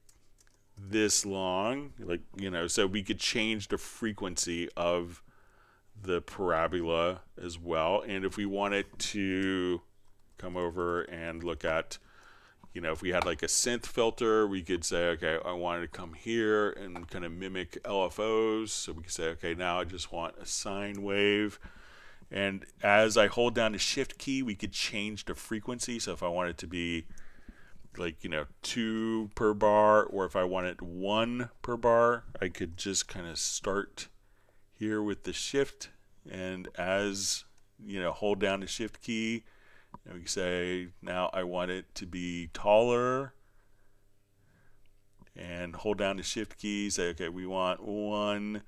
this long, like, you know, so we could change the frequency of the parabola as well. And if we wanted to come over and look at, you know, if we had like a synth filter, we could say, okay, I wanted to come here and kind of mimic LFOs. So we could say, okay, now I just want a sine wave. And as I hold down the shift key, we could change the frequency. So if I want it to be like, you know, two per bar, or if I wanted one per bar, I could just kind of start here with the shift. And as, you know, hold down the shift key, and we say now I want it to be taller and hold down the shift key say okay we want one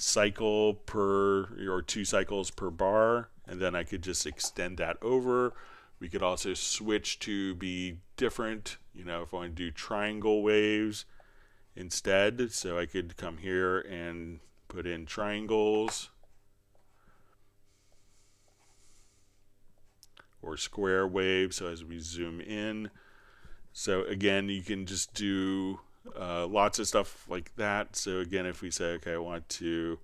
cycle per or two cycles per bar and then I could just extend that over we could also switch to be different you know if I want to do triangle waves instead so I could come here and put in triangles or square wave. So as we zoom in, so again, you can just do uh, lots of stuff like that. So again, if we say, okay, I want to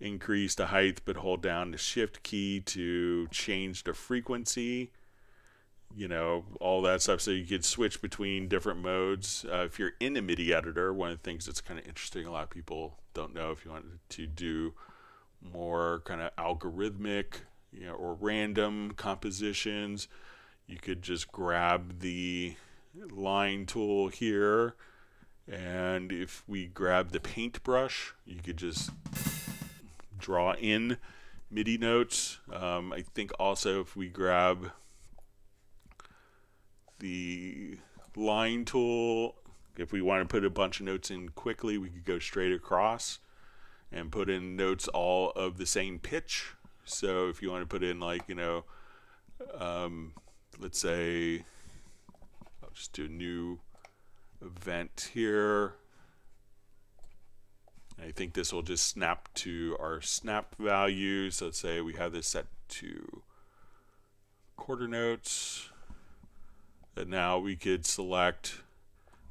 increase the height, but hold down the shift key to change the frequency, you know, all that stuff. So you could switch between different modes. Uh, if you're in the MIDI editor, one of the things that's kind of interesting, a lot of people don't know if you wanted to do more kind of algorithmic you know, or random compositions. You could just grab the line tool here and if we grab the paintbrush you could just draw in MIDI notes. Um, I think also if we grab the line tool, if we want to put a bunch of notes in quickly, we could go straight across and put in notes all of the same pitch. So if you want to put in like, you know, um, let's say, I'll just do a new event here. I think this will just snap to our snap values. Let's say we have this set to quarter notes. And now we could select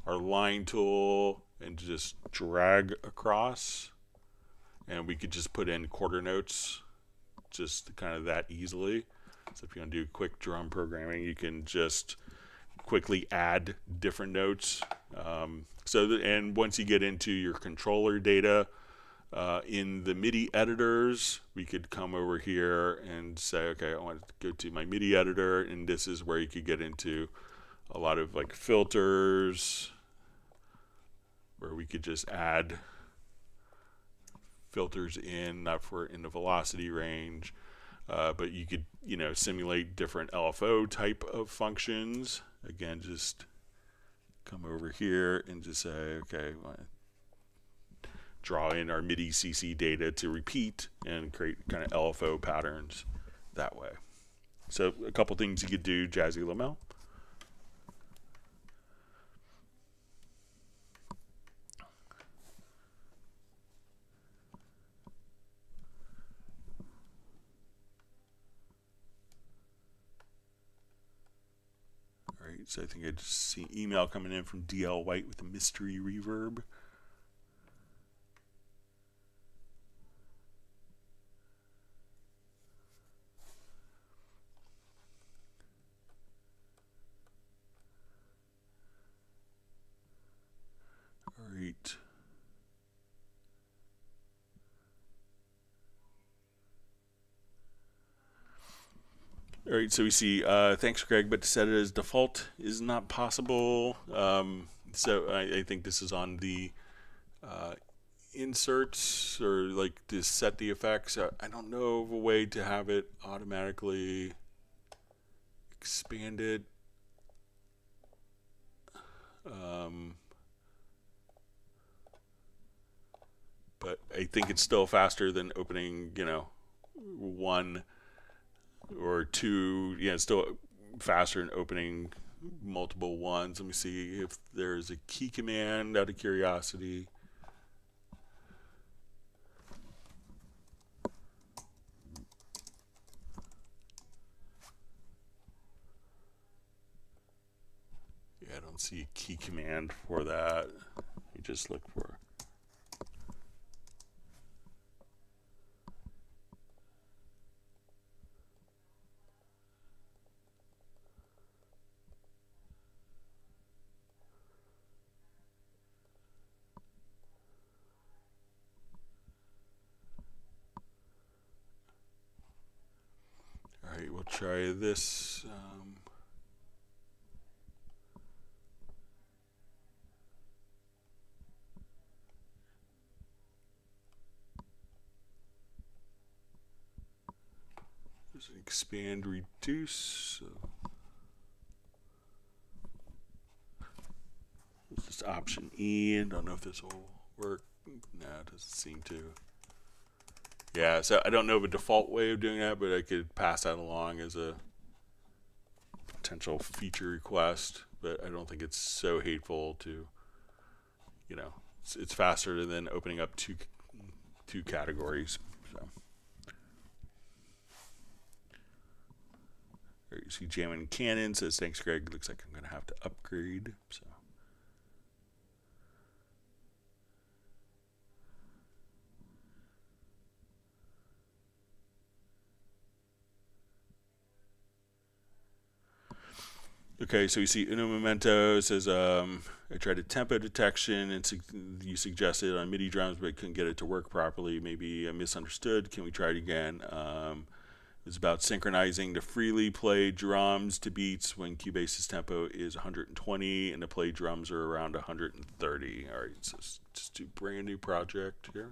our line tool and just drag across. And we could just put in quarter notes just kind of that easily. So if you want to do quick drum programming, you can just quickly add different notes. Um, so the, and once you get into your controller data uh, in the MIDI editors, we could come over here and say, okay, I want to go to my MIDI editor, and this is where you could get into a lot of like filters, where we could just add filters in, not for in the velocity range, uh, but you could, you know, simulate different LFO type of functions. Again, just come over here and just say, okay, draw in our MIDI CC data to repeat and create kind of LFO patterns that way. So a couple things you could do, Jazzy Lamel. So I think I just see email coming in from DL White with a mystery reverb. All right. All right, so we see, uh, thanks, Greg, but to set it as default is not possible. Um, so I, I, think this is on the uh, inserts or like to set the effects. I don't know of a way to have it automatically expanded. Um, but I think it's still faster than opening, you know, one or two. Yeah, still faster in opening multiple ones. Let me see if there's a key command out of curiosity. Yeah, I don't see a key command for that. You just look for we'll try this. Um, there's an expand reduce. So this option E. I don't know if this will work. No, it doesn't seem to. Yeah, so I don't know of a default way of doing that, but I could pass that along as a potential feature request. But I don't think it's so hateful to, you know, it's, it's faster than opening up two two categories. So. You see Jamming Cannon says, thanks, Greg. Looks like I'm going to have to upgrade. So. Okay, so you see Uno Momento says, um, I tried a tempo detection and su you suggested on MIDI drums, but couldn't get it to work properly. Maybe I misunderstood. Can we try it again? Um, it's about synchronizing to freely play drums to beats when Cubase's tempo is 120 and the play drums are around 130. All right, so just a brand new project here.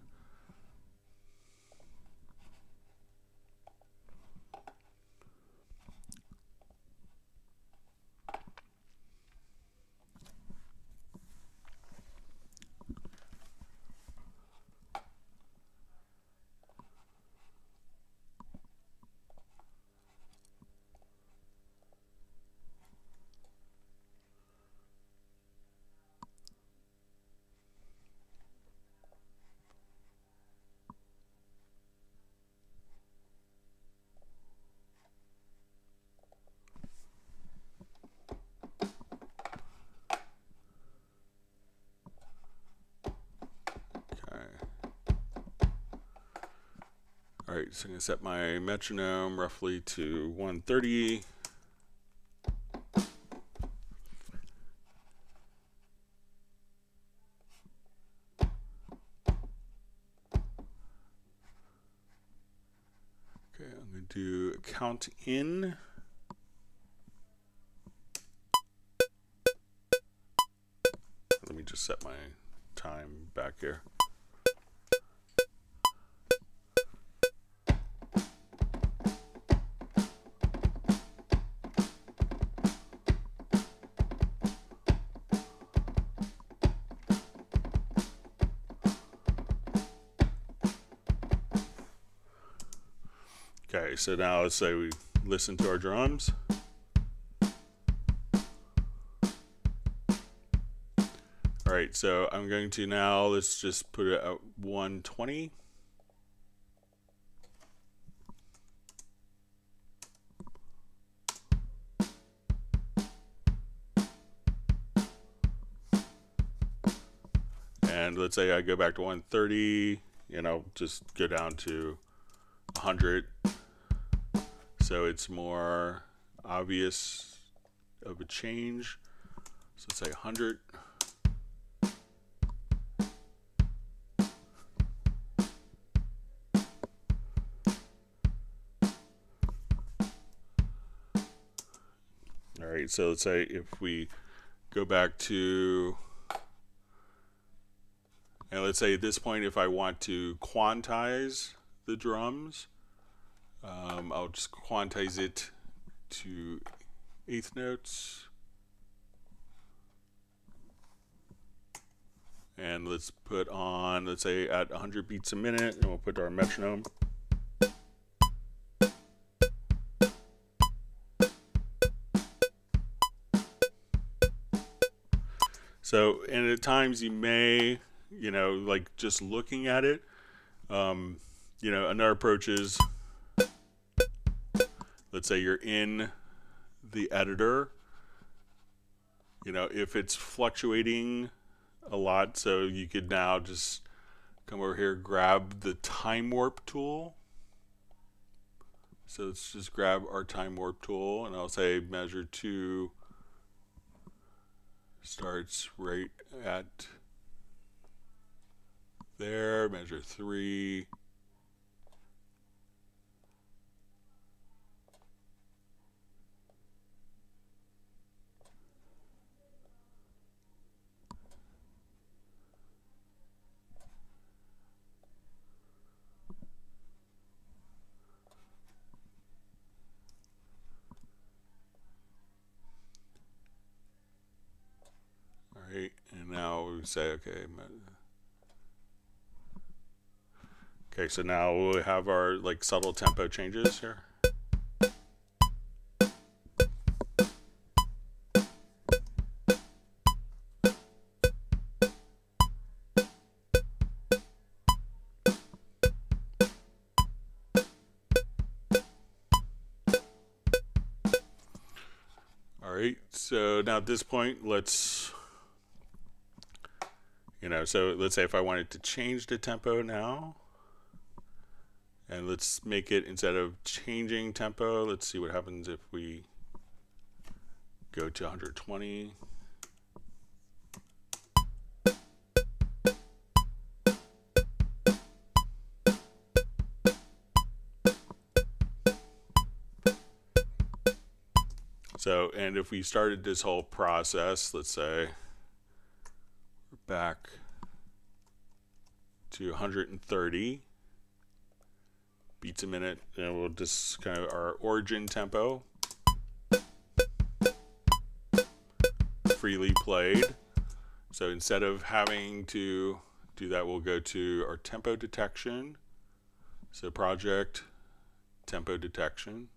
So I'm gonna set my metronome roughly to 130. Okay, I'm gonna do count in. Let me just set my time back here. So now let's say we listen to our drums. All right, so I'm going to now, let's just put it at 120. And let's say I go back to 130, you know, just go down to 100 so it's more obvious of a change. So let's say 100. All right, so let's say if we go back to, and let's say at this point, if I want to quantize the drums, um, I'll just quantize it to eighth notes. And let's put on, let's say at 100 beats a minute, and we'll put our metronome. So, and at times you may, you know, like just looking at it, um, you know, another approach is, let's say you're in the editor, you know, if it's fluctuating a lot, so you could now just come over here, grab the time warp tool. So let's just grab our time warp tool and I'll say measure two starts right at there, measure three. right? And we say, okay, okay, so now we have our like subtle tempo changes here. All right, so now at this point, let's you know, so let's say if I wanted to change the tempo now, and let's make it, instead of changing tempo, let's see what happens if we go to 120. So, and if we started this whole process, let's say, back to 130 beats a minute and we'll just kind of our origin tempo. Freely played. So instead of having to do that we'll go to our tempo detection. So project tempo detection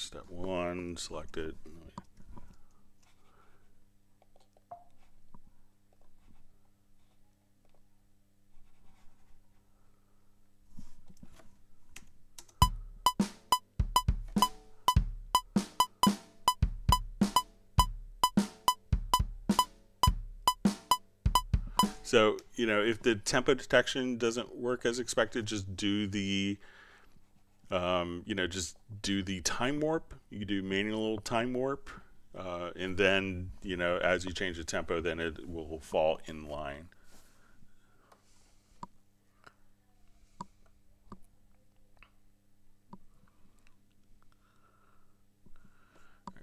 if I have just step one selected. So, you know, if the tempo detection doesn't work as expected, just do the, um, you know, just do the time warp. You do manual time warp. Uh, and then, you know, as you change the tempo, then it will fall in line.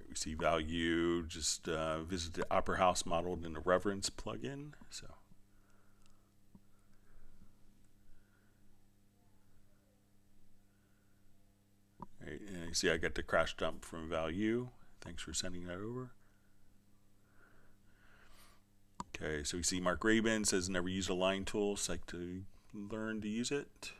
we see value, just uh, visit the Opera House modeled in the Reverence plugin. So. Right, and you see I got the crash dump from value. Thanks for sending that over. Okay, so we see Mark Rabin says never use a line tool. Like to learn to use it.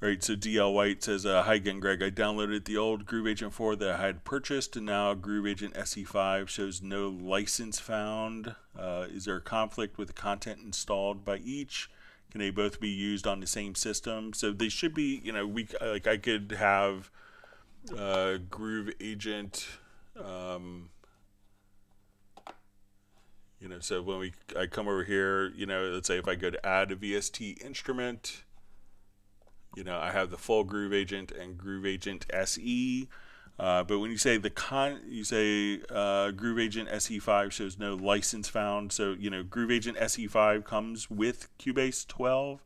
Right, so DL White says, uh, Hi again, Greg. I downloaded the old Groove Agent 4 that I had purchased, and now Groove Agent SE5 shows no license found. Uh, is there a conflict with the content installed by each? Can they both be used on the same system? So they should be, you know, we like I could have uh, Groove Agent. Um, you know, so when we I come over here, you know, let's say if I go to add a VST instrument, you know, I have the full Groove Agent and Groove Agent SE. Uh, but when you say the con, you say uh, Groove Agent SE5 shows no license found. So you know, Groove Agent SE5 comes with Cubase 12,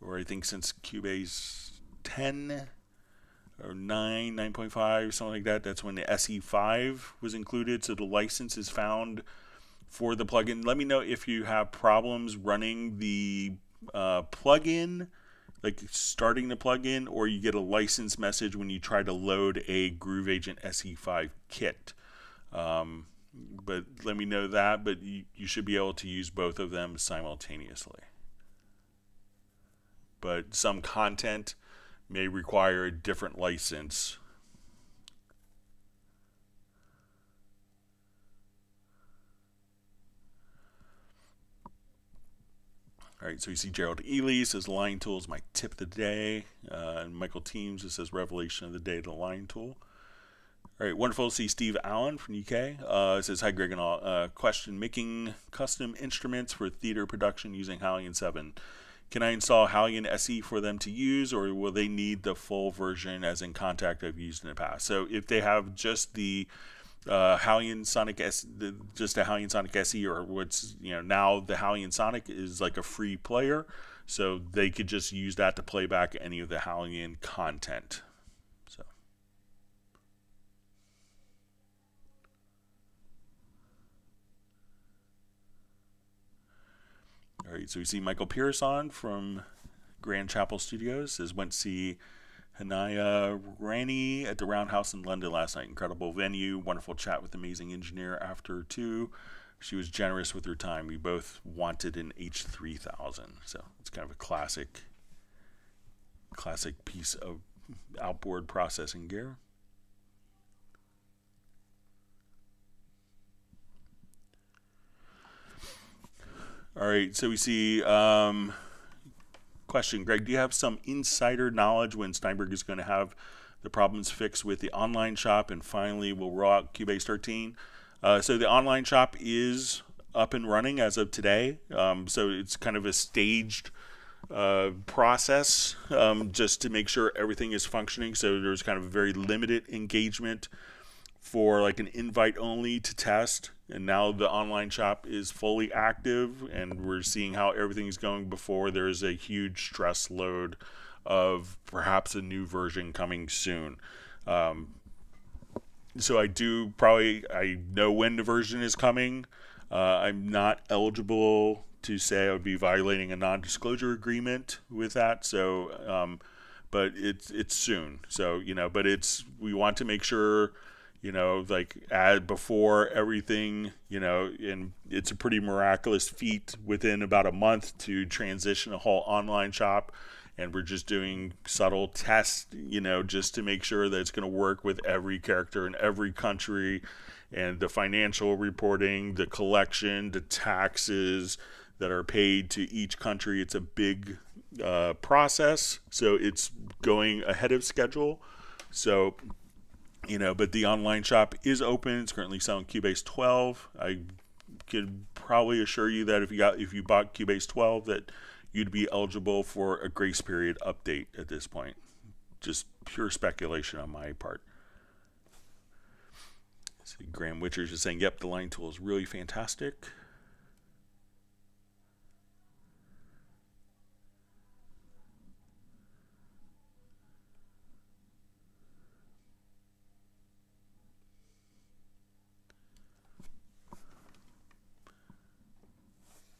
or I think since Cubase 10 or 9, 9.5, something like that. That's when the SE5 was included. So the license is found for the plugin. Let me know if you have problems running the uh, plugin like starting the plugin, or you get a license message when you try to load a Groove Agent SE5 kit. Um, but let me know that, but you, you should be able to use both of them simultaneously. But some content may require a different license All right, so you see Gerald Ely says line tool is my tip of the day. Uh, and Michael Teams it says revelation of the day, the line tool. All right, wonderful to see Steve Allen from UK. Uh, says, Hi, Greg and all. Uh, question Making custom instruments for theater production using HALion 7. Can I install HALion SE for them to use, or will they need the full version as in Kontakt I've used in the past? So if they have just the uh, HALion Sonic S, the, just a HALion Sonic SE, or what's you know now the HALion Sonic is like a free player, so they could just use that to play back any of the HALion content. So. All right, so we see Michael Pierce on from Grand Chapel Studios says went to see Hania Rani at the Roundhouse in London last night. Incredible venue, wonderful chat with amazing engineer after too. She was generous with her time. We both wanted an H3000, so it's kind of a classic, classic piece of outboard processing gear. All right, so we see um, question, Greg, do you have some insider knowledge when Steinberg is going to have the problems fixed with the online shop and finally will roll out Cubase 13? Uh, so the online shop is up and running as of today. Um, so it's kind of a staged uh, process um, just to make sure everything is functioning. So there's kind of a very limited engagement for like an invite only to test and now the online shop is fully active and we're seeing how everything's going. Before there's a huge stress load of perhaps a new version coming soon. Um, so i do probably i know when the version is coming. Uh, i'm not eligible to say i would be violating a non-disclosure agreement with that. So um, but it's it's soon. So you know but it's we want to make sure you know, like add before everything, you know, and it's a pretty miraculous feat within about a month to transition a whole online shop. And we're just doing subtle tests, you know, just to make sure that it's going to work with every character in every country and the financial reporting, the collection, the taxes that are paid to each country. It's a big uh, process. So it's going ahead of schedule. So you know, but the online shop is open. It's currently selling Cubase 12. I could probably assure you that if you got if you bought Cubase 12, that you'd be eligible for a grace period update at this point. Just pure speculation on my part. See, Graham is saying, "Yep, the line tool is really fantastic."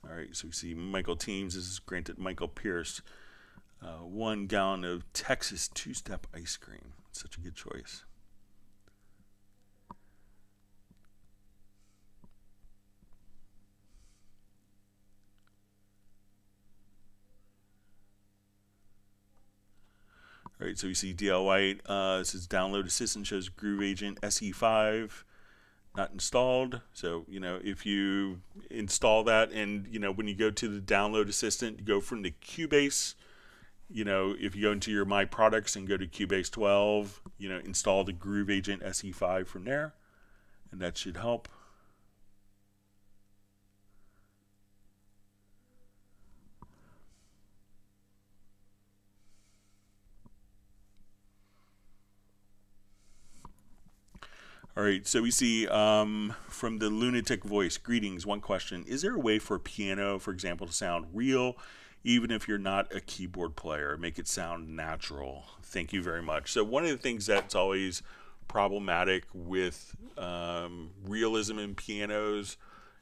All right, so we see Michael Teams. This is granted Michael Pierce. Uh, one gallon of Texas two step ice cream. Such a good choice. All right, so we see DL White. Uh, this is download assistant shows Groove Agent SE5 not installed. So, you know, if you install that and, you know, when you go to the download assistant, you go from the Cubase, you know, if you go into your My Products and go to Cubase 12, you know, install the Groove Agent SE5 from there, and that should help. All right, so we see um, from the lunatic voice, greetings. One question: Is there a way for piano, for example, to sound real, even if you're not a keyboard player? Make it sound natural. Thank you very much. So one of the things that's always problematic with um, realism in pianos,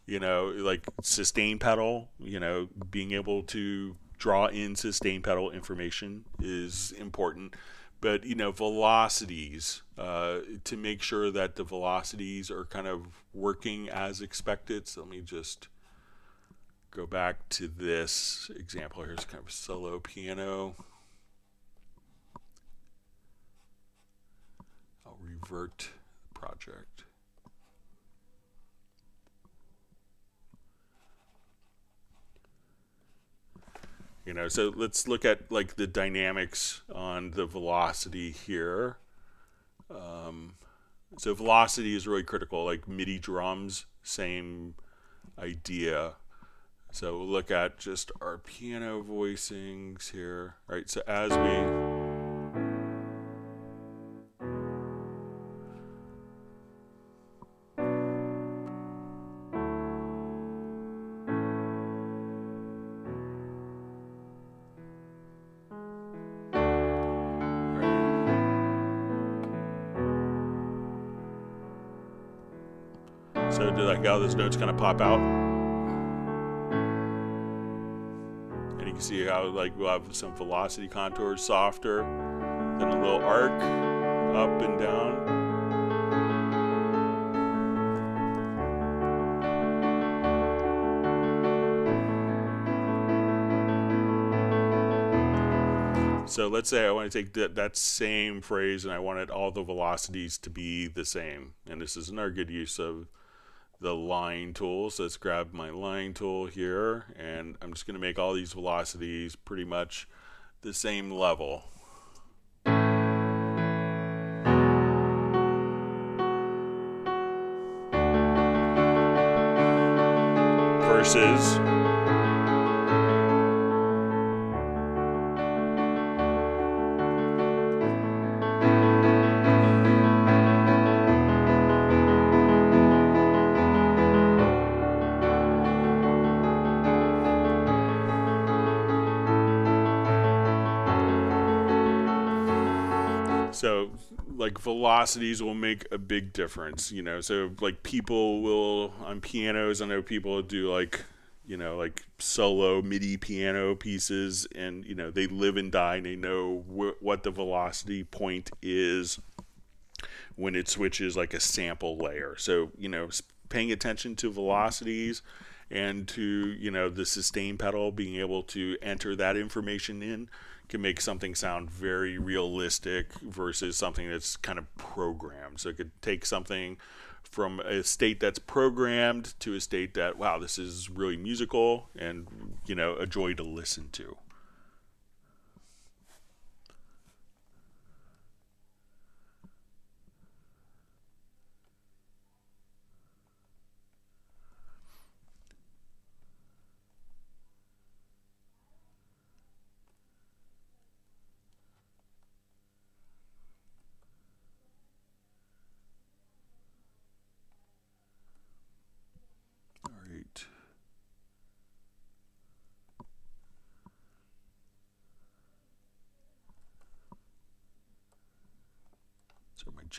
you know, like sustain pedal, you know, being able to draw in sustain pedal information is important but you know velocities uh, to make sure that the velocities are kind of working as expected. So let me just go back to this example. Here's kind of solo piano. I'll revert the project. You know, so let's look at like the dynamics on the velocity here. Um, so velocity is really critical, like MIDI drums, same idea. So we'll look at just our piano voicings here. right so as we how those notes kind of pop out. And you can see how like we'll have some velocity contours softer, then a little arc up and down. So let's say I want to take that, that same phrase and I wanted all the velocities to be the same. And this is another good use of the line tool. So let's grab my line tool here and I'm just going to make all these velocities pretty much the same level. Versus like velocities will make a big difference, you know. So like people will on pianos, I know people do like you know like solo MIDI piano pieces, and you know they live and die, and they know wh- what the velocity point is when it switches like a sample layer. So you know paying attention to velocities and to you know the sustain pedal being able to enter that information in can make something sound very realistic versus something that's kind of programmed. So it could take something from a state that's programmed to a state that wow, this is really musical and you know a joy to listen to.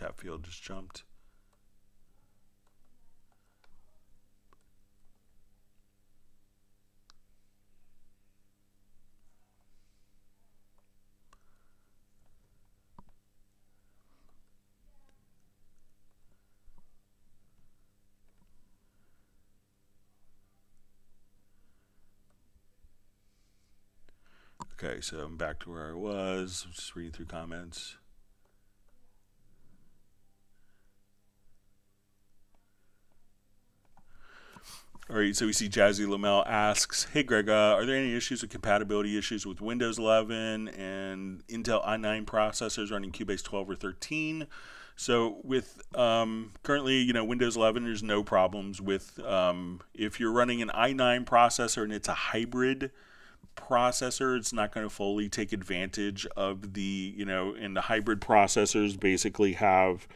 Hatfield just jumped. Okay, so I'm back to where I was, just reading through comments. All right, so we see Jazzy Lamel asks, "Hey Greg, uh, are there any issues with compatibility issues with Windows 11 and Intel i9 processors running Cubase 12 or 13?" So with um, currently, you know, Windows 11, there's no problems with um, if you're running an i9 processor and it's a hybrid processor, it's not going to fully take advantage of the, you know, and the hybrid processors basically have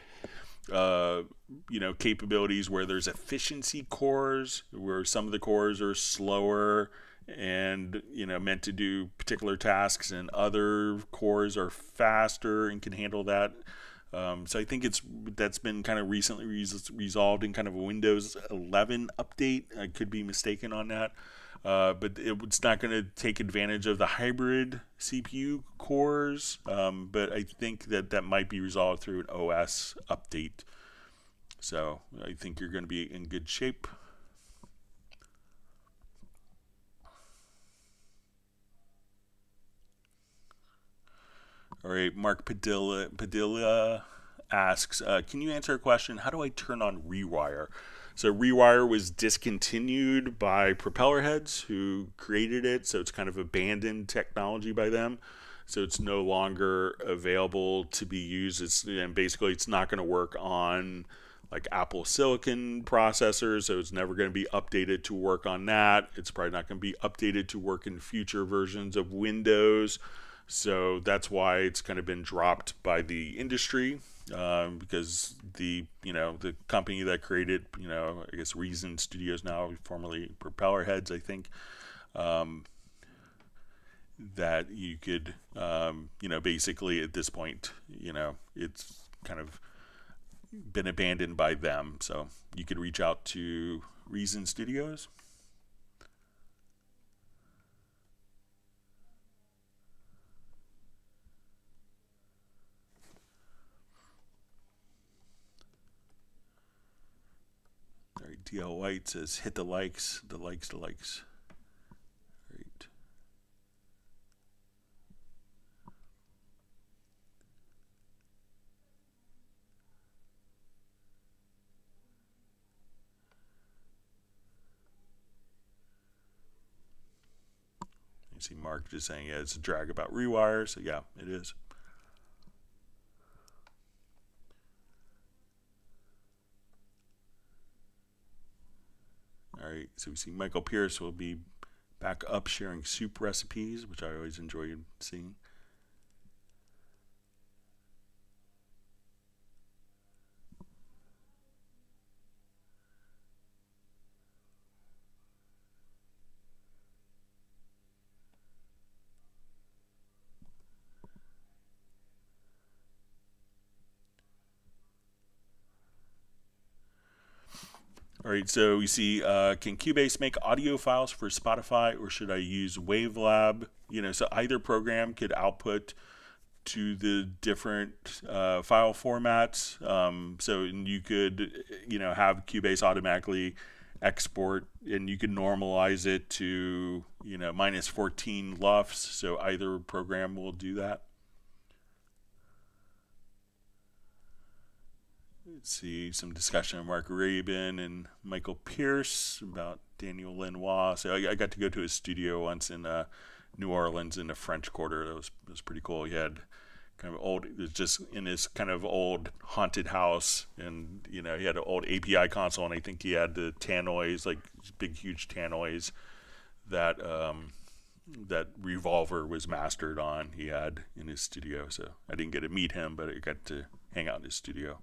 uh, you know capabilities where there's efficiency cores where some of the cores are slower and you know meant to do particular tasks and other cores are faster and can handle that um, so I think it's that's been kind of recently res- resolved in kind of a Windows 11 update. I could be mistaken on that, uh, but it, it's not going to take advantage of the hybrid CPU cores. Um, but I think that that might be resolved through an OS update. So I think you're going to be in good shape. All right, Mark Padilla, Padilla asks, uh, can you answer a question? How do I turn on Rewire? So Rewire was discontinued by Propellerheads, who created it. So it's kind of abandoned technology by them. So it's no longer available to be used. It's and basically it's not going to work on like Apple Silicon processors, so it's never going to be updated to work on that. It's probably not going to be updated to work in future versions of Windows. So that's why it's kind of been dropped by the industry um, because the you know the company that created you know I guess Reason Studios now formerly Propellerheads I think um, that you could um, you know basically at this point you know it's kind of been abandoned by them. So you could reach out to Reason Studios. DL White says hit the likes, the likes, the likes. Great. You see Mark just saying, yeah, it's a drag about rewire. So yeah, it is. All right, so we see Michael Pierce will be back up sharing soup recipes, which I always enjoy seeing. All right, so we see, uh, can Cubase make audio files for Spotify or should I use WaveLab? You know, so either program could output to the different uh, file formats. Um, so you could, you know, have Cubase automatically export and you can normalize it to, you know, minus 14 LUFS. So either program will do that. See some discussion of Mark Rabin and Michael Pierce about Daniel Lanois. So I, I got to go to his studio once in uh, New Orleans in the French Quarter. That was was pretty cool. He had kind of old, it was just in his kind of old haunted house, and you know he had an old API console, and I think he had the tannoys, like big huge tannoys that um, that Revolver was mastered on. He had in his studio. So I didn't get to meet him, but I got to hang out in his studio.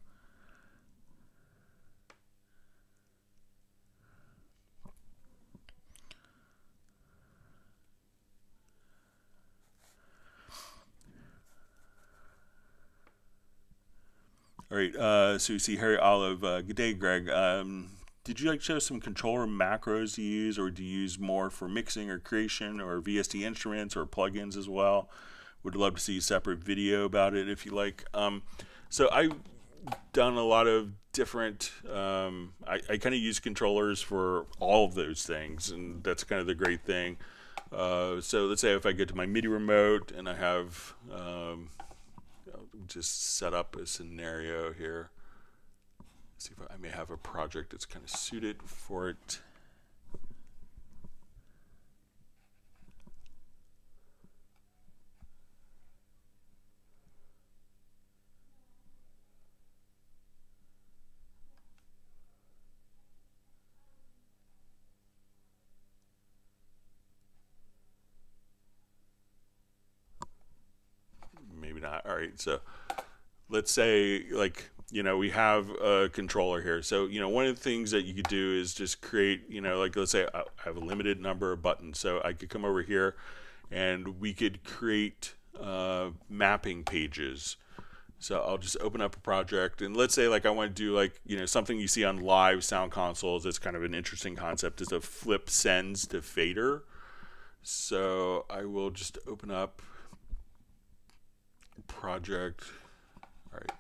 All right, uh, so you see Harry Olive. Uh, good day, Greg. Um, did you like show some controller macros you use, or do you use more for mixing or creation, or VST instruments or plugins as well? Would love to see a separate video about it if you like. Um, so I've done a lot of different. Um, I, I kind of use controllers for all of those things, and that's kind of the great thing. Uh, so let's say if I get to my MIDI remote and I have um, just set up a scenario here. See if I may have a project that's kind of suited for it. maybe not. All right, so let's say like you know we have a controller here. So you know one of the things that you could do is just create you know like let's say I have a limited number of buttons. So I could come over here and we could create uh, mapping pages. So I'll just open up a project and let's say like I want to do like you know something you see on live sound consoles. It's kind of an interesting concept. Is a flip sends to fader. So I will just open up project. All right.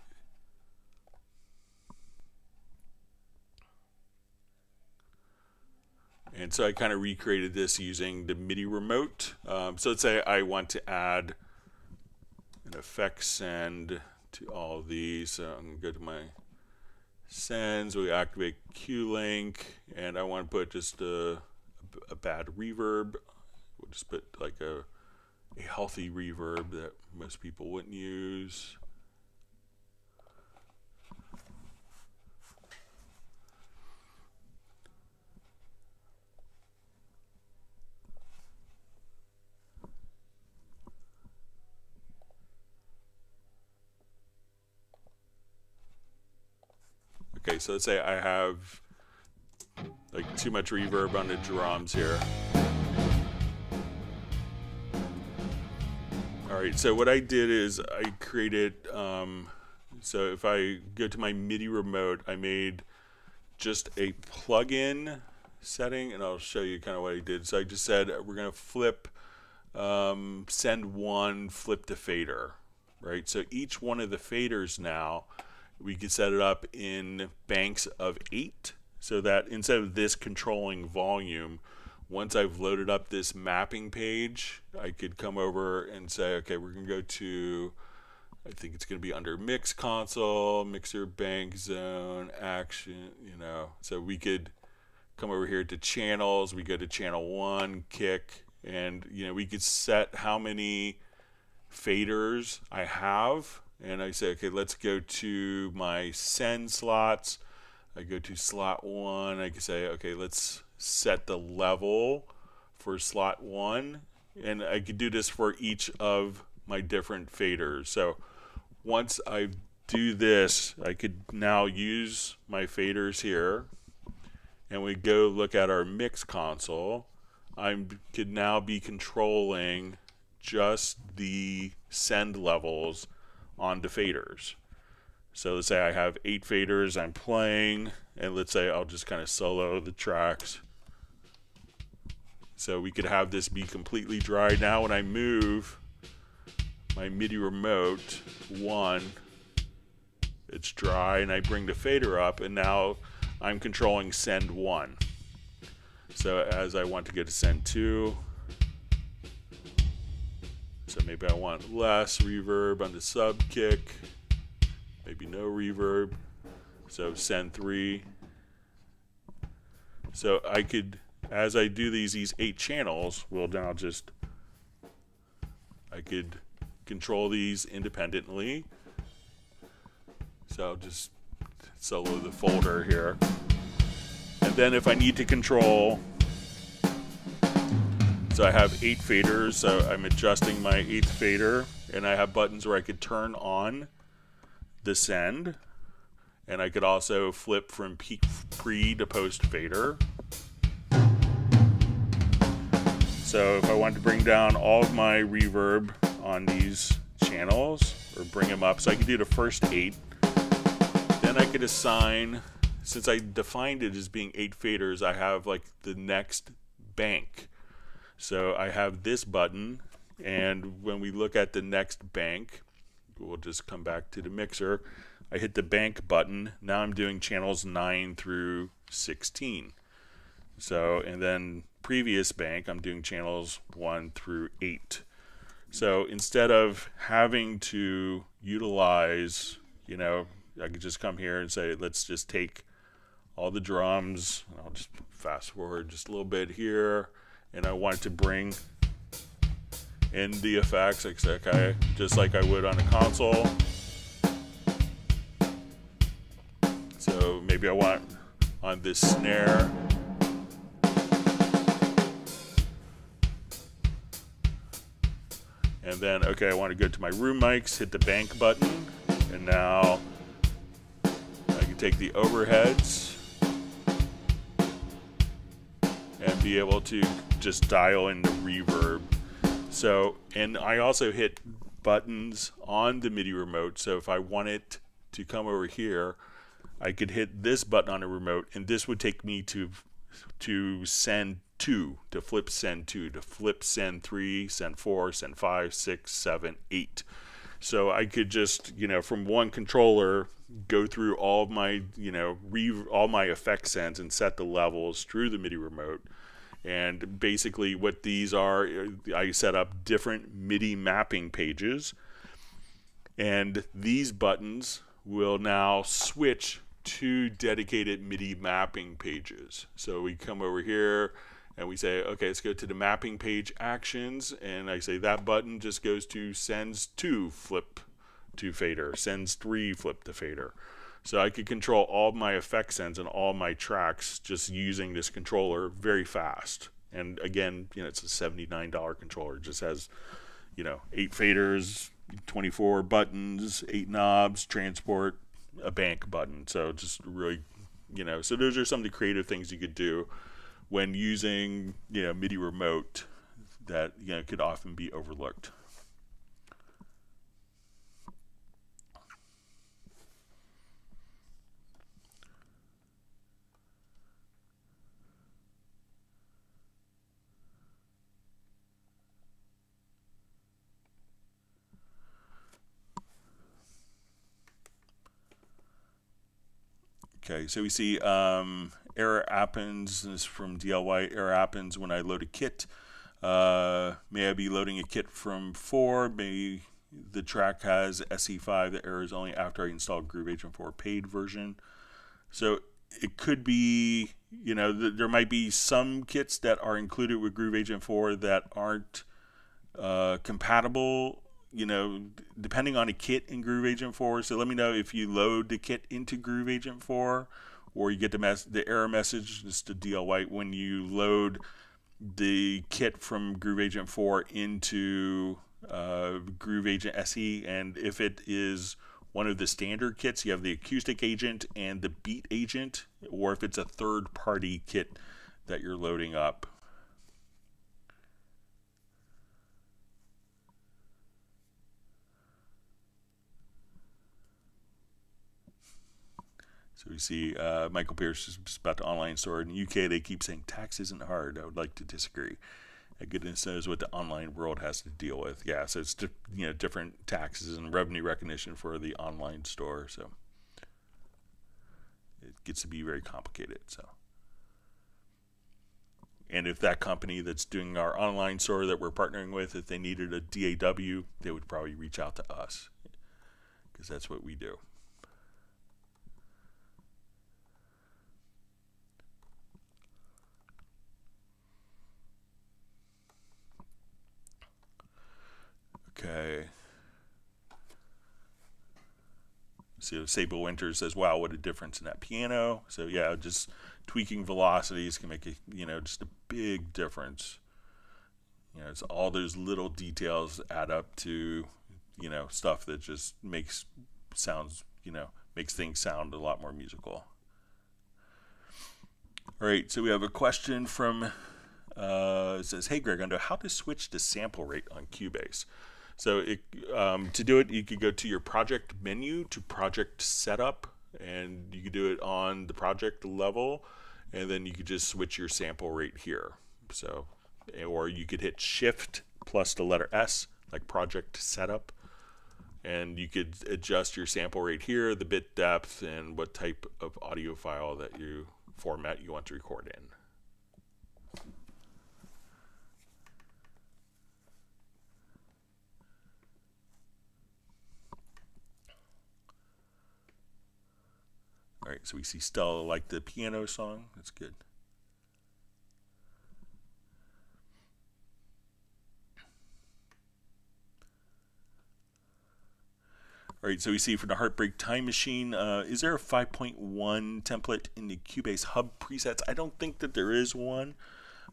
And so I kind of recreated this using the MIDI remote. Um, so let's say I want to add an effect send to all these. So I'm going to go to my sends. We activate Q-Link, and I want to put just a, a bad reverb. We'll just put like a a healthy reverb that most people wouldn't use. Okay, so let's say I have like too much reverb on the drums here. All right, so what I did is I created, um, so if I go to my MIDI remote, I made just a plugin setting, and I'll show you kind of what I did. So I just said we're going to flip, um, send one, flip to fader, right? So each one of the faders now, we can set it up in banks of eight, so that instead of this controlling volume, once I've loaded up this mapping page, I could come over and say, okay, we're to go to, I think it's going to be under mix console, mixer bank zone, action, you know. So we could come over here to channels. We go to channel one, kick, and, you know, we could set how many faders I have. And I say, okay, let's go to my send slots. I go to slot one. I can say, okay, let's set the level for slot one and I could do this for each of my different faders. So once I do this I could now use my faders here and we go look at our mix console. I could now be controlling just the send levels on the faders. So let's say I have eight faders I'm playing and let's say I'll just kind of solo the tracks so we could have this be completely dry. Now when I move my MIDI remote, one, it's dry, and I bring the fader up, and now I'm controlling send one. So as I want to get to send two, so maybe I want less reverb on the sub kick, maybe no reverb. So send three. So I could as I do these these eight channels, will now just I could control these independently. So I'll just solo the folder here. And then if I need to control, so I have eight faders, so I'm adjusting my eighth fader, and I have buttons where I could turn on the send, and I could also flip from pre to post fader. So if I want to bring down all of my reverb on these channels or bring them up, so I could do the first eight, then I could assign, since I defined it as being eight faders, I have like the next bank. So I have this button, and when we look at the next bank, we'll just come back to the mixer. I hit the bank button. Now I'm doing channels 9 through 16. So, and then previous bank, I'm doing channels 1 through 8. So instead of having to utilize, you know, I could just come here and say, let's just take all the drums. I'll just fast forward just a little bit here. And I want to bring in the effects, okay, just like I would on a console. So maybe I want on this snare. And then, okay, I want to go to my room mics, hit the bank button, and now I can take the overheads and be able to just dial in the reverb. So, and I also hit buttons on the MIDI remote. So if I want it to come over here, I could hit this button on a remote, and this would take me to to send two, to flip send two, to flip send three, send four, send five, six, seven, eight. So I could just, you know, from one controller go through all of my, you know, re- all my effect sends and set the levels through the MIDI remote. And basically, what these are, I set up different MIDI mapping pages, and these buttons will now switch to dedicated MIDI mapping pages. So we come over here and we say, okay, let's go to the mapping page actions. And I say that button just goes to sends to flip to fader, sends three flip to fader. So I could control all my effect sends and all my tracks just using this controller very fast. And again, you know, it's a $79 controller. It just has, you know, eight faders, 24 buttons, eight knobs, transport, a bank button. So just really, you know, so those are some of the creative things you could do when using, you know, MIDI remote that, you know, could often be overlooked. Okay, so we see um, error happens. This is from DLY. Error happens when I load a kit. Uh, may I be loading a kit from 4? Maybe the track has SE5. The error is only after I install Groove Agent 4 paid version. So it could be, you know, th there might be some kits that are included with Groove Agent 4 that aren't uh, compatible you know, depending on a kit in Groove Agent 4. So let me know if you load the kit into Groove Agent 4 or you get the mess the error message just to DLY when you load the kit from Groove Agent 4 into uh, Groove Agent SE and if it is one of the standard kits you have the acoustic agent and the beat agent or if it's a third party kit that you're loading up we see uh, Michael Pierce is about to online store. In the UK, they keep saying tax isn't hard. I would like to disagree. goodness knows what the online world has to deal with. Yeah, so it's you know different taxes and revenue recognition for the online store. So it gets to be very complicated. So. And if that company that's doing our online store that we're partnering with, if they needed a DAW, they would probably reach out to us because that's what we do. Okay. So Sable Winter says, "Wow, what a difference in that piano." So yeah, just tweaking velocities can make a you know just a big difference. You know, it's all those little details add up to you know stuff that just makes sounds you know makes things sound a lot more musical. All right, so we have a question from uh, says, "Hey Greg, Ondo, how to switch to sample rate on Cubase?" So it, um, to do it, you could go to your project menu to project setup, and you could do it on the project level, and then you could just switch your sample rate here. So, or you could hit Shift plus the letter S, like project setup, and you could adjust your sample rate here, the bit depth, and what type of audio file that you format you want to record in. Right, so we see Stella like the piano song. That's good. All right, so we see for the Heartbreak Time Machine, uh, is there a 5.1 template in the Cubase Hub presets? I don't think that there is one.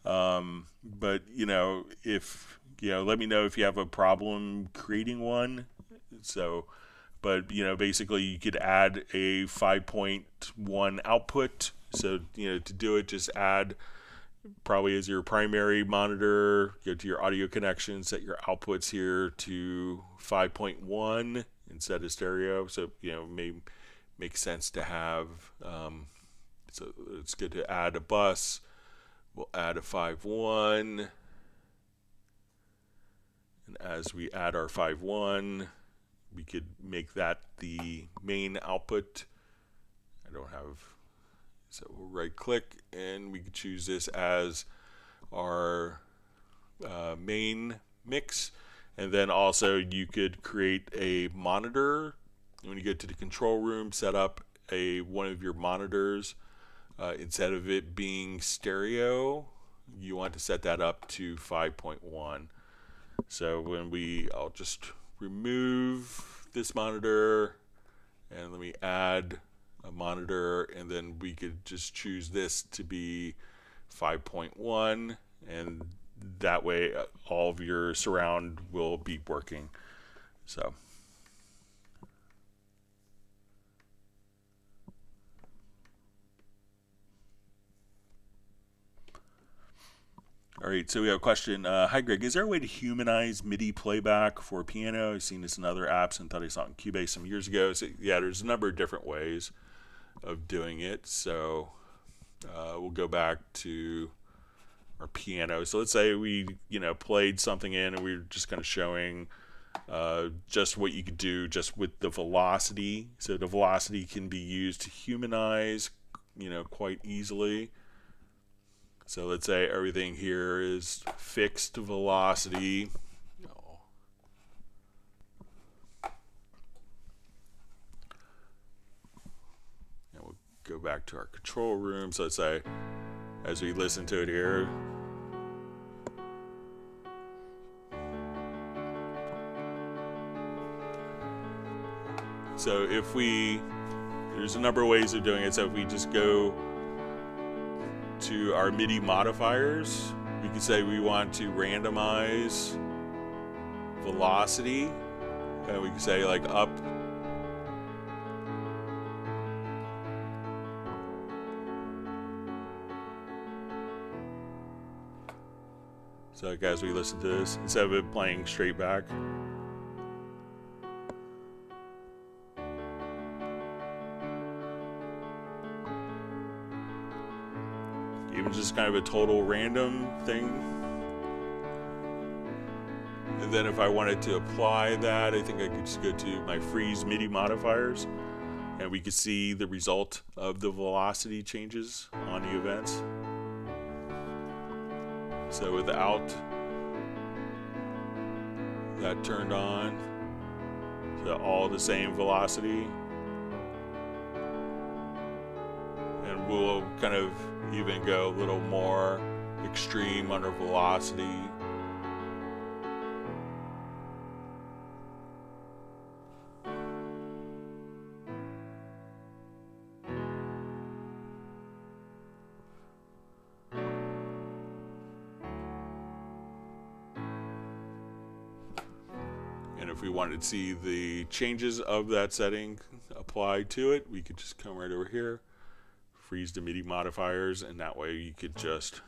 Um, but, you know, if, you know, let me know if you have a problem creating one. So, but, you know, basically you could add a 5.1 output. So, you know, to do it, just add probably as your primary monitor, go to your audio connection, set your outputs here to 5.1 instead of stereo. So you know, may make sense to have. Um, so it's good to add a bus. We'll add a 5.1 and as we add our five one, we could make that the main output. I don't have. So we'll right click and we could choose this as our uh, main mix and then also you could create a monitor. When you get to the control room, set up a one of your monitors. Uh, instead of it being stereo, you want to set that up to 5.1. So when we, I'll just remove this monitor and let me add a monitor and then we could just choose this to be 5.1 and that way uh, all of your surround will be working. So. All right, so we have a question. Uh, Hi, Greg. Is there a way to humanize MIDI playback for piano? I've seen this in other apps and thought I saw it in Cubase some years ago. So, yeah, there's a number of different ways of doing it. So, uh, we'll go back to our piano. So let's say we, you know, played something in and we were just kind of showing uh, just what you could do just with the velocity. So the velocity can be used to humanize, you know, quite easily. So let's say everything here is fixed velocity. And we'll go back to our control room. So let's say as we listen to it here. So if we, there's a number of ways of doing it. So if we just go to our MIDI modifiers, we can say we want to randomize velocity. And we can say like up So like as we listen to this, instead of it playing straight back. Just kind of a total random thing. And then if I wanted to apply that, I think I could just go to my freeze MIDI modifiers and we could see the result of the velocity changes on the events. So without that turned on, so all the same velocity. We'll kind of even go a little more extreme under velocity. And if we wanted to see the changes of that setting applied to it, we could just come right over here, freeze the MIDI modifiers, and that way you could just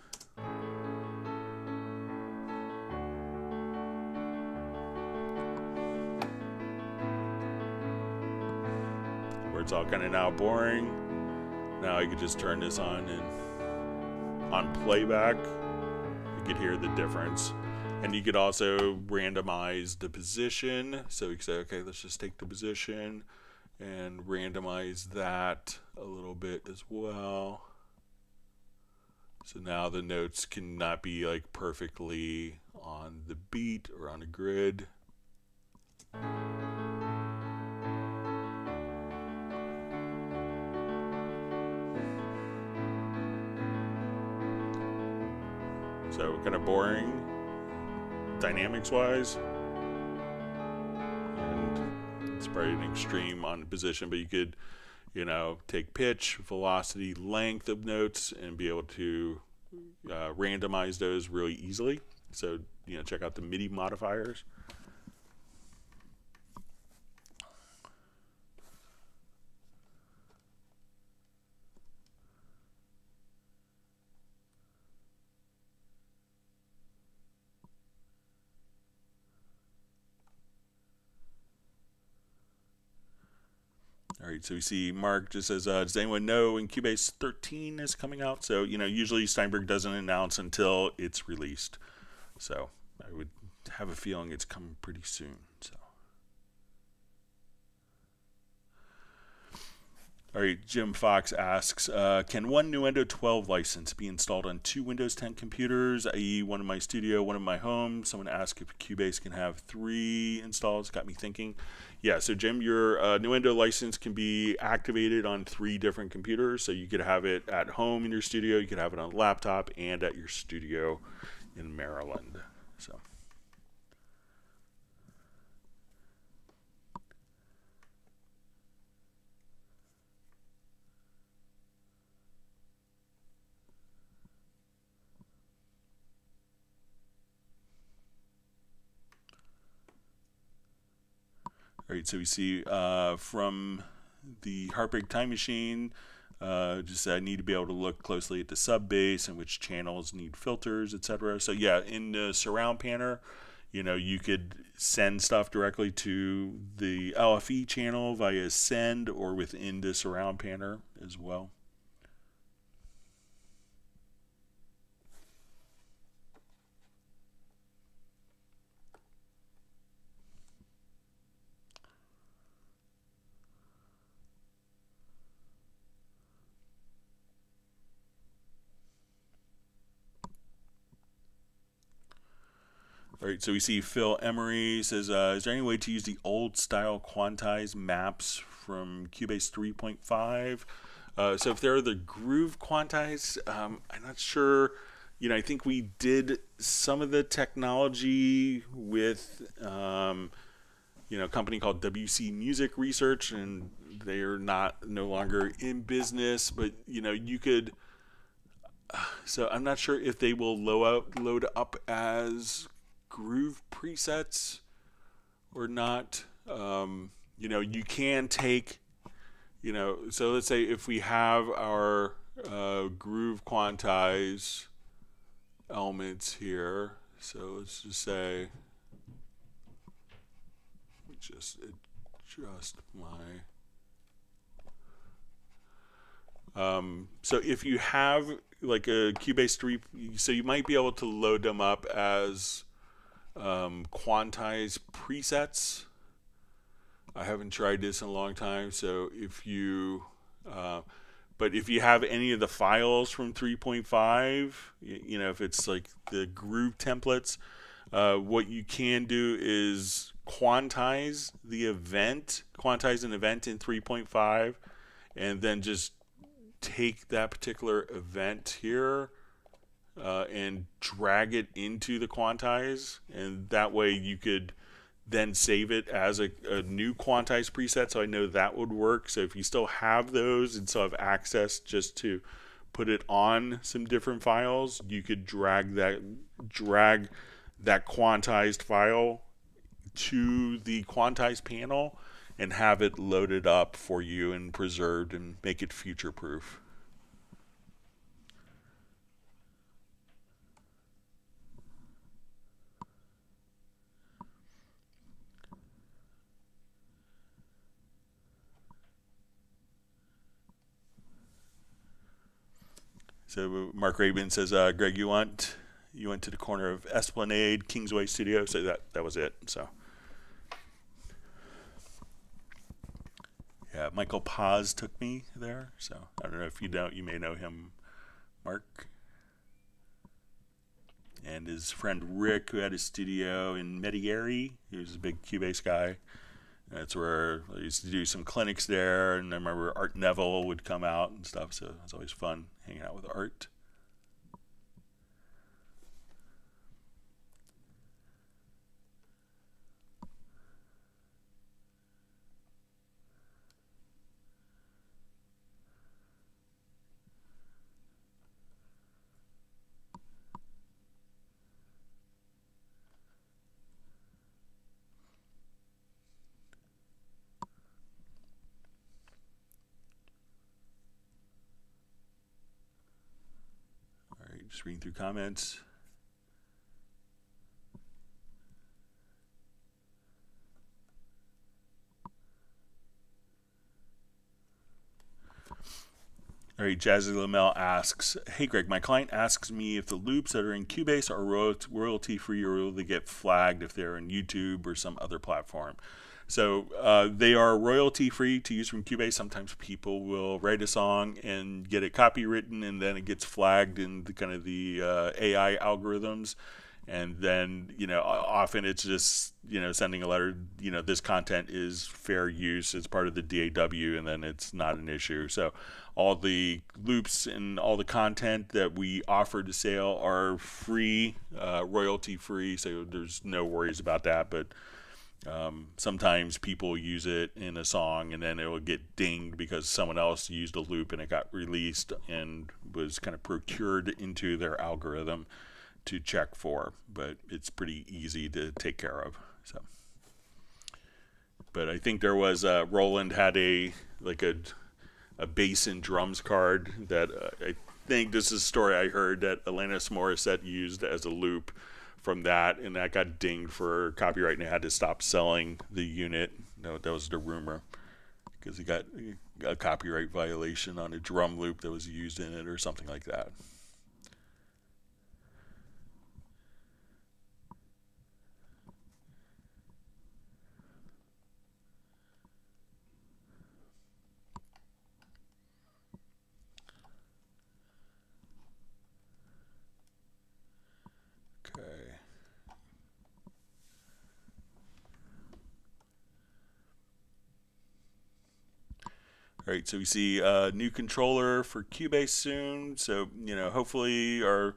where it's all kind of now boring. Now you could just turn this on and on playback, you could hear the difference. And you could also randomize the position. So you could say, okay, let's just take the position and randomize that a little bit as well. So now the notes cannot be like perfectly on the beat or on a grid. So kind of boring dynamics wise. It's probably an extreme on position, but you could, you know, take pitch, velocity, length of notes, and be able to uh, randomize those really easily. So, you know, check out the MIDI modifiers. Right, so we see Mark just says, uh, does anyone know when Cubase 13 is coming out? So, you know, usually Steinberg doesn't announce until it's released. So I would have a feeling it's coming pretty soon. So. All right, Jim Fox asks, uh, can one Nuendo 12 license be installed on two Windows 10 computers, i.e. one in my studio, one in my home? Someone asked if Cubase can have three installs. Got me thinking. Yeah, so Jim, your uh, Nuendo license can be activated on three different computers. So you could have it at home in your studio, you could have it on a laptop, and at your studio in Maryland. So. All right, so we see uh, from the Heartbreak Time Machine, uh, just I need to be able to look closely at the sub bass and which channels need filters, etc. So yeah, in the surround panner, you know, you could send stuff directly to the LFE channel via send or within the surround panner as well. All right, so we see Phil Emery says, uh, is there any way to use the old style quantized maps from Cubase 3.5? Uh, so if there are the groove quantized, um, I'm not sure. You know, I think we did some of the technology with, um, you know, a company called WC Music Research, and they're not no longer in business. But you know, you could. So I'm not sure if they will load up, load up as groove presets or not. Um, you know, you can take, you know, so let's say if we have our uh, groove quantize elements here. So let's just say, just adjust my. Um, so if you have like a Cubase 3, so you might be able to load them up as um, quantize presets. I haven't tried this in a long time, so if you, uh, but if you have any of the files from 3.5, you, you know, if it's like the groove templates, uh, what you can do is quantize the event, quantize an event in 3.5, and then just take that particular event here uh, and drag it into the quantize, and that way you could then save it as a, a, new quantize preset. So I know that would work. So if you still have those and still have access just to put it on some different files, you could drag that drag that quantized file to the quantized panel and have it loaded up for you and preserved and make it future proof. So Mark Rabin says, uh, Greg, you want you went to the corner of Esplanade, Kingsway Studio. So that that was it. So yeah, Michael Paz took me there. So I don't know if you don't, you may know him, Mark. And his friend Rick, who had a studio in Metairie, he was a big Cubase guy. That's where I used to do some clinics there, and I remember Art Neville would come out and stuff. So it was always fun hanging out with Art. right, just reading through comments. All right, Jazzy Lamel asks, "Hey Greg, my client asks me if the loops that are in Cubase are royalty free or will they get flagged if they're in YouTube or some other platform?" So uh, they are royalty free to use from Cubase. Sometimes people will write a song and get it copywritten, and then it gets flagged in the kind of the uh, AI algorithms. And then you know often it's just you know sending a letter you know this content is fair use it's part of the DAW and then it's not an issue. So all the loops and all the content that we offer to sale are free uh, royalty free so there's no worries about that. But um, sometimes people use it in a song and then it will get dinged because someone else used a loop and it got released and was kind of procured into their algorithm to check for, but it's pretty easy to take care of. So, but I think there was uh, Roland had a like a a bass and drums card that uh, I think this is a story I heard that Alanis Morissette used as a loop from that, and that got dinged for copyright, and had to stop selling the unit. No, that was the rumor because he got a copyright violation on a drum loop that was used in it or something like that. All right, so we see a new controller for Cubase soon. So, you know, hopefully our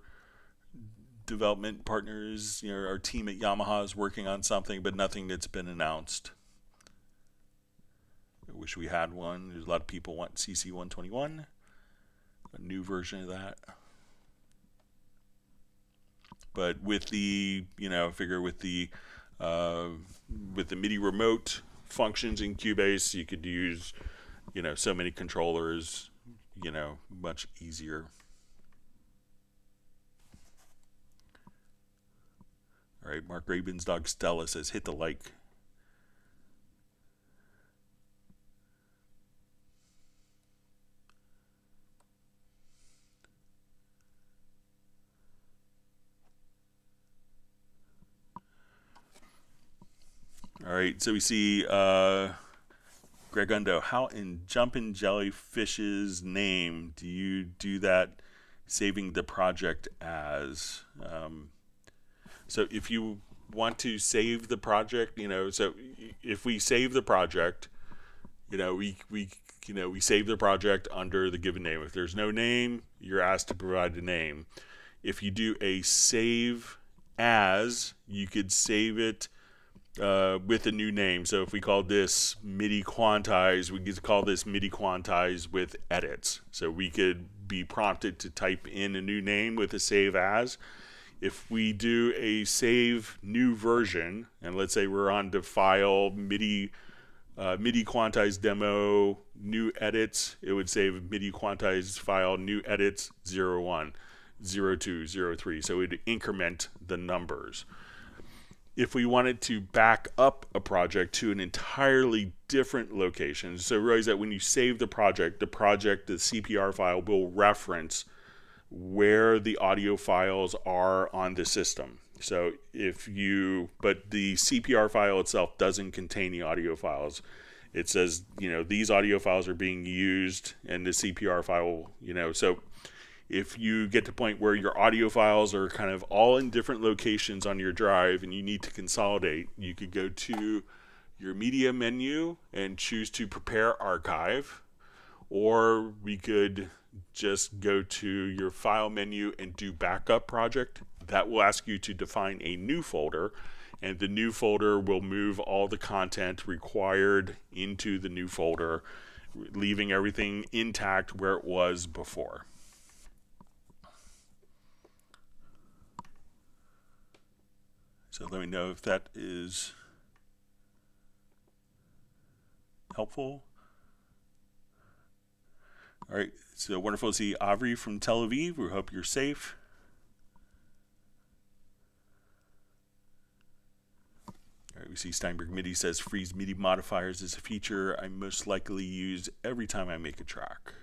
development partners, you know, our team at Yamaha is working on something, but nothing that's been announced. I wish we had one. There's a lot of people want CC121, a new version of that. But with the, you know, figure with the uh, with the MIDI remote functions in Cubase, you could use you know, so many controllers, you know, much easier. All right, Mark Rabin's dog Stella says, hit the like. All right, so we see uh, Greg Ondo, how in Jumpin' Jellyfish's name do you do that saving the project as? Um, so if you want to save the project, you know, so if we save the project, you know, we, we you know, we save the project under the given name. If there's no name, you're asked to provide a name. If you do a save as, you could save it uh, with a new name. So if we call this MIDI quantize, we could call this MIDI quantize with edits. So we could be prompted to type in a new name with a save as. If we do a save new version, and let's say we're on to file MIDI uh, MIDI quantize demo new edits, it would save MIDI quantize file new edits 01, 02, 03. So it would increment the numbers if we wanted to back up a project to an entirely different location. So realize that when you save the project, the project, the CPR file will reference where the audio files are on the system. So if you, but the CPR file itself doesn't contain the audio files. It says, you know, these audio files are being used and the CPR file, you know, so if you get to point where your audio files are kind of all in different locations on your drive and you need to consolidate, you could go to your media menu and choose to prepare archive, or we could just go to your file menu and do backup project. That will ask you to define a new folder, and the new folder will move all the content required into the new folder, leaving everything intact where it was before. So let me know if that is helpful. All right, so wonderful to see Avery from Tel Aviv. We hope you're safe. All right, we see Steinberg MIDI says freeze MIDI modifiers is a feature I most likely use every time I make a track.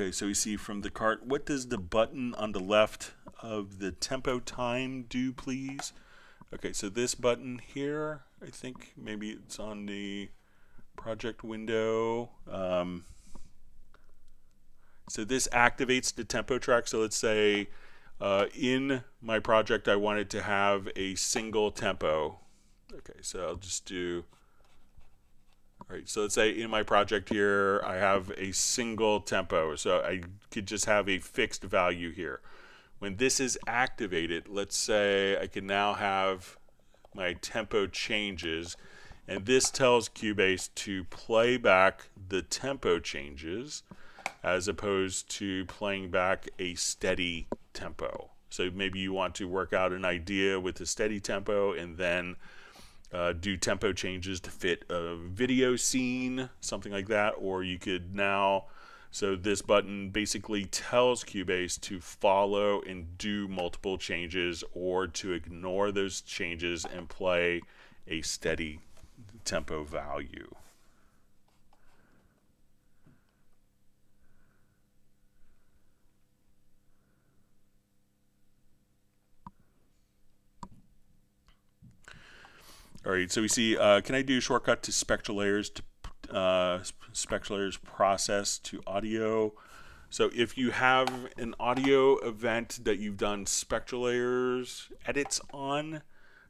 Okay, so we see from the cart, what does the button on the left of the tempo time do, please? Okay, so this button here, I think maybe it's on the project window. Um, so this activates the tempo track. So let's say uh, in my project, I wanted to have a single tempo. Okay, so I'll just do all right, so let's say in my project here, I have a single tempo. So I could just have a fixed value here. When this is activated, let's say I can now have my tempo changes. And this tells Cubase to play back the tempo changes as opposed to playing back a steady tempo. So maybe you want to work out an idea with a steady tempo and then uh, do tempo changes to fit a video scene, something like that, or you could now. So this button basically tells Cubase to follow and do multiple changes or to ignore those changes and play a steady tempo value. All right, so we see, uh, can I do a shortcut to SpectraLayers to uh, SpectraLayers process to audio? So if you have an audio event that you've done SpectraLayers edits on,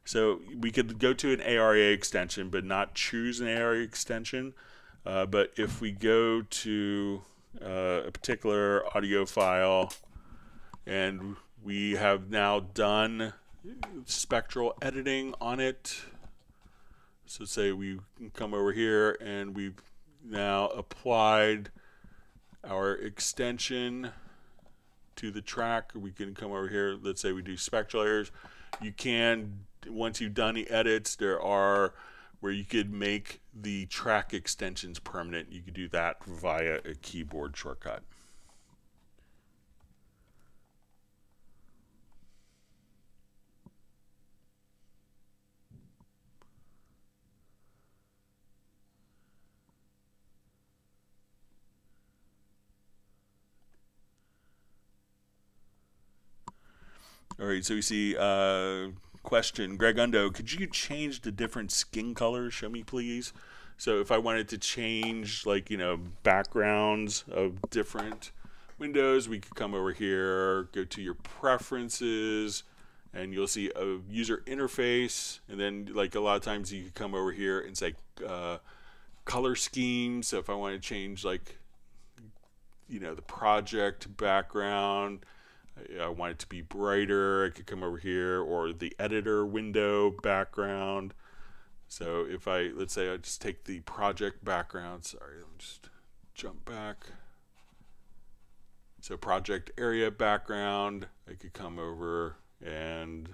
so we could go to an ARA extension, but not choose an ARA extension. Uh, but if we go to uh, a particular audio file and we have now done spectral editing on it, so say we come over here and we've now applied our extension to the track. We can come over here, let's say we do SpectraLayers. You can, once you've done the edits, there are where you could make the track extensions permanent. You could do that via a keyboard shortcut. All right, so we see uh, question, Greg Ondo, could you change the different skin colors? Show me, please. So if I wanted to change, like, you know, backgrounds of different windows, we could come over here, go to your preferences, and you'll see a user interface. And then, like, a lot of times you could come over here and say uh, color scheme. So if I want to change, like, you know, the project background, I want it to be brighter. I could come over here or the editor window background. So if I, let's say I just take the project background, sorry, let me just jump back. So project area background, I could come over and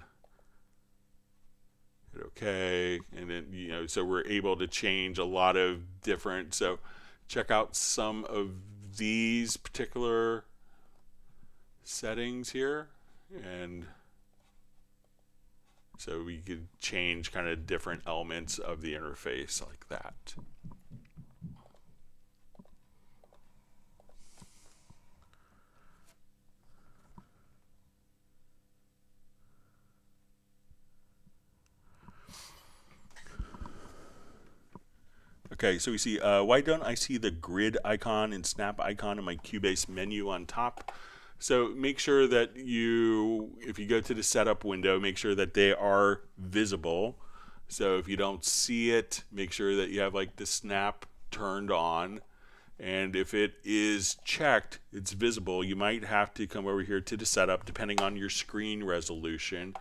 hit OK. And then, you know, so we're able to change a lot of different, so check out some of these particular settings here and so we could change kind of different elements of the interface like that. Okay, so we see, uh, why don't I see the grid icon and snap icon in my Cubase menu on top? So make sure that you, if you go to the setup window, make sure that they are visible. So if you don't see it, make sure that you have like the snap turned on. And if it is checked, it's visible, you might have to come over here to the setup depending on your screen resolution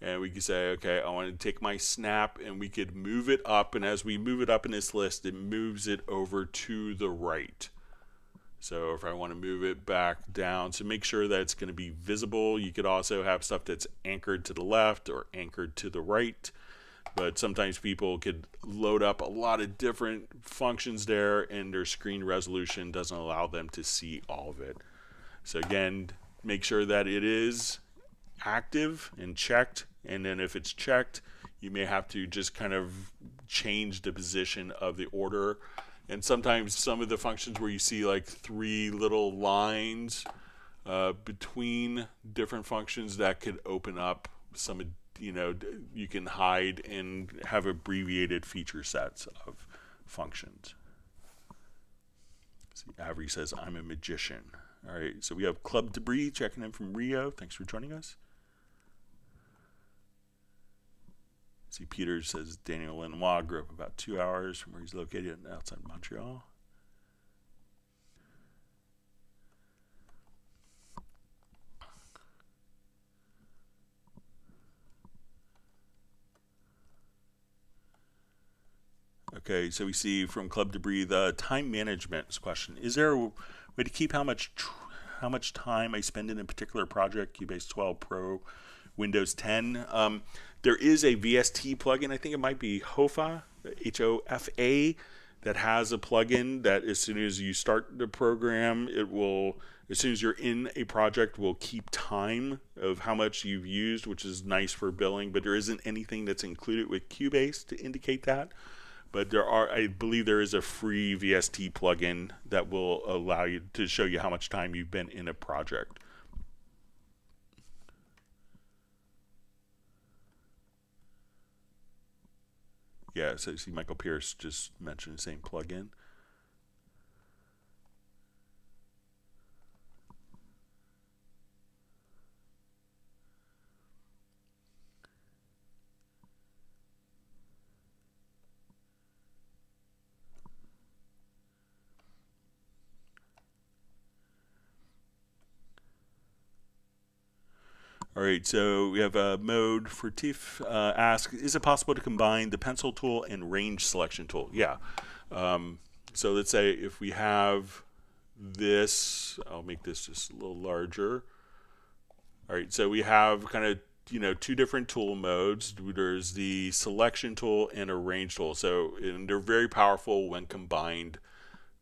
and we could say, okay, I want to take my snap and we could move it up. And as we move it up in this list, it moves it over to the right. So if I want to move it back down, so make sure that it's going to be visible. You could also have stuff that's anchored to the left or anchored to the right. But sometimes people could load up a lot of different functions there and their screen resolution doesn't allow them to see all of it. So again, make sure that it is active and checked. And then if it's checked, you may have to just kind of change the position of the order. And sometimes some of the functions where you see like three little lines uh, between different functions that could open up some, you know, you can hide and have abbreviated feature sets of functions. See, Avery says, I'm a magician. All right, so we have Club Debris checking in from Rio. Thanks for joining us. See, Peter says Daniel Lanois grew up about two hours from where he's located outside Montreal. Okay, so we see from Club Debris the time management question. Is there a way to keep how much how much time I spend in a particular project, Cubase 12 Pro, Windows 10? Um, there is a VST plugin. I think it might be HOFA, H O F A, that has a plugin that as soon as you start the program, it will, as soon as you're in a project, will keep time of how much you've used, which is nice for billing. But there isn't anything that's included with Cubase to indicate that. But there are, I believe, there is a free VST plugin that will allow you to show you how much time you've been in a project. Yeah, so you see Michael Pierce just mentioned the same plugin. All right, so we have a mode for uh, ask, is it possible to combine the pencil tool and range selection tool? Yeah. Um, so let's say if we have this, I'll make this just a little larger. All right, so we have kind of you know two different tool modes. There's the selection tool and a range tool. So and they're very powerful when combined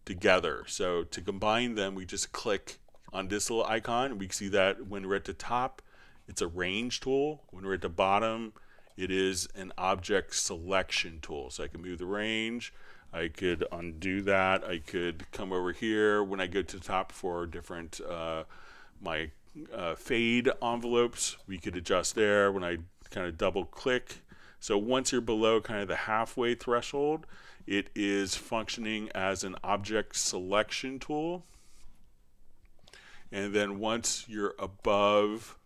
together. So to combine them, we just click on this little icon. We see that when we're at the top, it's a range tool. When we're at the bottom, it is an object selection tool. So I can move the range. I could undo that. I could come over here when I go to the top for different uh, my uh, fade envelopes. We could adjust there when I kind of double click. So once you're below kind of the halfway threshold, it is functioning as an object selection tool. And then once you're above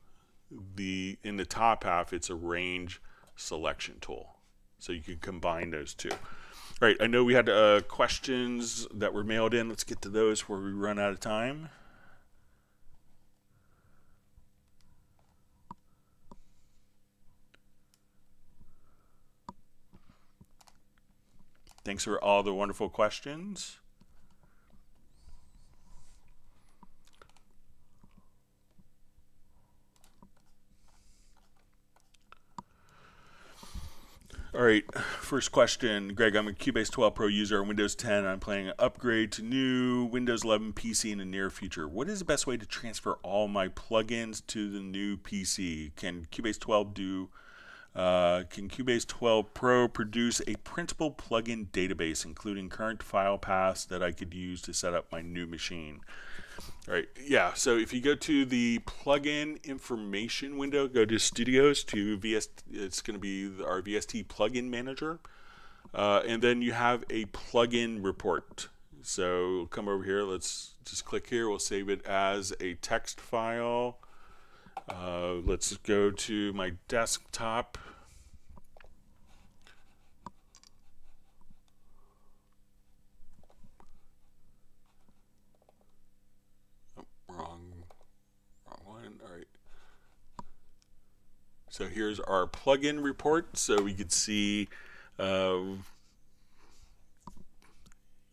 the in the top half it's a range selection tool. So you can combine those two. All right i know we had uh, questions that were mailed in. Let's get to those before we run out of time. Thanks for all the wonderful questions All right, first question, Greg. I'm a Cubase 12 Pro user on Windows 10. I'm planning an upgrade to new Windows 11 PC in the near future. What is the best way to transfer all my plugins to the new PC? Can Cubase 12 do? Uh, can Cubase 12 Pro produce a printable plugin database, including current file paths that I could use to set up my new machine? All right, yeah. So if you go to the plugin information window, go to Studios to VS. It's going to be our VST plugin manager, uh, and then you have a plugin report. So come over here. Let's just click here. We'll save it as a text file. Uh, let's go to my desktop. So here's our plugin report. So we could see, uh,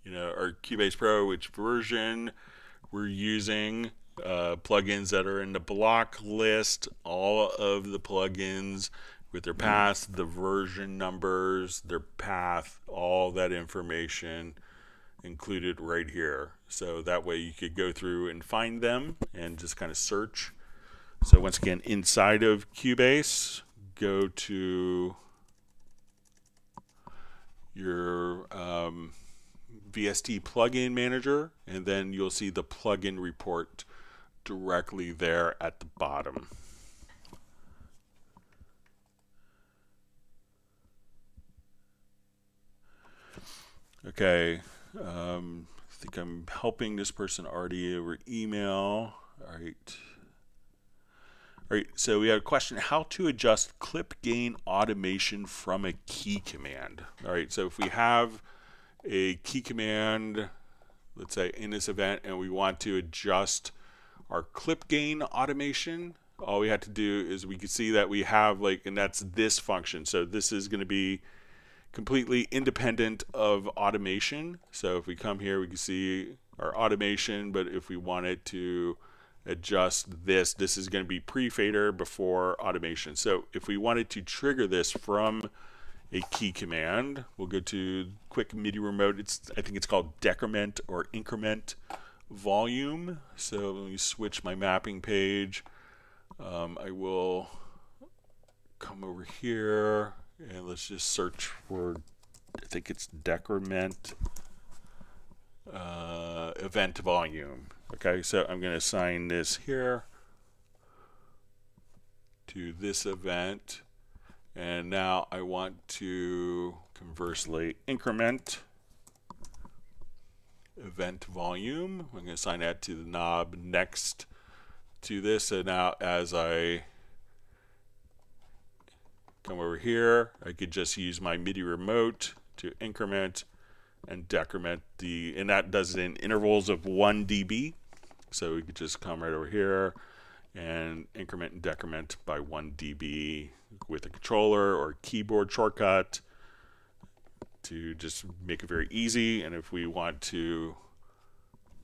you know, our Cubase Pro, which version we're using, uh, plugins that are in the block list, all of the plugins with their path, the version numbers, their path, all that information included right here. So that way you could go through and find them and just kind of search. So once again, inside of Cubase, go to your um, VST plugin manager, and then you'll see the plugin report directly there at the bottom. Okay, um, I think I'm helping this person already over email. All right. All right, so we have a question how to adjust clip gain automation from a key command. All right, so if we have a key command, let's say in this event, and we want to adjust our clip gain automation, all we have to do is we can see that we have like, and that's this function. So this is going to be completely independent of automation. So if we come here, we can see our automation, but if we wanted to adjust this, this is going to be pre-fader before automation. So if we wanted to trigger this from a key command, we'll go to quick MIDI remote. It's I think it's called decrement or increment volume. So let me switch my mapping page. Um, I will come over here and let's just search for, I think it's decrement uh, event volume. Okay, so I'm going to assign this here to this event. And now I want to conversely increment event volume. I'm going to assign that to the knob next to this. And now as I come over here, I could just use my MIDI remote to increment and decrement the, and that does it in intervals of 1 dB. So we could just come right over here and increment and decrement by 1 dB with a controller or keyboard shortcut to just make it very easy. And if we want to,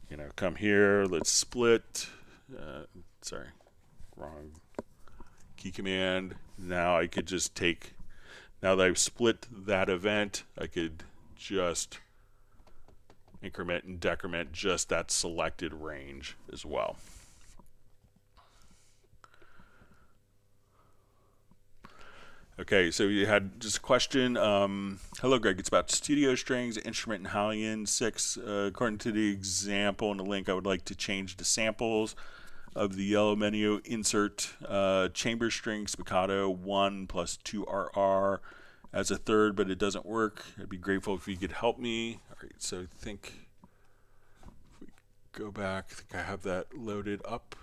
you know, come here, let's split, uh, sorry, wrong key command. Now I could just take, now that I've split that event, I could just increment and decrement just that selected range as well. Okay, so you had just a question. Um, hello, Greg. It's about studio strings, instrument in HALion 6. Uh, according to the example in the link, I would like to change the samples of the yellow menu. Insert uh, chamber string spiccato 1 plus 2RR as a third, but it doesn't work. I'd be grateful if you could help me. All right, so I think if we go back, I think I have that loaded up.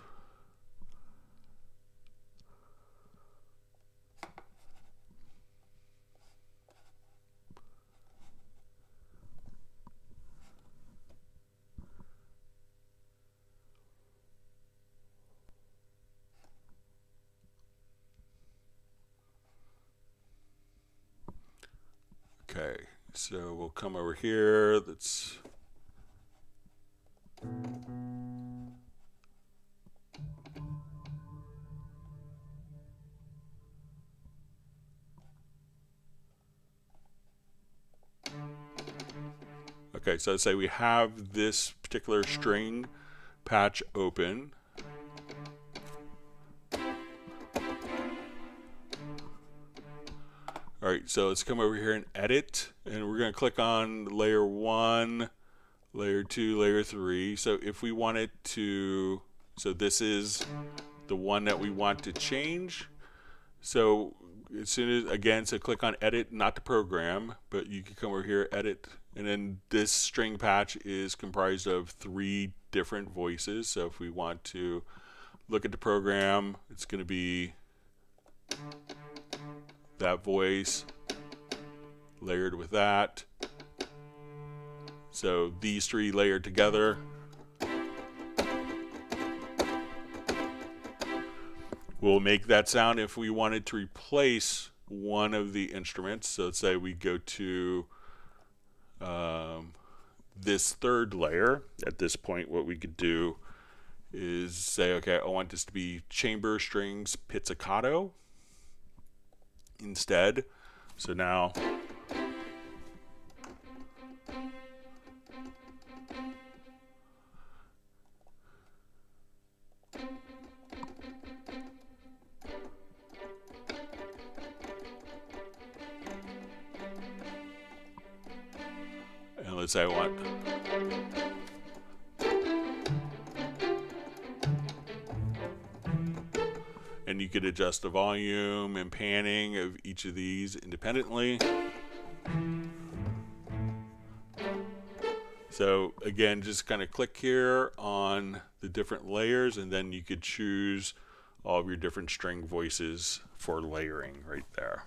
Okay, so we'll come over here. Let's Okay, so let's say we have this particular string patch open. All right, so let's come over here and edit, and we're going to click on layer one, layer two, layer three. So if we wanted to, so this is the one that we want to change. So as soon as, again, so click on edit, not the program, but you can come over here, edit, and then this string patch is comprised of three different voices. So if we want to look at the program, it's going to be that voice layered with that. So these three layered together We'll make that sound if we wanted to replace one of the instruments. So let's say we go to um, this third layer. At this point, what we could do is say, okay, I want this to be chamber strings pizzicato instead. So now adjust the volume and panning of each of these independently. So again, just kind of click here on the different layers and then you could choose all of your different string voices for layering right there.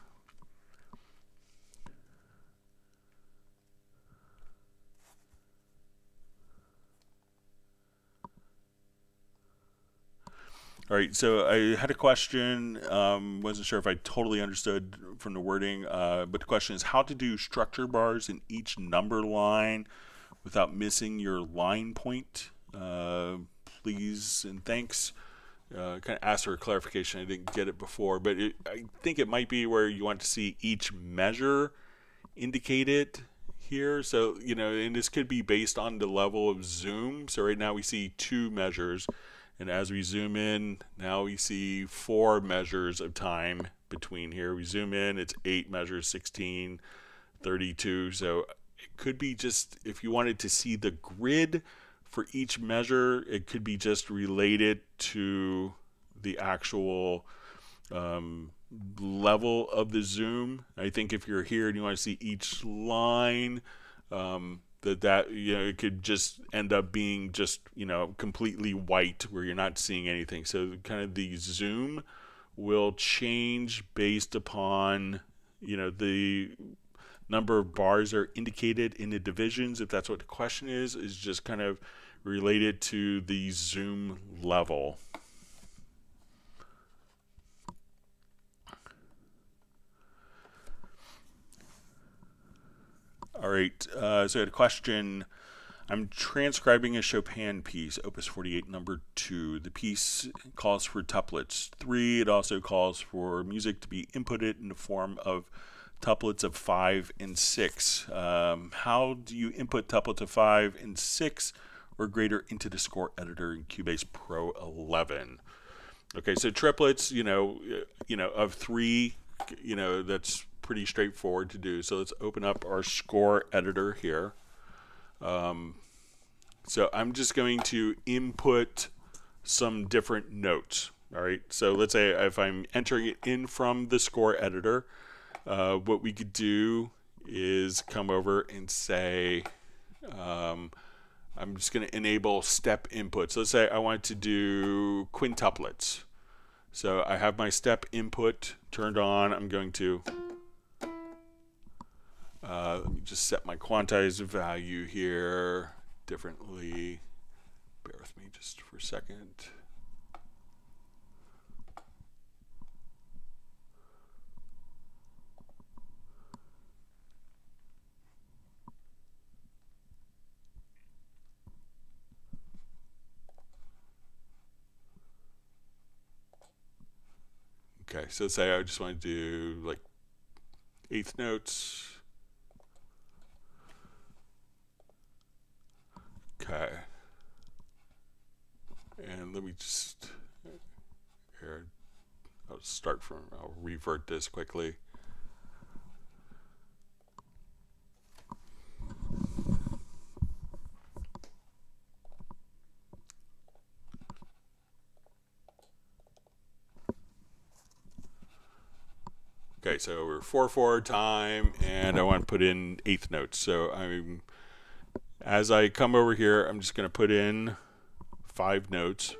All right, so I had a question. Um, wasn't sure if I totally understood from the wording, uh, but the question is how to do structure bars in each number line without missing your line point. Uh, please and thanks. Uh, kind of ask for a clarification. I didn't get it before, but it, I think it might be where you want to see each measure indicated here. So, you know, and this could be based on the level of zoom. So right now we see two measures. And as we zoom in, now we see four measures of time between here. We zoom in, it's eight measures, 16, 32. So it could be just, if you wanted to see the grid for each measure, it could be just related to the actual um, level of the zoom. I think if you're here and you want to see each line, um, that that you know it could just end up being just you know completely white where you're not seeing anything. So kind of the zoom will change based upon you know the number of bars are indicated in the divisions if that's what the question is is just kind of related to the zoom level All right. Uh, so I had a question. I'm transcribing a Chopin piece, Opus 48, number two. The piece calls for tuplets. Three, it also calls for music to be inputted in the form of tuplets of five and six. Um, how do you input tuplets of five and six or greater into the score editor in Cubase Pro 11? Okay, so triplets, you know, you know, of three, you know, that's pretty straightforward to do. So let's open up our score editor here. Um, so I'm just going to input some different notes. All right. So let's say if I'm entering it in from the score editor, uh, what we could do is come over and say, um, I'm just going to enable step input. So let's say I want to do quintuplets. So I have my step input turned on. I'm going to uh, let me just set my quantized value here differently. Bear with me just for a second. Okay, so say I just want to do like eighth notes. Okay. And let me just, here, I'll start from, I'll revert this quickly. Okay, so we're 4-4 time, and I want to put in eighth notes. So I'm as I come over here, I'm just going to put in five notes.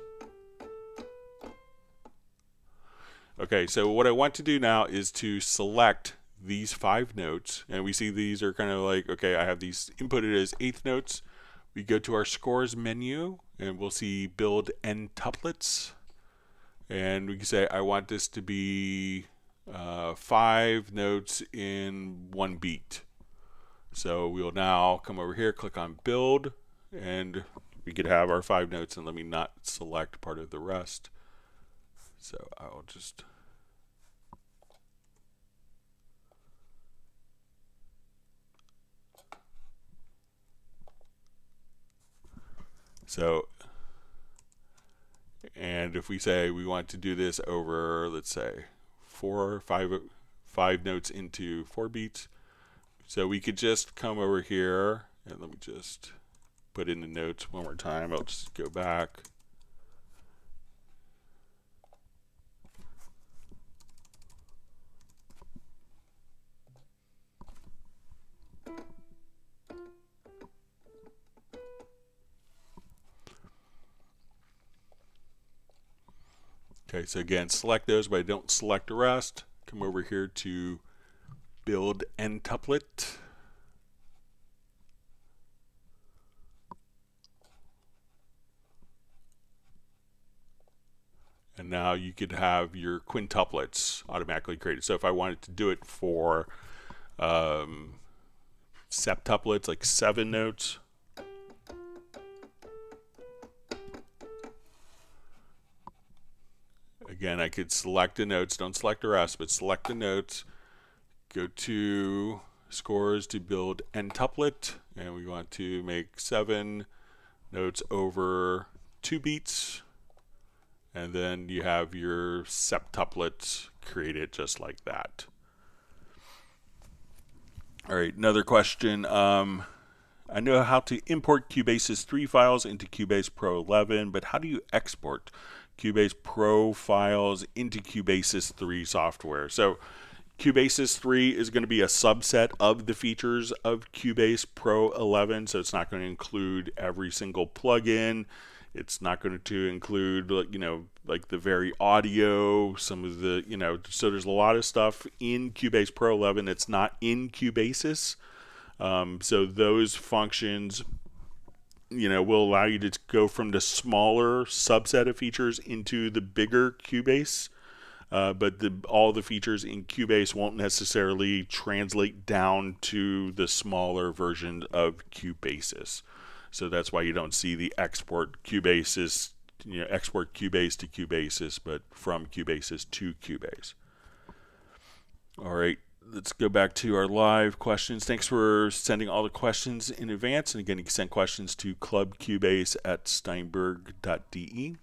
Okay, so what I want to do now is to select these five notes, and we see these are kind of like, okay, I have these inputted as eighth notes. We go to our scores menu, and we'll see build n tuplets. and we can say I want this to be uh, five notes in one beat. So we'll now come over here, click on build, and we could have our five notes and let me not select part of the rest. So I'll just So, and if we say we want to do this over, let's say, four, five, five notes into four beats, so we could just come over here and let me just put in the notes one more time. I'll just go back. Okay, so again, select those, but I don't select the rest. Come over here to build ntuplet. And now you could have your quintuplets automatically created. So if I wanted to do it for um, septuplets, like seven notes, Again, I could select the notes, don't select the rest, but select the notes, go to scores to build n-tuplet, and we want to make seven notes over two beats, and then you have your septuplet created just like that. All right, another question. Um, I know how to import Cubasis 3 files into Cubase Pro 11, but how do you export Cubase Pro files into Cubasis 3 software. So Cubasis 3 is going to be a subset of the features of Cubase Pro 11, so it's not going to include every single plugin. It's not going to include, you know, like the VariAudio, some of the, you know, so there's a lot of stuff in Cubase Pro 11 that's not in Cubasis. Um, so those functions you know, will allow you to go from the smaller subset of features into the bigger Cubase. Uh, but the, all the features in Cubase won't necessarily translate down to the smaller version of Cubasis. So that's why you don't see the export Cubasis, you know, export Cubase to Cubasis, but from Cubasis to Cubase. All right, let's go back to our live questions. Thanks for sending all the questions in advance. And again, you can send questions to clubcubase at steinberg.de.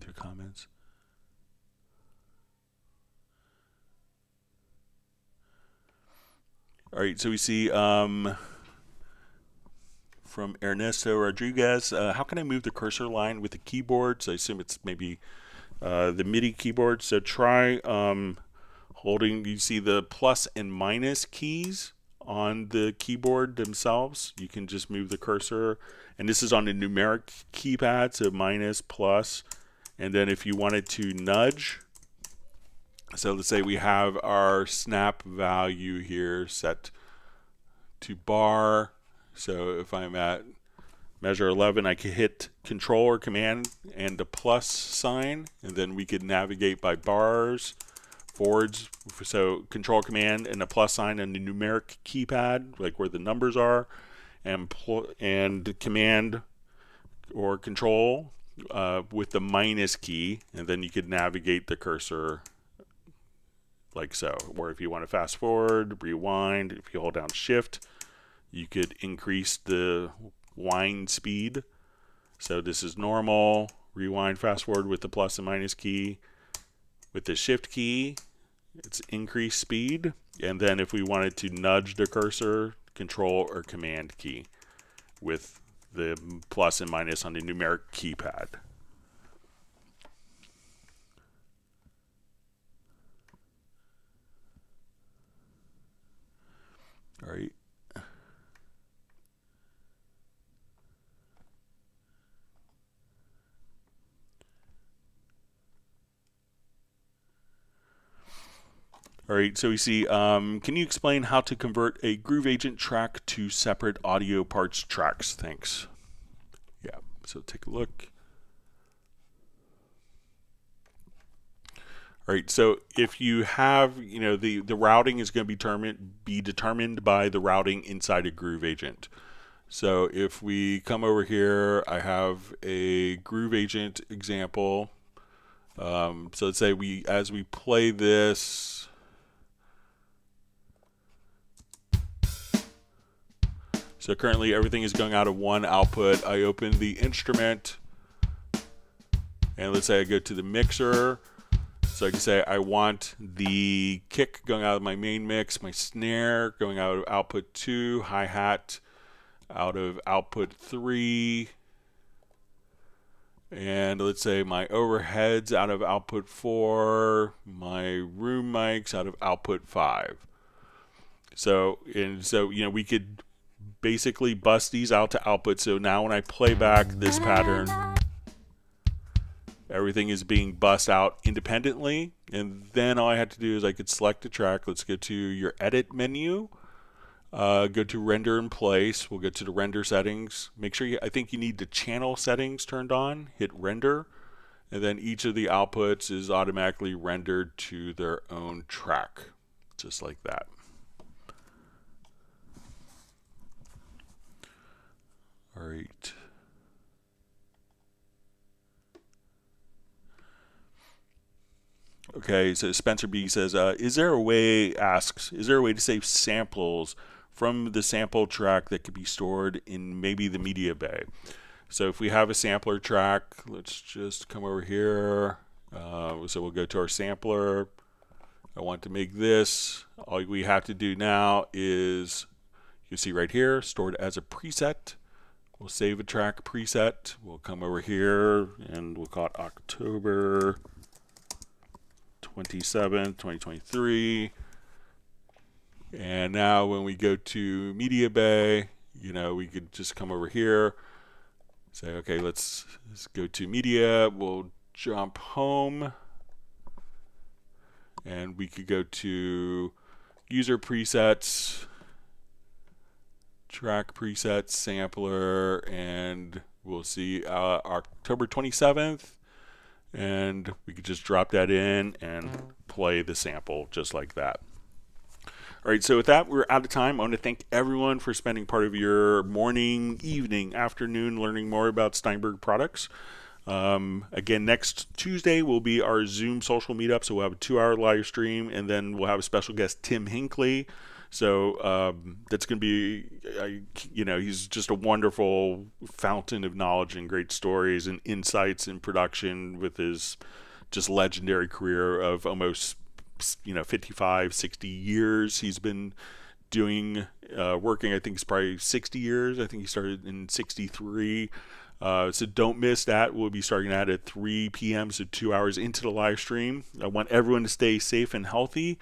read through comments. All right, so we see um, from Ernesto Rodriguez, uh, how can I move the cursor line with the keyboard? So I assume it's maybe uh, the MIDI keyboard. So try um, holding, you see the plus and minus keys on the keyboard themselves. You can just move the cursor. And this is on the numeric keypad, so minus, plus, and then if you wanted to nudge, so let's say we have our snap value here set to bar. So if I'm at measure 11, I can hit control or command and the plus sign, and then we could navigate by bars, forwards. So control command and the plus sign and the numeric keypad, like where the numbers are, and and command or control uh, with the minus key, and then you could navigate the cursor like so. Or if you want to fast forward, rewind, if you hold down shift, you could increase the wind speed. So this is normal, rewind, fast forward with the plus and minus key. With the shift key, it's increase speed. And then if we wanted to nudge the cursor, control or command key with the plus and minus on the numeric keypad. All right. All right, so we see, um, can you explain how to convert a Groove Agent track to separate audio parts tracks? Thanks. Yeah, so take a look. All right, so if you have, you know, the, the routing is going to be determined, be determined by the routing inside a Groove Agent. So if we come over here, I have a Groove Agent example. Um, so let's say we, as we play this, So currently everything is going out of one output. I open the instrument and let's say I go to the mixer. So I can say I want the kick going out of my main mix, my snare going out of output 2, hi-hat out of output 3, and let's say my overheads out of output 4, my room mics out of output 5. So and so you know we could basically bust these out to output. So now when I play back this pattern, everything is being bust out independently. And then all I had to do is I could select a track. Let's go to your edit menu. Uh, go to render in place. We'll go to the render settings. Make sure you, I think you need the channel settings turned on. Hit render. And then each of the outputs is automatically rendered to their own track. Just like that. All right. Okay, so Spencer B says, uh, is there a way, asks, is there a way to save samples from the sample track that could be stored in maybe the media bay? So if we have a sampler track, let's just come over here. Uh, so we'll go to our sampler. I want to make this. All we have to do now is, you see right here, stored as a preset. We'll save a track preset. We'll come over here and we'll call it October 27th, 2023. And now when we go to Media Bay, you know, we could just come over here, say, okay, let's, let's go to Media. We'll jump home. And we could go to User Presets track presets sampler and we'll see uh, October 27th and we could just drop that in and play the sample just like that. All right, so with that, we're out of time. I want to thank everyone for spending part of your morning, evening, afternoon learning more about Steinberg products. Um, again, next Tuesday will be our Zoom social meetup, so we'll have a two hour live stream, and then we'll have a special guest, Tim Hinkley. So um, that's going to be, uh, you know, he's just a wonderful fountain of knowledge and great stories and insights in production with his just legendary career of almost, you know, 55, 60 years. He's been doing, uh, working, I think it's probably 60 years. I think he started in 63. Uh, so don't miss that. We'll be starting that at 3 p.m., so two hours into the live stream. I want everyone to stay safe and healthy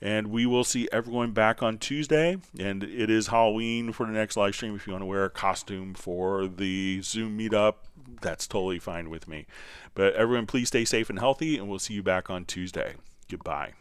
and we will see everyone back on Tuesday. And it is Halloween for the next live stream. If you want to wear a costume for the Zoom meetup, that's totally fine with me. But everyone, please stay safe and healthy, and we'll see you back on Tuesday. Goodbye.